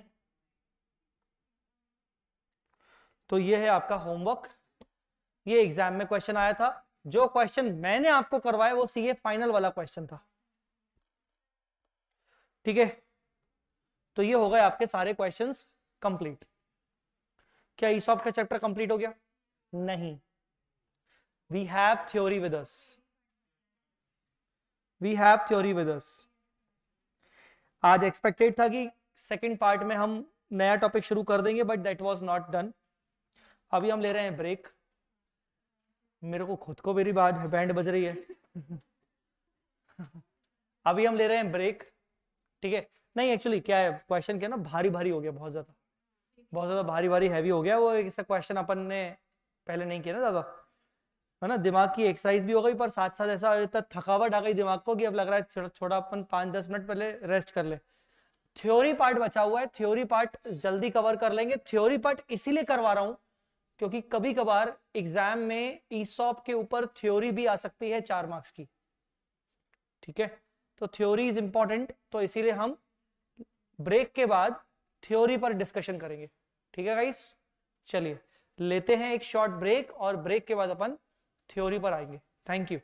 तो ये है आपका होमवर्क ये एग्ज़ाम में क्वेश्चन आया था। जो क्वेश्चन मैंने आपको करवाया, वो सीए फाइनल वाला क्वेश्चन था। ठीक है? तो ये हो गए आपके सारे क्वेश्चन कंप्लीट क्या ईसॉप का चैप्टर कंप्लीट हो गया? नहीं. We have theory with us we have theory with us आज एक्सपेक्टेड था कि सेकंड पार्ट में हम नया टॉपिक शुरू कर देंगे but that was not done अभी हम ले रहे हैं ब्रेक मेरे को खुद को मेरी बात बैंड बज रही है. (laughs) अभी हम ले रहे हैं ब्रेक ठीक है? नहीं एक्चुअली क्या है? क्वेश्चन क्या ना? भारी भारी हो गया बहुत ज़्यादा। बहुत ज़्यादा भारी भारी हैवी हो गया। वो ऐसा क्वेश्चन अपन ने पहले नहीं किया ना ज़्यादा है ना? दिमाग की एक्सरसाइज भी हो गई, पर साथ साथ ऐसा इतना थकावट आ गई दिमाग को कि अब लग रहा है थोड़ा अपन पाँच दस मिनट पहले रेस्ट कर ले। थ्योरी पार्ट बचा हुआ है। थ्योरी पार्ट जल्दी कवर कर लेंगे। थ्योरी पार्ट इसीलिए करवा रहा हूँ, क्योंकि कभी कभार एग्ज़ाम में ईसॉप के ऊपर थ्योरी भी आ सकती है चार मार्क्स की। ठीक है? तो थ्योरी इज़ इंपॉर्टेंट तो इसीलिए हम ब्रेक के बाद थ्योरी पर डिस्कशन करेंगे। ठीक है गाइस चलिए, लेते हैं एक शॉर्ट ब्रेक और ब्रेक के बाद अपन थ्योरी पर आएँगे। थैंक यू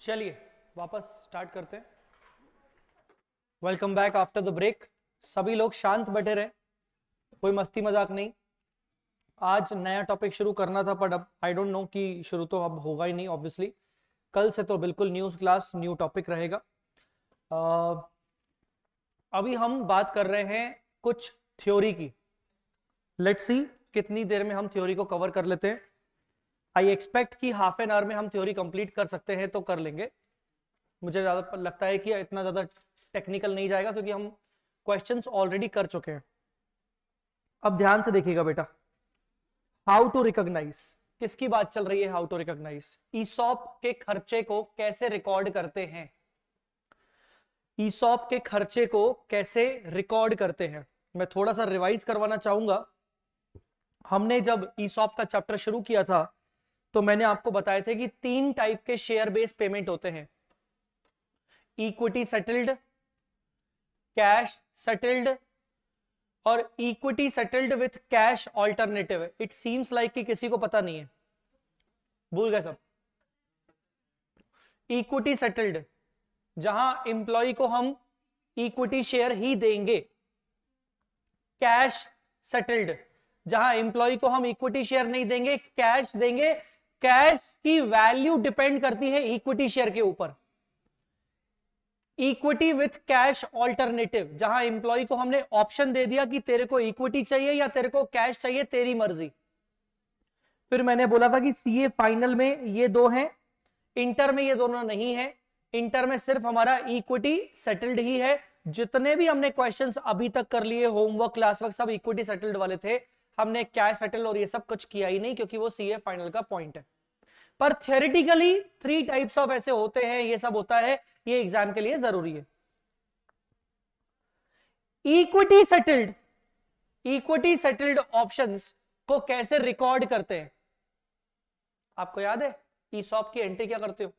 चलिए वापस स्टार्ट करते हैं। Welcome back after the break सभी लोग शांत बैठे रहे कोई मस्ती मज़ाक नहीं। आज नया टॉपिक शुरू करना था बट अब आई डोंट नो कि शुरू तो अब होगा ही नहीं ऑब्वियसली कल से तो बिल्कुल न्यूज़ क्लास न्यू टॉपिक रहेगा। uh, अभी हम बात कर रहे हैं कुछ थ्योरी की। लेट्स सी कितनी देर में हम थ्योरी को कवर कर लेते हैं। आई एक्सपेक्ट कि हाफ़ एन आवर में हम थ्योरी कंप्लीट कर सकते हैं तो कर लेंगे। मुझे ज़्यादा लगता है कि इतना ज़्यादा टेक्निकल नहीं जाएगा, क्योंकि हम क्वेश्चंस ऑलरेडी कर चुके हैं। अब ध्यान से देखिएगा बेटा। हाउ टू रिकॉग्नाइज किसकी बात चल रही है हाउ टू रिकॉग्नाइज ईसॉप के खर्चे को कैसे रिकॉर्ड करते हैं? ईसॉप के खर्चे को कैसे रिकॉर्ड करते हैं? मैं थोड़ा सा रिवाइज करवाना चाहूँगा। हमने जब ईसॉप का चैप्टर शुरू किया था तो मैंने आपको बताया थे कि तीन टाइप के शेयर बेस्ड पेमेंट होते हैं। इक्विटी सेटल्ड कैश सेटल्ड और equity settled with cash alternative it seems like कि किसी को पता नहीं है। भूल गए सब। इक्विटी सेटल्ड जहाँ इंप्लॉय को हम इक्विटी शेयर ही देंगे। कैश सेटल्ड जहाँ इंप्लॉय को हम इक्विटी शेयर नहीं देंगे कैश देंगे कैश की वैल्यू डिपेंड करती है इक्विटी शेयर के ऊपर। इक्विटी विथ कैश ऑल्टरनेटिव, जहाँ इंप्लॉय को हमने ऑप्शन दे दिया कि तेरे को इक्विटी चाहिए या तेरे को कैश चाहिए, तेरी मर्ज़ी। फिर मैंने बोला था कि सीए फाइनल में ये दो हैं, इंटर में ये दोनों नहीं है। इंटर में सिर्फ़ हमारा इक्विटी सेटल्ड ही है। जितने भी हमने क्वेश्चंस अभी तक कर लिए होमवर्क क्लास वर्क सब इक्विटी सेटल्ड वाले थे। हमने कैश सेटल और ये सब कुछ किया ही नहीं क्योंकि वो सीए फाइनल का पॉइंट है। पर थियोरिटिकली थ्री टाइप्स ऑफ़ ऐसे होते हैं, ये सब होता है, ये एग्ज़ाम के लिए ज़रूरी है। Equity settled equity settled options को कैसे रिकॉर्ड करते हैं? आपको याद है? ई सॉप की एंट्री क्या करते हो?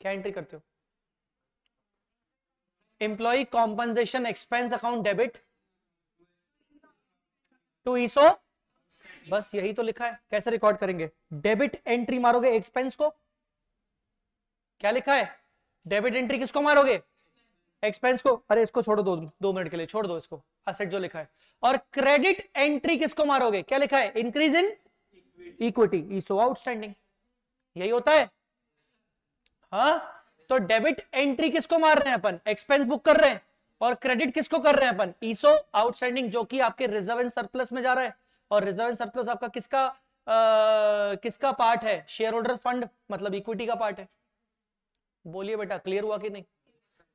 क्या एंट्री करते हो? Employee compensation expense account debit to ESO. बस यही तो लिखा है। कैसे रिकॉर्ड करेंगे? डेबिट एंट्री मारोगे एक्सपेंस को? क्या लिखा है? डेबिट एंट्री किसको मारोगे? एक्सपेंस को। अरे, इसको छोड़ो दो दो मिनट के लिए, छोड़ दो इसको। असेट जो लिखा है। और क्रेडिट एंट्री किसको मारोगे? क्या लिखा है? Increase in equity ESO outstanding यही होता है। हाँ? तो डेबिट एंट्री किसको मार रहे हैं अपन? एक्सपेंस बुक कर रहे हैं। और क्रेडिट किसको कर रहे हैं अपन? ईसो आउटस्टैंडिंग जो कि आपके रिज़र्व एंड सरप्लस में जा रहा है। और रिज़र्व एंड सरप्लस आपका किसका आ, किसका पार्ट है? शेयर होल्डर फंड मतलब इक्विटी का पार्ट है। बोलिए बेटा क्लियर हुआ कि नहीं?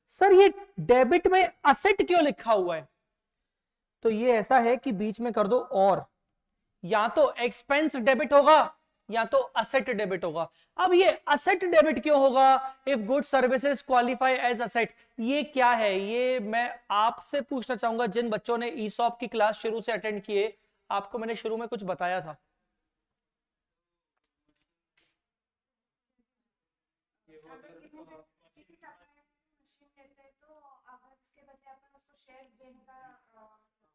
सर ये डेबिट में असेट क्यों लिखा हुआ है? तो ये ऐसा है कि बीच में कर दो और। या तो एक्सपेंस डेबिट होगा या तो असेट डेबिट होगा। अब ये असेट डेबिट क्यों होगा? If good services qualify as asset ये क्या है? ये मैं आपसे पूछना चाहूँगा, जिन बच्चों ने ईसॉप की क्लास शुरू से अटेंड किए, आपको मैंने शुरू में कुछ बताया था।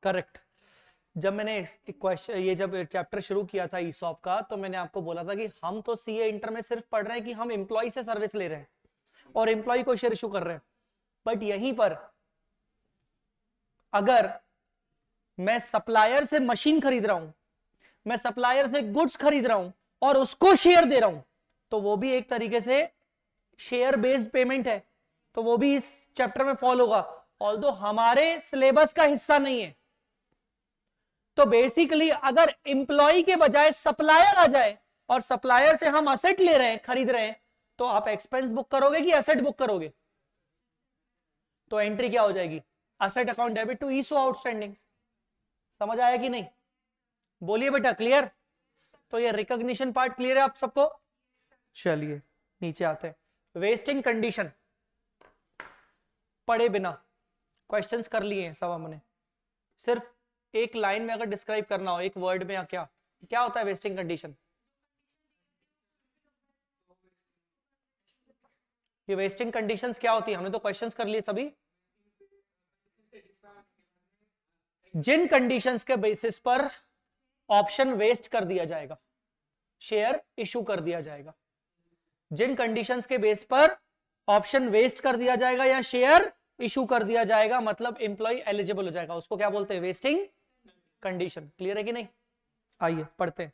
करेक्ट जब मैंने क्वेश्चन ये जब चैप्टर शुरू किया था ईसॉप का तो मैंने आपको बोला था कि हम तो सीए इंटर में सिर्फ़ पढ़ रहे हैं कि हम एम्प्लॉय से सर्विस ले रहे हैं और एम्प्लॉय को शेयर इशू कर रहे हैं। बट यहीं पर अगर मैं सप्लायर से मशीन खरीद रहा हूँ, मैं सप्लायर से गुड्स खरीद रहा हूँ और उसको शेयर दे रहा हूँ तो वो भी एक तरीके से शेयर बेस्ड पेमेंट है। तो वो भी इस चैप्टर में फॉलो होगा। ऑल हमारे सिलेबस का हिस्सा नहीं है तो बेसिकली अगर इंप्लॉय के बजाय सप्लायर आ जाए और सप्लायर से हम असेट ले रहे हैं, खरीद रहे हैं तो आप एक्सपेंस बुक करोगे कि असेट बुक करोगे? तो एंट्री क्या हो जाएगी? Asset account debit to ESO outstanding समझ आया कि नहीं? बोलिए बेटा क्लियर तो ये रिकॉग्निशन पार्ट क्लियर है आप सबको? चलिए, नीचे आते हैं. वेस्टिंग कंडीशन पढ़े बिना. क्वेश्चंस कर लिए हैं सब हमने. सिर्फ़ एक लाइन में अगर डिस्क्राइब करना हो, एक वर्ड में या क्या क्या होता है वेस्टिंग कंडीशन ये वेस्टिंग कंडीशंस क्या होती है? हमने तो क्वेश्चंस कर लिए सभी। जिन कंडीशंस के बेसिस पर ऑप्शन वेस्ट कर दिया जाएगा शेयर इशू कर दिया जाएगा। जिन कंडीशंस के बेस पर ऑप्शन वेस्ट कर दिया जाएगा या शेयर इशू कर दिया जाएगा मतलब एम्प्लॉय एलिजिबल हो जाएगा, उसको क्या बोलते हैं? वेस्टिंग कंडीशन क्लियर है कि नहीं? आइए, पढ़ते हैं।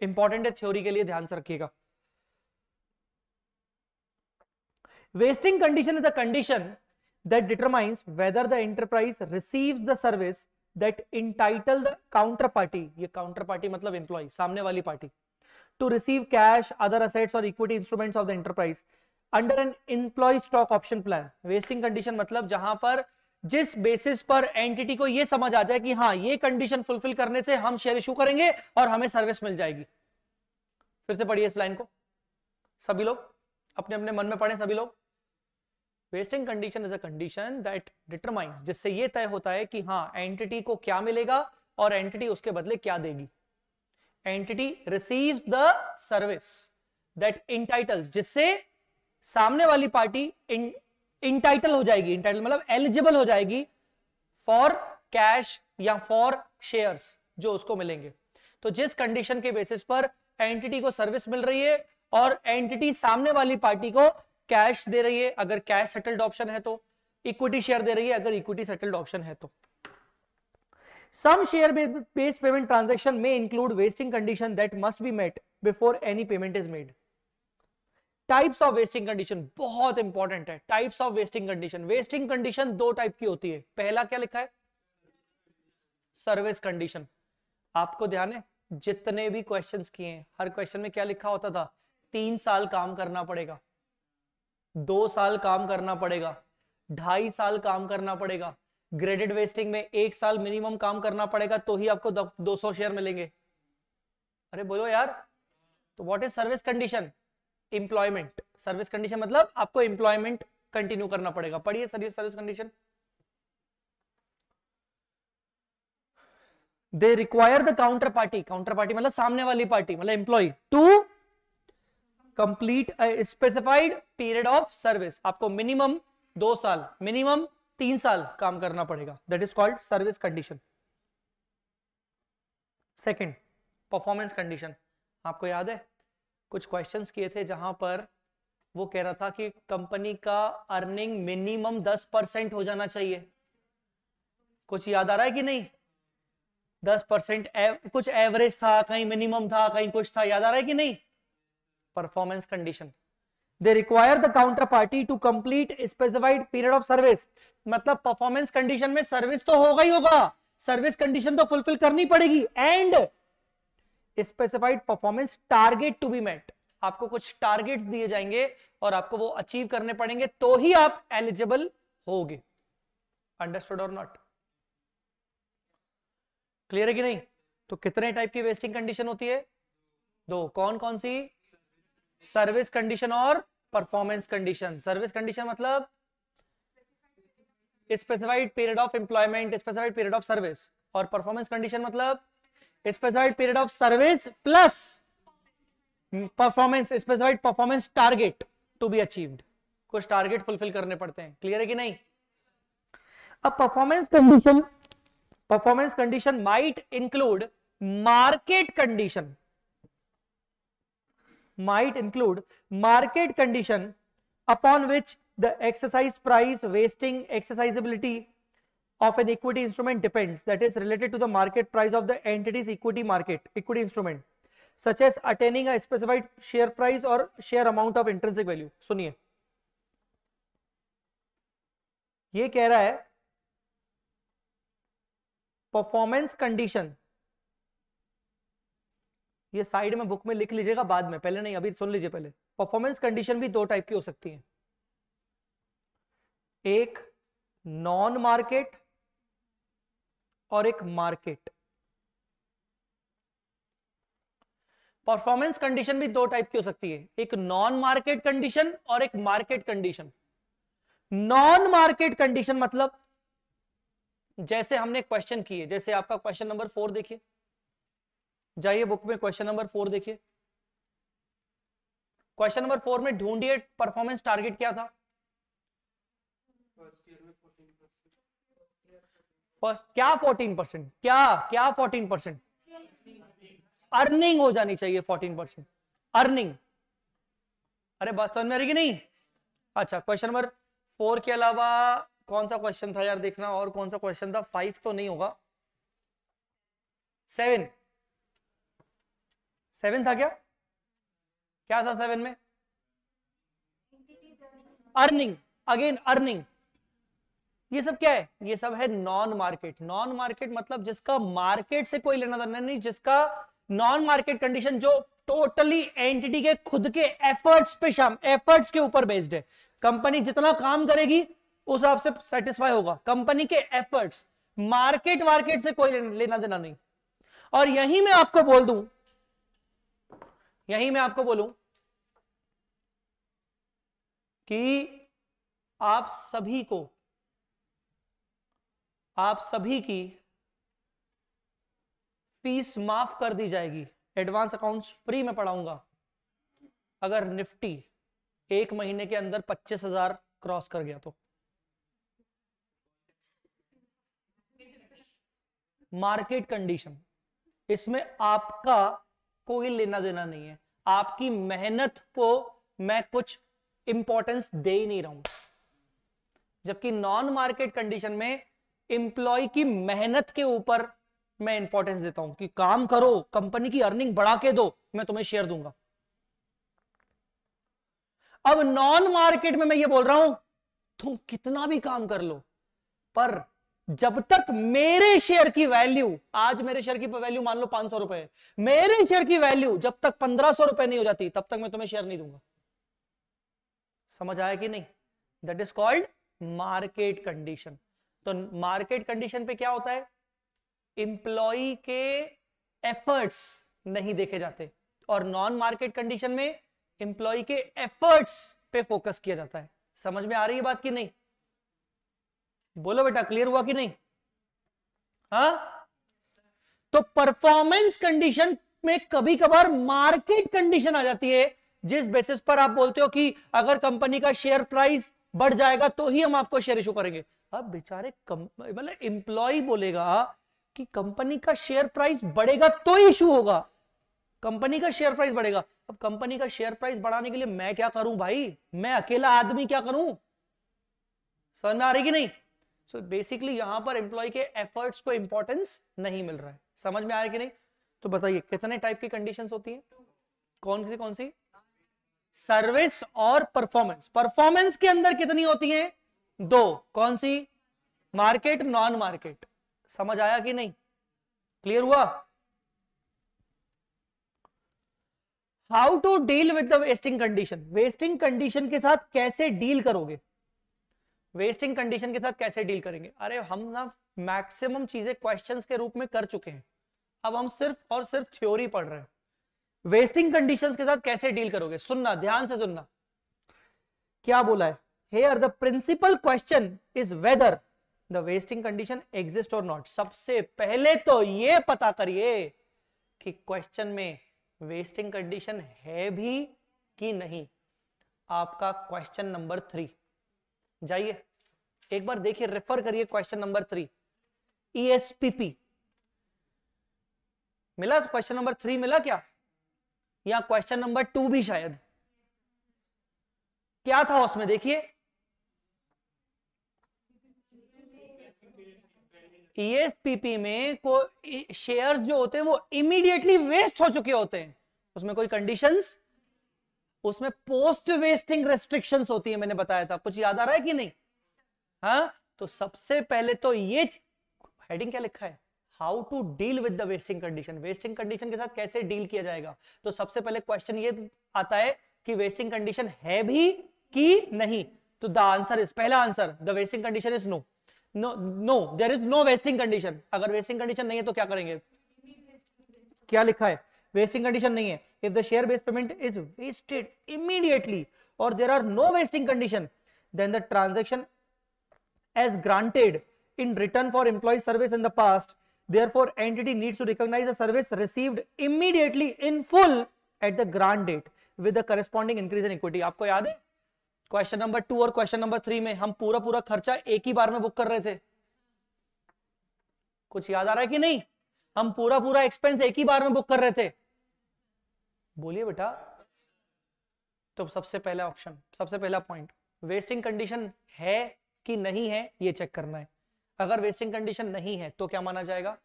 इंपॉर्टेंट है थ्योरी के लिए ध्यान से रखिएगा। Vesting condition is the condition that determines whether the enterprise receives the service that entitle the counter party ये काउंटर पार्टी मतलब एम्प्लॉय सामने वाली party to receive cash other assets और equity instrument of the enterprise under an employee stock option plan vesting condition मतलब जहाँ पर जिस basis पर एंटिटी को यह समझ आ जाए कि हाँ ये कंडीशन फुलफिल करने से हम शेयर इशू करेंगे और हमें सर्विस मिल जाएगी। फिर से पढ़िए इस लाइन को। सभी लोग, अपने अपने मन में पढ़े सभी लोग। Vesting condition is a condition that determines जिससे ये तय होता है कि हाँ एंटिटी को क्या मिलेगा और एंटिटी उसके बदले क्या देगी। Entity receives the service that entitles जिससे सामने वाली पार्टी इंटाइटल हो जाएगी इंटाइटल मतलब एलिजिबल हो जाएगी फॉर कैश या फॉर शेयर्स जो उसको मिलेंगे। तो जिस कंडीशन के बेसिस पर एंटिटी को सर्विस मिल रही है और एंटिटी सामने वाली पार्टी को कैश दे रही है, अगर कैश सेटल्ड ऑप्शन है तो इक्विटी शेयर दे रही है, अगर इक्विटी सेटल्ड ऑप्शन है तो। Some share based payment transaction may include wasting condition that must be met before any payment is made types of vesting condition बहुत इंपॉर्टेंट है। Types of vesting condition vesting condition दो type की होती है। पहला क्या लिखा है? सर्विस कंडीशन आपको ध्यान है, जितने भी क्वेश्चंस किए हैं, हर क्वेश्चन में क्या लिखा होता था? तीन साल काम करना पड़ेगा। दो साल काम करना पड़ेगा। ढाई साल काम करना पड़ेगा। ग्रेडेड वेस्टिंग में एक साल मिनिमम काम करना पड़ेगा तो ही आपको दो सौ शेयर मिलेंगे। अरे बोलो यार तो what is service condition employment service condition मतलब आपको इंप्लॉयमेंट कंटिन्यू करना पड़ेगा। पढ़िए service service condition they require the counter party counter party मतलब सामने वाली पार्टी मतलब employee to complete specified period of service आपको मिनिमम दो साल मिनिमम तीन साल काम करना पड़ेगा। That is called service condition second performance condition आपको याद है? कुछ क्वेश्चन किए थे जहाँ पर वो कह रहा था कि कंपनी का अर्निंग मिनिमम 10 परसेंट हो जाना चाहिए। कुछ याद आ रहा है कि नहीं? 10 परसेंट कुछ एवरेज था, कहीं मिनिमम था, कहीं कुछ था, याद आ रहा है कि नहीं? Performance condition they require the counter party to complete specified period of service मतलब परफॉर्मेंस कंडीशन में सर्विस तो होगा ही होगा। सर्विस कंडीशन तो फुलफिल करनी पड़ेगी। And specified performance target to be met आपको कुछ टारगेट्स दिए जाएँगे और आपको वो अचीव करने पड़ेंगे तो ही आप एलिजिबल होगे। अंडरस्टूड और नॉट क्लियर है कि नहीं? तो कितने टाइप की वेस्टिंग कंडीशन होती है? दो। कौन कौन सी? सर्विस कंडीशन और परफॉर्मेंस कंडीशन सर्विस कंडीशन मतलब specified period of employment specified period of service और परफॉर्मेंस कंडीशन मतलब specified period of service plus performance specified performance target to be achieved कुछ टारगेट फुलफिल करने पड़ते हैं। क्लियर है कि नहीं? अब performance condition performance condition might include market condition might include market condition upon which the exercise price, wasting, exercisability of an equity instrument depends that is related to the market price of the entity's equity market equity instrument such as attaining a specified share price or share amount of intrinsic value सुनिए ये कह रहा है performance condition ये side में book में लिख लीजिएगा बाद में पहले नहीं अभी सुन लीजिए पहले परफॉर्मेंस कंडीशन भी दो टाइप की हो सकती है एक नॉन मार्केट और एक मार्केट। परफॉर्मेंस कंडीशन भी दो टाइप की हो सकती है। एक नॉन मार्केट कंडीशन और एक market condition non market condition मतलब जैसे हमने क्वेश्चन किए, जैसे आपका क्वेश्चन नंबर फोर देखिए। जाइए बुक में क्वेश्चन नंबर फोर देखिए। क्वेश्चन नंबर फोर में ढूंढिए परफॉर्मेंस टारगेट क्या था? फ़र्स्ट, क्या फोर्टीन परसेंट क्या क्या फोर्टीन परसेंट अर्निंग हो जानी चाहिए फोर्टीन परसेंट अर्निंग अरे, बात समझ में आ रही कि नहीं? अच्छा क्वेश्चन नंबर फोर के अलावा कौन सा क्वेश्चन था यार देखना, और कौन सा क्वेश्चन था? फाइव तो नहीं होगा। सेवन सेवन था क्या? क्या था सेवन में? अर्निंग अगेन अर्निंग ये सब क्या है? ये सब है नॉन मार्केट नॉन मार्केट मतलब जिसका मार्केट से कोई लेना देना नहीं, जिसका नॉन मार्केट कंडीशन जो टोटली एंटिटी के, खुद के एफर्ट्स पे शाम एफर्ट्स के ऊपर बेस्ड है। कंपनी जितना काम करेगी, उस हिसाब से सेटिस्फाई होगा। कंपनी के एफर्ट्स मार्केट मार्केट से कोई लेना देना नहीं। और यही मैं आपको बोल दूँ, यही मैं आपको बोलूँ कि आप सभी को आप सभी की फ़ीस माफ़ कर दी जाएगी। एडवांस अकाउंट्स फ्री में पढ़ाऊँगा। अगर निफ्टी एक महीने के अंदर पच्चीस हज़ार क्रॉस कर गया तो। Market condition. इसमें आपका कोई लेना देना नहीं है। आपकी मेहनत को मैं कुछ इंपॉर्टेंस दे ही नहीं रहा हूँ। जबकि नॉन मार्केट कंडीशन में इंप्लॉय की मेहनत के ऊपर मैं इंपॉर्टेंस देता हूँ कि काम करो कंपनी की अर्निंग बढ़ा के दो, मैं तुम्हें शेयर दूँगा। अब नॉन मार्केट में मैं ये बोल रहा हूँ, तुम कितना भी काम कर लो, पर जब तक मेरे शेयर की वैल्यू आज मेरे शेयर की वैल्यू मान लो पाँच सौ रुपए मेरे शेयर की वैल्यू जब तक पंद्रह सौ रुपए नहीं हो जाती, तब तक मैं तुम्हें शेयर नहीं दूँगा। समझ आया कि नहीं? That is called market condition तो मार्केट कंडीशन पे क्या होता है? इंप्लॉय के एफर्ट्स नहीं देखे जाते और नॉन मार्केट कंडीशन में इंप्लॉय के एफर्ट्स पे फोकस किया जाता है। समझ में आ रही है बात की नहीं? बोलो बेटा क्लियर हुआ कि नहीं? हा? तो परफॉर्मेंस कंडीशन में कभी कभार मार्केट कंडीशन आ जाती है, जिस बेसिस पर आप बोलते हो कि अगर कंपनी का शेयर प्राइस बढ़ जाएगा तो ही हम आपको शेयर इशू करेंगे। अब बेचारे मतलब एम्प्लॉय बोलेगा कि कंपनी का शेयर प्राइस बढ़ेगा तो इशू होगा। कंपनी का शेयर प्राइस बढ़ेगा। अब कंपनी का शेयर प्राइस बढ़ाने के लिए मैं क्या करूँ भाई? मैं अकेला आदमी क्या करूँ? समझ में आ रही कि नहीं? सो बेसिकली यहाँ पर एम्प्लॉय के एफर्ट्स को इंपॉर्टेंस नहीं मिल रहा है। समझ में आ रहा कि नहीं? तो बताइए, कितने टाइप की कंडीशंस होती हैं? कौन सी कौन सी? सर्विस और परफॉर्मेंस परफॉर्मेंस के अंदर कितनी होती हैं? दो, कौन सी? मार्केट नॉन मार्केट समझ आया कि नहीं? क्लियर हुआ? How to deal with the vesting condition vesting condition के साथ कैसे डील करोगे? वेस्टिंग कंडीशन के साथ कैसे डील करेंगे? अरे, हम ना मैक्सिमम चीज़ें क्वेश्चंस के रूप में कर चुके हैं। अब हम सिर्फ़ और सिर्फ़ थ्योरी पढ़ रहे हैं। वेस्टिंग कंडीशंस के साथ कैसे डील करोगे? सुनना, ध्यान से सुनना। क्या बोला है? Here the principal question is whether the vesting condition exist or not सबसे पहले तो ये पता करिए कि क्वेश्चन में वेस्टिंग कंडीशन है भी कि नहीं। आपका क्वेश्चन नंबर थ्री जाइए, एक बार देखिए रेफर करिए क्वेश्चन नंबर थ्री ईएसपीपी मिला क्वेश्चन नंबर थ्री मिला क्या? या क्वेश्चन नंबर टू भी शायद? क्या था उसमें? देखिए। ईएसपीपी e में को शेयर्स जो होते हैं, वो इमीडिएटली वेस्ट हो चुके होते हैं। उसमें कोई कंडीशंस उसमें पोस्ट वेस्टिंग रेस्ट्रिक्शंस होती है, मैंने बताया था। कुछ याद आ रहा है कि नहीं? हाँ? तो सबसे पहले तो ये हेडिंग क्या लिखा है? How to deal with the vesting condition vesting condition के साथ कैसे डील किया जाएगा? तो सबसे पहले क्वेश्चन ये आता है कि वेस्टिंग कंडीशन है भी कि नहीं? तो द आंसर इज़ पहला answer the vesting condition is no no there is no vesting condition अगर वेस्टिंग कंडीशन नहीं है तो क्या करेंगे? क्या लिखा है? वेस्टिंग कंडीशन नहीं है। If the share based payment is vested immediately और there are no vesting condition then the transaction as granted in return for employee service in the past therefore entity needs to recognise the service received immediately in full at the grant date with the corresponding increase in equity आपको याद है? Question number two और question number three में हम पूरा पूरा खर्चा एक ही बार में बुक कर रहे थे। कुछ याद आ रहा है कि नहीं? हम पूरा पूरा एक्सपेंस एक ही बार में बुक कर रहे थे। बोलिए बेटा। तो सबसे पहला ऑप्शन सबसे पहला पॉइंट वेस्टिंग कंडीशन है कि नहीं है, ये चेक करना है। अगर वेस्टिंग कंडीशन नहीं है तो क्या माना जाएगा?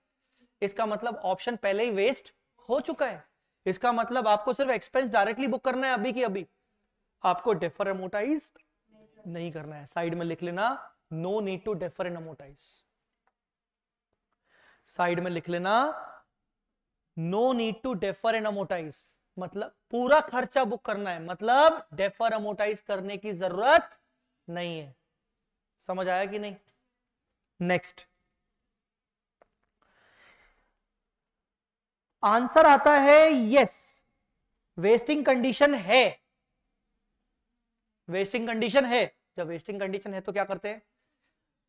इसका मतलब ऑप्शन पहले ही वेस्ट हो चुका है। इसका मतलब आपको सिर्फ़ एक्सपेंस डायरेक्टली बुक करना है अभी की अभी। आपको डेफर एमोटाइज नहीं करना है। साइड में लिख लेना no need to defer and amortise side में लिख लेना no need to defer and amortise मतलब पूरा खर्चा बुक करना है। मतलब डेफर अमोटाइज करने की ज़रूरत नहीं है। समझ आया कि नहीं? नेक्स्ट आंसर आता है यस वेस्टिंग कंडीशन है। वेस्टिंग कंडीशन है। जब वेस्टिंग कंडीशन है तो क्या करते हैं?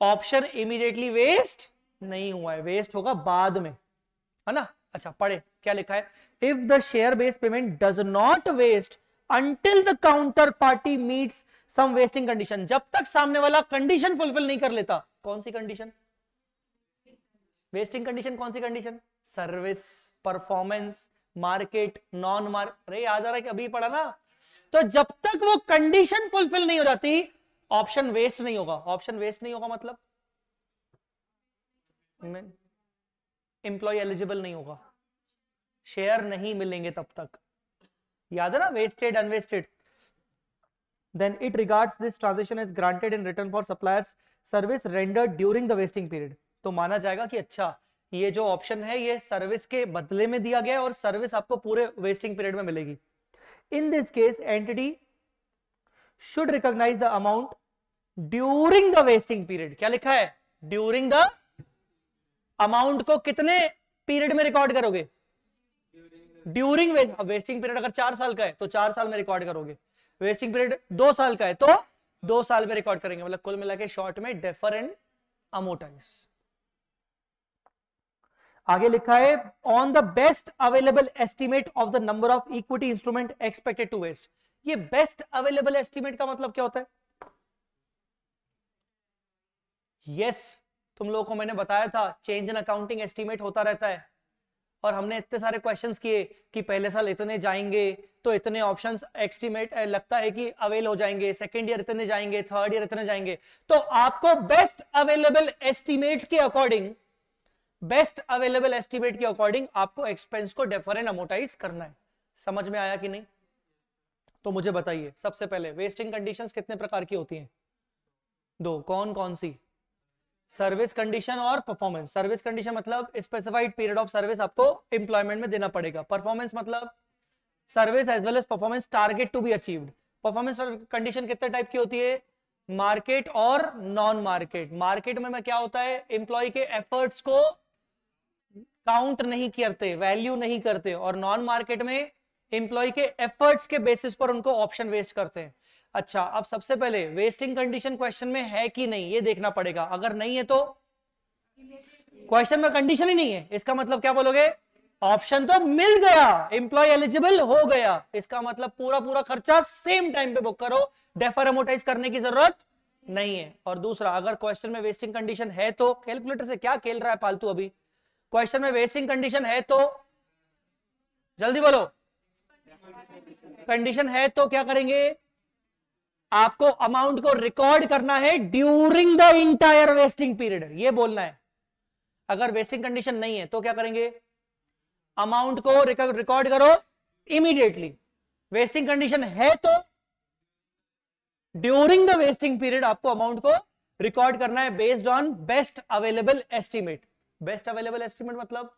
ऑप्शन इमीडिएटली वेस्ट नहीं हुआ है। वेस्ट होगा बाद में। है ना? अच्छा पढ़े। क्या लिखा है? If the share based payment does not vest until the counter party meets some vesting condition जब तक सामने वाला कंडीशन फुलफिल नहीं कर लेता, कौन सी कंडीशन वेस्टिंग कंडीशन कौन सी condition service performance market non market अरे, याद आ रहा है कि अभी पढ़ा ना? तो जब तक वो कंडीशन फुलफिल नहीं हो जाती ऑप्शन वेस्ट नहीं होगा। ऑप्शन वेस्ट नहीं होगा मतलब? एम्प्लॉय एलिजिबल नहीं होगा। शेयर नहीं मिलेंगे तब तक। याद है ना? Vested unvested then it regards this transaction as granted in return for suppliers service rendered during the wasting period. तो माना जाएगा कि अच्छा ये जो ऑप्शन है, ये सर्विस के बदले में दिया गया है और सर्विस आपको पूरे वेस्टिंग पीरियड में मिलेगी। In this case entity should recognise the amount during the vesting period क्या लिखा है? ड्यूरिंग द अमाउंट को कितने पीरियड में रिकॉर्ड करोगे? ड्यूरिंग वेस्टिंग पीरियड अगर चार साल का है तो चार साल में रिकॉर्ड करोगे। वेस्टिंग पीरियड दो साल का है तो दो साल में रिकॉर्ड करेंगे। मतलब कुल मिला के शॉर्ट में डेफर एंड अमोटाइज आगे लिखा है on the best available estimate of the number of equity instrument expected to vest ये बेस्ट अवेलेबल एस्टिमेट का मतलब क्या होता है? यस yes, तुम लोगों को मैंने बताया था चेंज इन अकाउंटिंग एस्टिमेट होता रहता है। और हमने इतने सारे क्वेश्चंस किए कि पहले साल इतने जाएँगे तो इतने ऑप्शंस एस्टिमेट लगता है कि अवेल हो जाएँगे सेकेंड ईयर इतने जाएँगे थर्ड ईयर इतने जाएँगे। तो आपको बेस्ट अवेलेबल एस्टिमेट के अकॉर्डिंग बेस्ट अवेलेबल एस्टिमेट के अकॉर्डिंग आपको एक्सपेंस को डेफर एंड अमोटाइज करना है। समझ में आया कि नहीं? तो मुझे बताइए, सबसे पहले वेस्टिंग कंडीशंस कितने प्रकार की होती हैं? दो, कौन कौन सी? सर्विस कंडीशन और परफॉर्मेंस सर्विस कंडीशन मतलब स्पेसिफाइड पीरियड ऑफ़ सर्विस आपको एम्प्लॉयमेंट में देना पड़ेगा। परफॉर्मेंस मतलब service as well as performance target to be achieved performance condition कितने टाइप की होती है? मार्केट और नॉन मार्केट मार्केट में क्या होता है? एम्प्लॉय के एफर्ट्स को काउंट नहीं करते, वैल्यू नहीं करते और नॉन मार्केट में एम्प्लॉय के एफर्ट्स के बेसिस पर उनको ऑप्शन वेस्ट करते हैं। अच्छा अब सबसे पहले वेस्टिंग कंडीशन क्वेश्चन में है कि नहीं, ये देखना पड़ेगा। अगर नहीं है तो क्वेश्चन में कंडीशन ही नहीं है। इसका मतलब क्या बोलोगे? ऑप्शन तो मिल गया एम्प्लॉय एलिजिबल हो गया। इसका मतलब पूरा पूरा खर्चा सेम टाइम पे बुक करो। डेफर अमोटाइज करने की ज़रूरत नहीं है। और दूसरा, अगर क्वेश्चन में वेस्टिंग कंडीशन है तो कैलकुलेटर से क्या खेल रहा है पालतू अभी? क्वेश्चन में वेस्टिंग कंडीशन है तो जल्दी बोलो। कंडीशन है तो क्या करेंगे? आपको अमाउंट को रिकॉर्ड करना है during the entire vesting period ये बोलना है। अगर वेस्टिंग कंडीशन नहीं है तो क्या करेंगे? अमाउंट को रिकॉर्ड करो इमीडिएटली वेस्टिंग कंडीशन है तो ड्यूरिंग द वेस्टिंग पीरियड आपको अमाउंट को रिकॉर्ड करना है based on best available estimate best available estimate मतलब?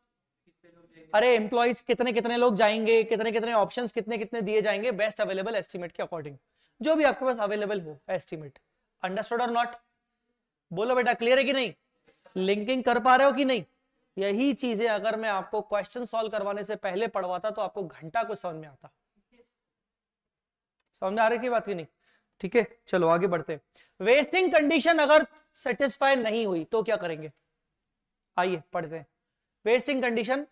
अरे एम्प्लॉयज़ कितने कितने लोग जाएँगे, कितने कितने ऑप्शंस कितने कितने दिए जाएँगे बेस्ट अवेलेबल एस्टिमेट के अकॉर्डिंग जो भी आपके पास अवेलेबल हो एस्टिमेट अंडरस्टूड और नॉट बोलो बेटा क्लियर है कि नहीं? लिंकिंग कर पा रहे हो कि नहीं? यही चीज़ें अगर मैं आपको क्वेश्चन सॉल्व करवाने से पहले पढ़वाता तो आपको घंटा कुछ समझ में आता। समझ में आ रही की बात की नहीं? ठीक है, चलो आगे बढ़ते वेस्टिंग कंडीशन अगर सेटिस्फाई नहीं हुई तो क्या करेंगे? आइए पढ़ते हैं। वेस्टिंग कंडीशन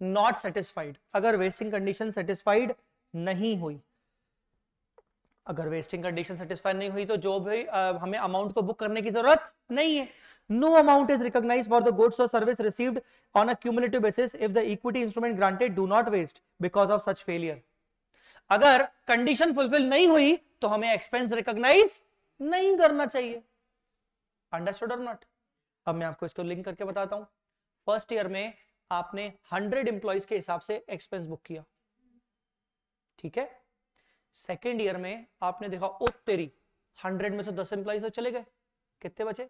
नॉट सेटिस्फाइड अगर वेस्टिंग कंडीशन सेटिस्फाइड नहीं हुई अगर वेस्टिंग कंडीशन सेटिस्फाई नहीं हुई तो जो भी आ, हमें अमाउंट को बुक करने की ज़रूरत नहीं है। No amount is recognise for the goods और service received on a cumulative basis if the equity instrument granted do not vest because of such failure अगर कंडीशन फुलफिल नहीं हुई तो हमें एक्सपेंस रिकॉग्नाइज नहीं करना चाहिए। अंडरस्टूड और नॉट अब मैं आपको इसको लिंक करके बताता हूँ। फ़र्स्ट ईयर में आपने 100 एम्प्लॉयज़ के हिसाब से एक्सपेंस बुक किया। ठीक है? सेकेंड ईयर में आपने देखा ओ तेरी 100 में से 10 एम्प्लॉयज़ तो चले गए। कितने बचे?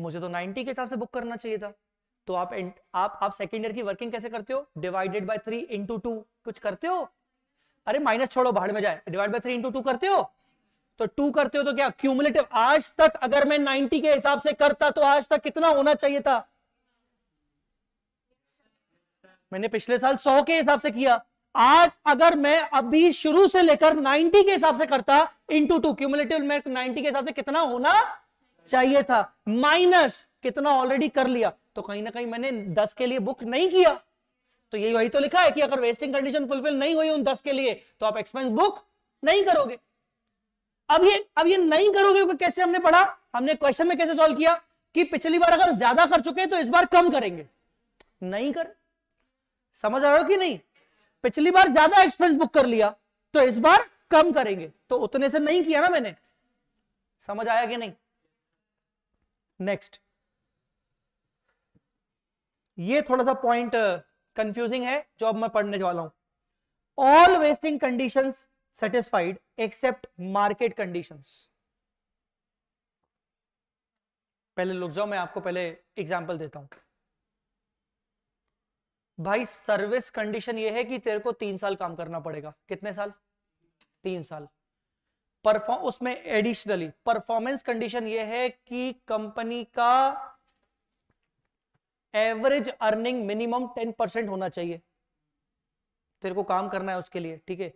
मुझे तो 90 के हिसाब से बुक करना चाहिए था। तो आप आप आप सेकेंड ईयर की वर्किंग कैसे करते हो? Divided by three into two कुछ करते हो? अरे माइनस छोड़ो, बाहर में जाए। Divide by three into two करते हो? तो टू करते हो तो क्या क्यूमुलेटिव आज तक अगर मैं 90 के हिसाब से करता तो आज तक कितना होना चाहिए था? मैंने पिछले साल 100 के हिसाब से किया। आज अगर मैं अभी शुरू से लेकर 90 के हिसाब से करता इंटू टू क्यूमुलेटिव में 90 के हिसाब से कितना होना चाहिए था? माइनस कितना ऑलरेडी कर लिया। तो कहीं ना कहीं मैंने 10 के लिए बुक नहीं किया। तो यही वही तो लिखा है कि अगर वेस्टिंग कंडीशन फुलफिल नहीं हुई उन 10 के लिए तो आप एक्सपेंस बुक नहीं करोगे। अब ये अब ये नहीं करोगे तो कैसे हमने पढ़ा? हमने क्वेश्चन में कैसे सॉल्व किया? कि पिछली बार अगर ज़्यादा कर चुके हैं तो इस बार कम करेंगे। नहीं कर। समझ आ रहा हो कि नहीं? पिछली बार ज़्यादा एक्सपेंस बुक कर लिया तो इस बार कम करेंगे। तो उतने से नहीं किया ना मैंने। समझ आया कि नहीं? नेक्स्ट ये थोड़ा सा पॉइंट कंफ्यूजिंग uh, है जो अब मैं पढ़ने वाला हूँ। All vesting conditions satisfied except market conditions पहले लुक जाओ, मैं आपको पहले एग्जांपल देता हूँ। भाई सर्विस कंडीशन ये है कि तेरे को तीन साल काम करना पड़ेगा। कितने साल? तीन साल। परफॉर्म उसमें एडिशनली परफॉर्मेंस कंडीशन ये है कि कंपनी का average earning minimum ten percent होना चाहिए। तेरे को काम करना है उसके लिए, ठीक है?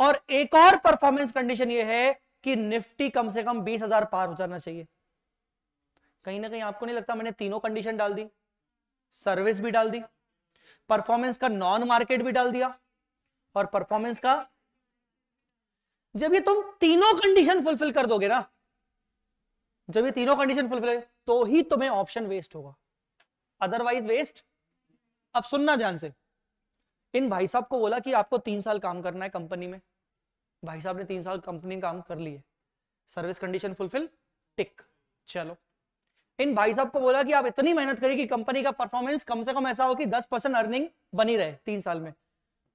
और एक और परफॉर्मेंस कंडीशन ये है कि निफ्टी कम से कम बीस हज़ार पार हो जाना चाहिए। कहीं ना कहीं आपको नहीं लगता मैंने तीनों कंडीशन डाल दी? सर्विस भी डाल दी परफॉर्मेंस का नॉन मार्केट भी डाल दिया, और परफॉर्मेंस का जब ये तुम तीनों कंडीशन फुलफिल कर दोगे ना, जब ये तीनों कंडीशन फुलफिल तो ही तुम्हें ऑप्शन वेस्ट होगा। अदरवाइज़ वेस्ट अब सुनना ध्यान से। इन भाई साहब को बोला कि आपको तीन साल काम करना है कंपनी में। भाई साहब ने तीन साल कंपनी काम कर लिए सर्विस कंडीशन फुलफिल टिक चलो। इन भाई साहब को बोला कि आप इतनी मेहनत करिए कि कंपनी का परफॉर्मेंस कम से कम ऐसा हो कि 10 परसेंट अर्निंग बनी रहे तीन साल में।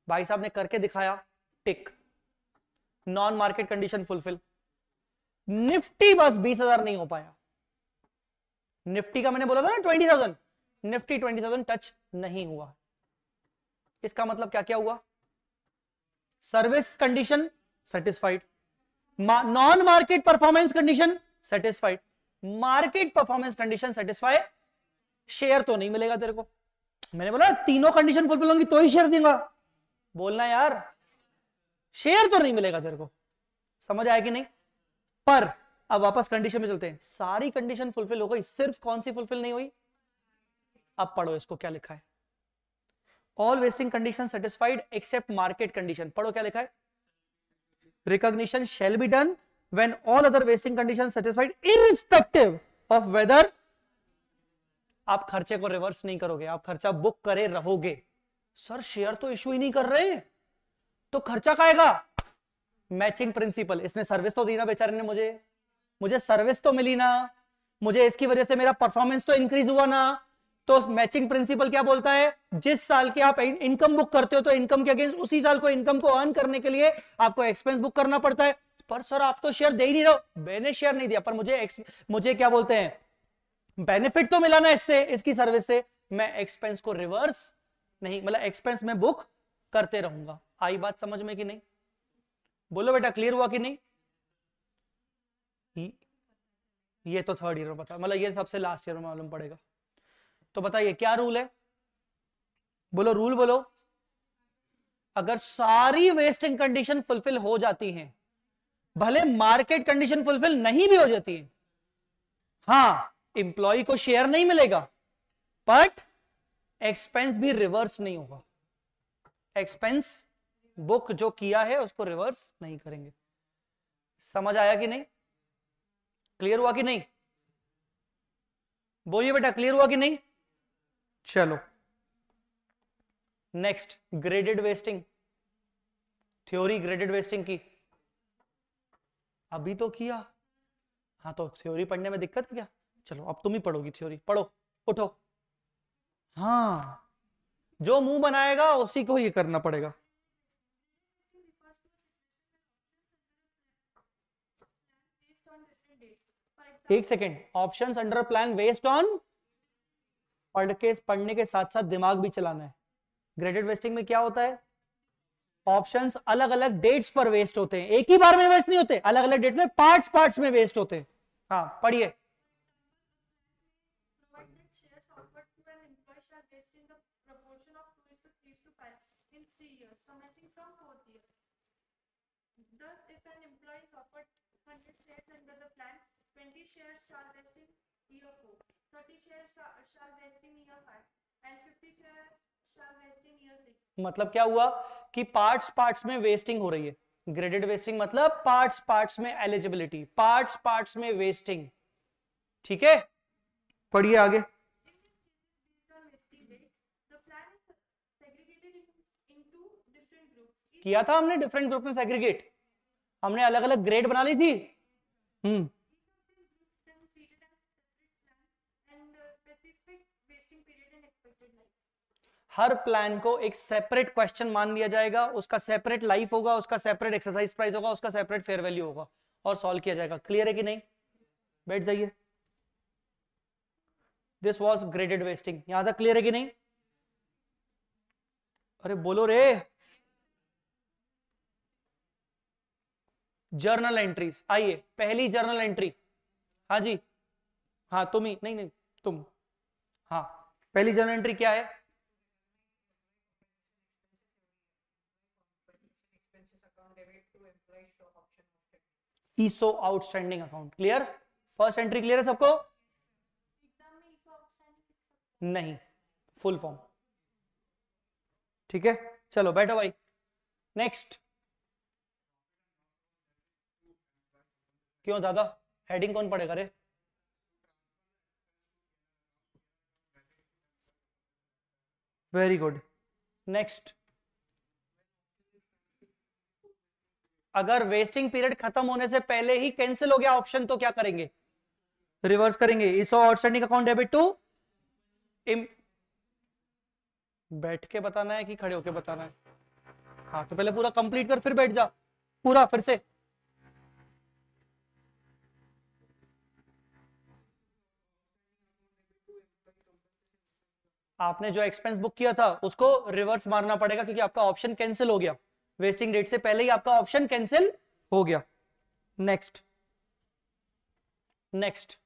भाई साहब ने करके दिखाया। Tick non market condition fulfil Nifty बस बीस हज़ार नहीं हो पाया। निफ्टी का मैंने बोला था ना twenty thousand Nifty twenty thousand touch नहीं हुआ। इसका मतलब क्या क्या हुआ? Service condition satisfied non market performance condition satisfied market performance condition satisfy share तो नहीं मिलेगा तेरे को। मैंने बोला, तीनों कंडीशन फुलफिल होंगी तो ही शेयर दूँगा। बोलना यार शेयर तो नहीं मिलेगा तेरे को। समझ आया कि नहीं? पर, अब वापस कंडीशन में चलते हैं। सारी कंडीशन फुलफिल हो गई, सिर्फ़ कौन सी फुलफिल नहीं हुई? अब पढ़ो इसको, क्या लिखा है। All vesting condition satisfied except market condition पढ़ो क्या लिखा है? Recognition shall be done when all other wasting conditions satisfied, irrespective of whether आप खर्चे को रिवर्स नहीं करोगे, आप खर्चा बुक करे रहोगे। सर शेयर तो इश्यू ही नहीं कर रहे। तो खर्चा काएगा मैचिंग प्रिंसिपल इसने सर्विस तो दी ना बेचारे ने मुझे। मुझे सर्विस तो मिली ना। मुझे इसकी वजह से मेरा परफॉर्मेंस तो इंक्रीज हुआ ना। तो मैचिंग प्रिंसिपल क्या बोलता है? जिस साल की आप इनकम बुक करते हो तो इनकम के अगेंस्ट उसी साल को इनकम को अर्न करने के लिए आपको एक्सपेंस बुक करना पड़ता है। पर सर आप तो शेयर दे ही नहीं रहो मैंने शेयर नहीं दिया, पर मुझे मुझे क्या बोलते हैं? बेनिफिट तो मिला ना इससे, इसकी सर्विस से। मैं एक्सपेंस को रिवर्स नहीं मतलब एक्सपेंस में बुक करते रहूँगा। आई बात समझ में कि नहीं? बोलो बेटा क्लियर हुआ कि नहीं? ये तो थर्ड ईयर में पता मतलब ये सबसे लास्ट ईयर में मालूम पड़ेगा। तो बताइए, क्या रूल है? बोलो रूल बोलो। अगर सारी वेस्टिंग कंडीशन फुलफिल हो जाती हैं, भले मार्केट कंडीशन फुलफिल नहीं भी हो जाती है, हाँ इंप्लॉय को शेयर नहीं मिलेगा बट एक्सपेंस भी रिवर्स नहीं होगा। एक्सपेंस बुक जो किया है, उसको रिवर्स नहीं करेंगे। समझ आया कि नहीं? क्लियर हुआ कि नहीं? बोलिए बेटा क्लियर हुआ कि नहीं? चलो। Next graded vesting theory graded vesting की। अभी तो किया। हाँ तो थ्योरी पढ़ने में दिक्कत है क्या? चलो, अब तुम ही पढ़ोगी थ्योरी पढ़ो, उठो। हाँ जो मुँह बनाएगा, उसी को ये करना पड़ेगा। एक second options under plan vest on पढ़ के, पढ़ने के साथ साथ दिमाग भी चलाना है। ग्रेडेड वेस्टिंग में क्या होता है? ऑप्शंस अलग अलग डेट्स पर वेस्ट होते हैं। एक ही बार में वेस्ट नहीं होते अलग अलग डेट्स में पार्ट्स पार्ट्स में वेस्ट होते हैं। हाँ पढ़िए। 30 shares shall shall vest in year 5, and 50 shares shall vest in year 6. मतलब क्या हुआ? कि पार्ट्स पार्ट्स में वेस्टिंग हो रही है। ग्रेडेड वेस्टिंग मतलब पार्ट्स पार्ट्स में एलिजिबिलिटी पार्ट्स पार्ट्स में वेस्टिंग ठीक है? पढ़िए आगे। किया था हमने? डिफरेंट ग्रुप में सेग्रीगेट हमने अलग अलग ग्रेड बना ली थी। हम्म। हर प्लान को एक सेपरेट क्वेश्चन मान लिया जाएगा, उसका सेपरेट लाइफ होगा, उसका सेपरेट एक्सरसाइज प्राइस होगा, उसका सेपरेट फेयर वैल्यू होगा और सॉल्व किया जाएगा। क्लियर है कि नहीं? बैठ जाइए। दिस वॉज़ ग्रेडेड वेस्टिंग यहाँ तक क्लियर है कि नहीं? अरे बोलो रे। जर्नल एंट्रीज आइए, पहली जर्नल एंट्री हाँ जी। हाँ तुम ही। नहीं नहीं, तुम। हाँ पहली जर्नल एंट्री क्या है expenses account debit to employee stock option outstanding. ESO outstanding account clear first entry clear है सबको? नहीं. फुल फॉर्म ठीक है? चलो, बैठो भाई. नेक्स्ट क्यों दादा? हेडिंग कौन पढ़ेगा रे? वेरी गुड नेक्स्ट अगर वेस्टिंग पीरियड खत्म होने से पहले ही कैंसिल हो गया ऑप्शन तो क्या करेंगे? रिवर्स करेंगे। ESO outstanding account debit to इम बैठ के बताना है कि खड़े होके बताना है? हाँ तो पहले पूरा कंप्लीट कर, फिर बैठ जा। पूरा, फिर से। आपने जो एक्सपेंस बुक किया था, उसको रिवर्स मारना पड़ेगा क्योंकि आपका ऑप्शन कैंसिल हो गया। वेस्टिंग डेट से पहले ही आपका ऑप्शन कैंसिल हो गया। नेक्स्ट नेक्स्ट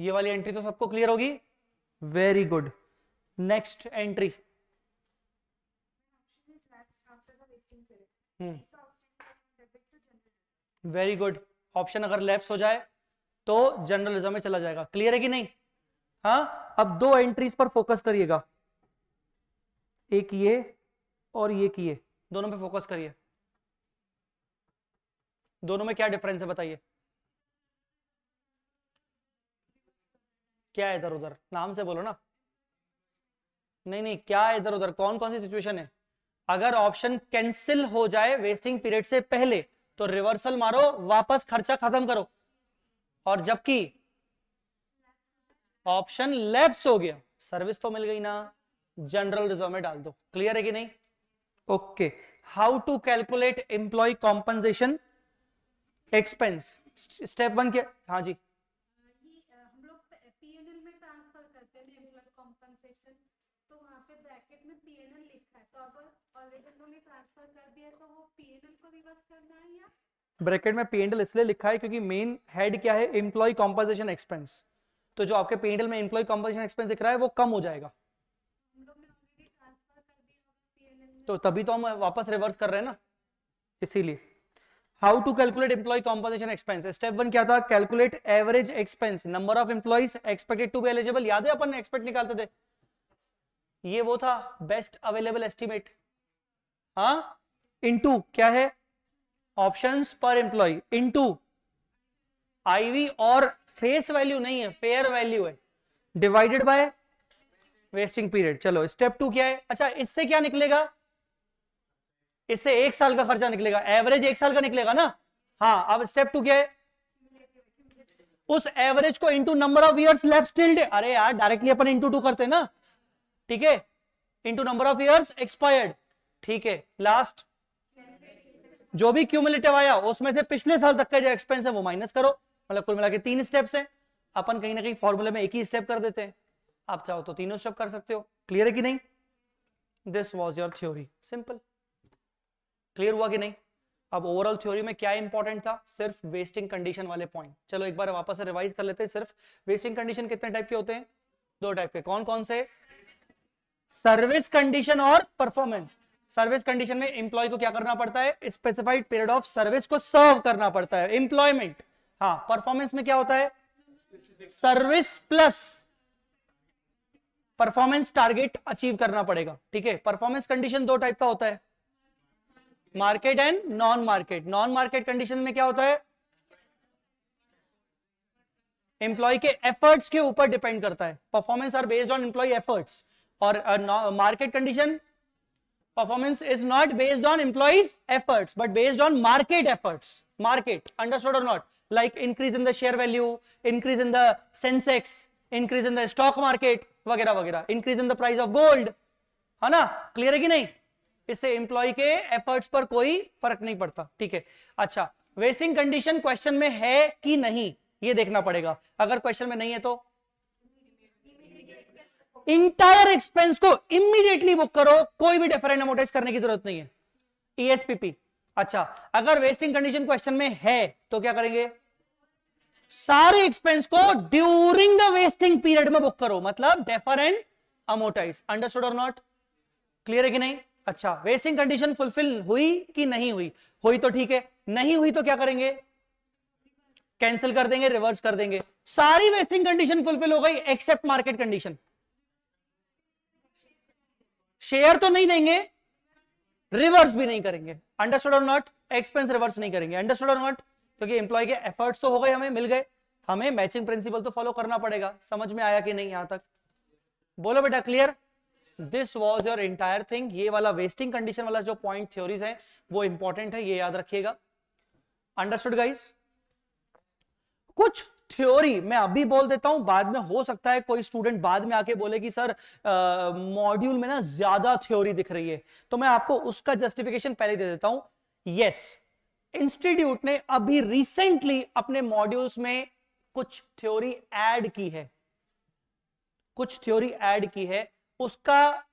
ये वाली एंट्री तो सबको क्लियर होगी? Very good next entry very good option अगर लैप्स हो जाए तो जर्नलिज्म में चला जाएगा. क्लियर है कि नहीं? हाँ? अब दो एंट्रीज पर फोकस करिएगा. एक ये और ये की ये. दोनों पे फोकस करिए. दोनों में क्या डिफरेंस है बताइए? क्या इधर उधर? नाम से बोलो ना. नहीं नहीं, क्या इधर उधर? कौन कौन सी सिचुएशन है? अगर ऑप्शन कैंसिल हो जाए वेस्टिंग पीरियड से पहले तो रिवर्सल मारो, वापस खर्चा खत्म करो। और जबकि ऑप्शन लैप्स हो गया। सर्विस तो मिल गई ना। जनरल रिज़र्व में डाल दो। क्लियर है कि नहीं? Okay how to calculate employee compensation expense step one के हाँ जी। तो वहाँ पे ब्रैकेट में पीएनएल लिखा है। तो अगर ट्रांसफ़र कर दिया तो वो पीएनएल को रिवर्स करना है या? ब्रैकेट में पेंडल इसलिए लिखा है क्योंकि मेन हेड क्या है? एम्प्लॉय कॉम्पनसेशन एक्सपेंस तो जो आपके पेंडल में एम्प्लॉय कॉम्पनसेशन एक्सपेंस दिख रहा है वो कम हो जाएगा। तो तभी तो हम वापस रिवर्स कर रहे हैं ना? इसीलिए। How to calculate employee compensation expense step one क्या था? Calculate average expense number of employees expected to be eligible याद है अपन एक्सपेक्ट निकालते थे? ये वो था बेस्ट अवेलेबल एस्टिमेट हाँ? इनटू क्या है? ऑप्शंस पर एम्प्लॉय इनटू आईवी और फेस वैल्यू नहीं है फेयर वैल्यू है. डिवाइडेड बाय वेस्टिंग पीरियड चलो स्टेप टू क्या है? अच्छा इससे क्या निकलेगा? इससे एक साल का खर्चा निकलेगा. एवरेज एक साल का निकलेगा ना? हाँ अब स्टेप टू क्या है? उस एवरेज को into number of years left stilled अरे यार डायरेक्टली अपन इंटू टू करते ना? ठीक है? Into number of years expired ठीक है लास्ट जो भी क्यूमुलेटिव आया, उसमें से पिछले साल तक का जो एक्सपेंस है, वो माइनस करो। मतलब कुल मिला के तीन स्टेप्स हैं। अपन कहीं ना कहीं फॉर्मूले में एक ही स्टेप कर देते हैं। आप चाहो तो तीनों स्टेप कर सकते हो। क्लियर है कि नहीं? This was your theory simple clear हुआ कि नहीं? अब ओवरऑल थ्योरी में क्या इंपॉर्टेंट था? सिर्फ़ वेस्टिंग कंडीशन वाले पॉइंट चलो एक बार वापस रिवाइज कर लेते हैं। सिर्फ़ वेस्टिंग कंडीशन कितने टाइप के होते हैं? दो टाइप के। कौन कौन से? सर्विस कंडीशन और परफॉर्मेंस सर्विस कंडीशन में इंप्लॉय को क्या करना पड़ता है? स्पेसिफाइड पीरियड ऑफ़ सर्विस को सर्व करना पड़ता है। इंप्लॉयमेंट हाँ परफॉर्मेंस में क्या होता है? Service plus performance target achieve करना पड़ेगा। ठीक है? परफॉर्मेंस कंडीशन दो टाइप का होता है। Market and non market non market condition में क्या होता है? एम्प्लॉय के एफर्ट्स के ऊपर डिपेंड करता है। Performance are based on employee efforts और market condition performance is not based on employees efforts but based on market efforts market understood or not like increase in the share value increase in the sensex increase in the stock market वगैरह वगैरह increase in the price of gold है ना clear है कि नहीं इससे employ के efforts पर कोई फ़र्क नहीं पड़ता ठीक है अच्छा वेस्टिंग कंडीशन क्वेश्चन में है कि नहीं ये देखना पड़ेगा अगर क्वेश्चन में नहीं है तो इंटायर एक्सपेंस को इमीडिएटली बुक करो, कोई भी डिफरेंट अमोटाइज करने की ज़रूरत नहीं है। ईएसपीपी अच्छा अगर वेस्टिंग कंडीशन क्वेश्चन में है तो क्या करेंगे? सारे एक्सपेंस को ड्यूरिंग द वेस्टिंग पीरियड में बुक करो मतलब डेफर एंड अमोटाइज अंडरस्टूड और नॉट क्लियर है कि नहीं? अच्छा वेस्टिंग कंडीशन फुलफिल हुई कि नहीं हुई? हुई तो ठीक है, नहीं हुई तो क्या करेंगे? कैंसिल कर देंगे रिवर्स कर देंगे। सारी वेस्टिंग कंडीशन फुलफिल हो गई एक्सेप्ट मार्केट कंडीशन शेयर तो नहीं देंगे रिवर्स भी नहीं करेंगे। अंडरस्टूड और नॉट एक्सपेंस रिवर्स नहीं करेंगे। अंडरस्टूड और नॉट क्योंकि एम्प्लॉय के एफर्ट्स तो हो गए, हमें मिल गए। हमें मैचिंग प्रिंसिपल तो फॉलो करना पड़ेगा। समझ में आया कि नहीं यहाँ तक? बोलो बेटा clear this was your entire thing ये वाला वेस्टिंग कंडीशन वाला जो पॉइंट थ्योरीज है, वो इंपॉर्टेंट है, ये याद रखिएगा। अंडरस्टूड गाइस कुछ थ्योरी मैं अभी बोल देता हूँ, बाद में हो सकता है कोई स्टूडेंट बाद में आके बोले कि, सर मॉड्यूल में ना ज़्यादा थ्योरी दिख रही है। तो मैं आपको उसका जस्टिफिकेशन पहले दे देता हूँ। यस इंस्टीट्यूट ने अभी रिसेंटली अपने मॉड्यूल्स में कुछ थ्योरी ऐड की है। कुछ थ्योरी ऐड की है। उसका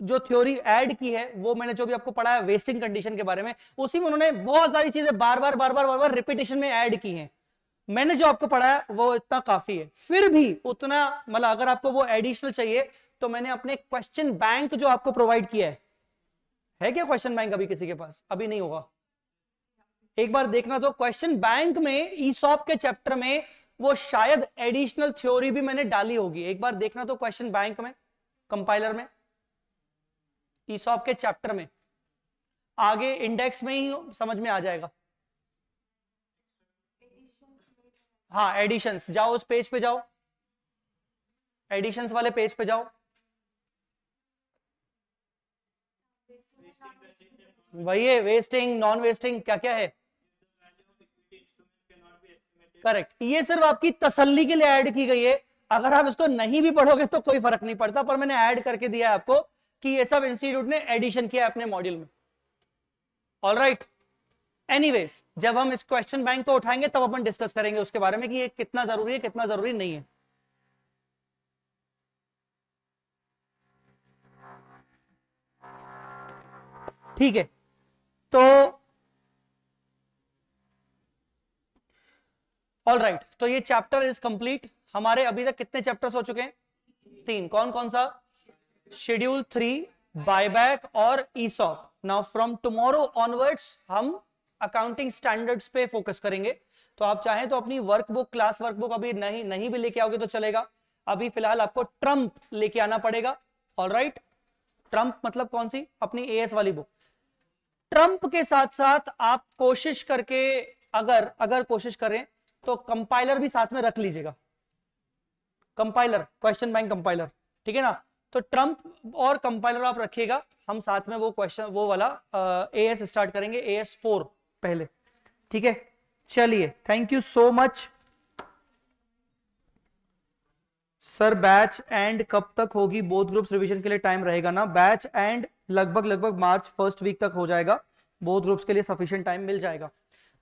जो थ्योरी ऐड की है, वो मैंने जो भी आपको पढ़ाया वेस्टिंग कंडीशन के बारे में, उसी में उन्होंने बहुत सारी चीज़ें बार बार बार बार बार बार रिपीटेशन में ऐड की हैं। मैंने जो आपको पढ़ाया वो इतना काफ़ी है। फिर भी उतना मतलब अगर आपको वो एडिशनल चाहिए तो मैंने अपने क्वेश्चन बैंक जो आपको प्रोवाइड किया है है क्या क्वेश्चन बैंक अभी किसी के पास? अभी नहीं होगा। एक बार देखना तो क्वेश्चन बैंक में ईसॉप के चैप्टर में, वो शायद एडिशनल थ्योरी भी मैंने डाली होगी। एक बार देखना तो क्वेश्चन बैंक में कंपाइलर में ईसॉप के चैप्टर में। आगे इंडेक्स में ही, समझ में आ जाएगा। हाँ एडिशंस जाओ उस पेज पे जाओ। एडिशंस वाले पेज पे जाओ। वही है वेस्टिंग नॉन वेस्टिंग क्या क्या है? करेक्ट ये सिर्फ़ आपकी तसल्ली के लिए ऐड की गई है। अगर आप इसको नहीं भी पढ़ोगे तो कोई फ़र्क नहीं पड़ता, पर मैंने ऐड करके दिया है आपको कि ये सब इंस्टीट्यूट ने एडिशन किया अपने मॉड्यूल में। ऑल राइट एनीवेज जब हम इस क्वेश्चन बैंक को उठाएँगे तब अपन डिस्कस करेंगे उसके बारे में कि ये कितना ज़रूरी है कितना ज़रूरी नहीं है। ठीक है तो ऑल राइट right, तो ये चैप्टर इज़ कंप्लीट हमारे अभी तक कितने चैप्टर्स हो चुके हैं? तीन। कौन कौन सा? शेड्यूल थ्री बायबैक और ESOP now from tomorrow onwards हम अकाउंटिंग स्टैंडर्ड्स पे फोकस करेंगे। तो आप चाहें तो अपनी वर्कबुक क्लास वर्कबुक अभी नहीं नहीं भी लेके आओगे तो चलेगा। अभी फ़िलहाल आपको ट्रंप लेके आना पड़ेगा। ऑल राइट ट्रंप मतलब कौन सी? अपनी एएस वाली बुक ट्रंप के साथ साथ आप कोशिश करके, अगर अगर कोशिश करें तो कंपाइलर भी साथ में रख लीजिएगा। कंपाइलर क्वेश्चन बैंक कंपाइलर ठीक है ना? तो ट्रंप और कंपाइलर आप रखिएगा। हम साथ में वो क्वेश्चन वो वाला ए एस स्टार्ट करेंगे ए एस फोर पहले। ठीक है? चलिए thank you so much sir batch end कब तक होगी? बोथ ग्रुप्स रिवीजन के लिए टाइम रहेगा ना? बैच एंड लगभग लगभग मार्च फ़र्स्ट वीक तक हो जाएगा। बोथ ग्रुप्स के लिए सफिशिएंट टाइम मिल जाएगा।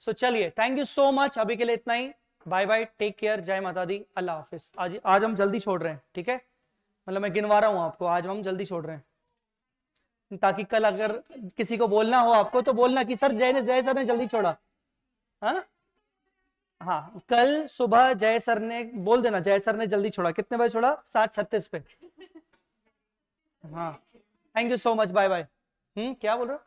सो चलिए थैंक यू सो मच अभी के लिए इतना ही। बाय बाय टेक केयर जय माता दी। अल्लाह हाफिज। आज आज हम जल्दी छोड़ रहे हैं। ठीक है? मतलब मैं गिनवा रहा हूँ आपको। आज हम जल्दी छोड़ रहे हैं। ताकि कल अगर किसी को बोलना हो आपको तो बोलना कि, सर, जय ने, जय सर ने जल्दी छोड़ा। हाँ? हाँ कल सुबह जय सर ने बोल देना, जय सर ने जल्दी छोड़ा। कितने बजे छोड़ा? सात छत्तीस पे। हाँ। Thank you so much bye bye hmm क्या बोल रहे हो?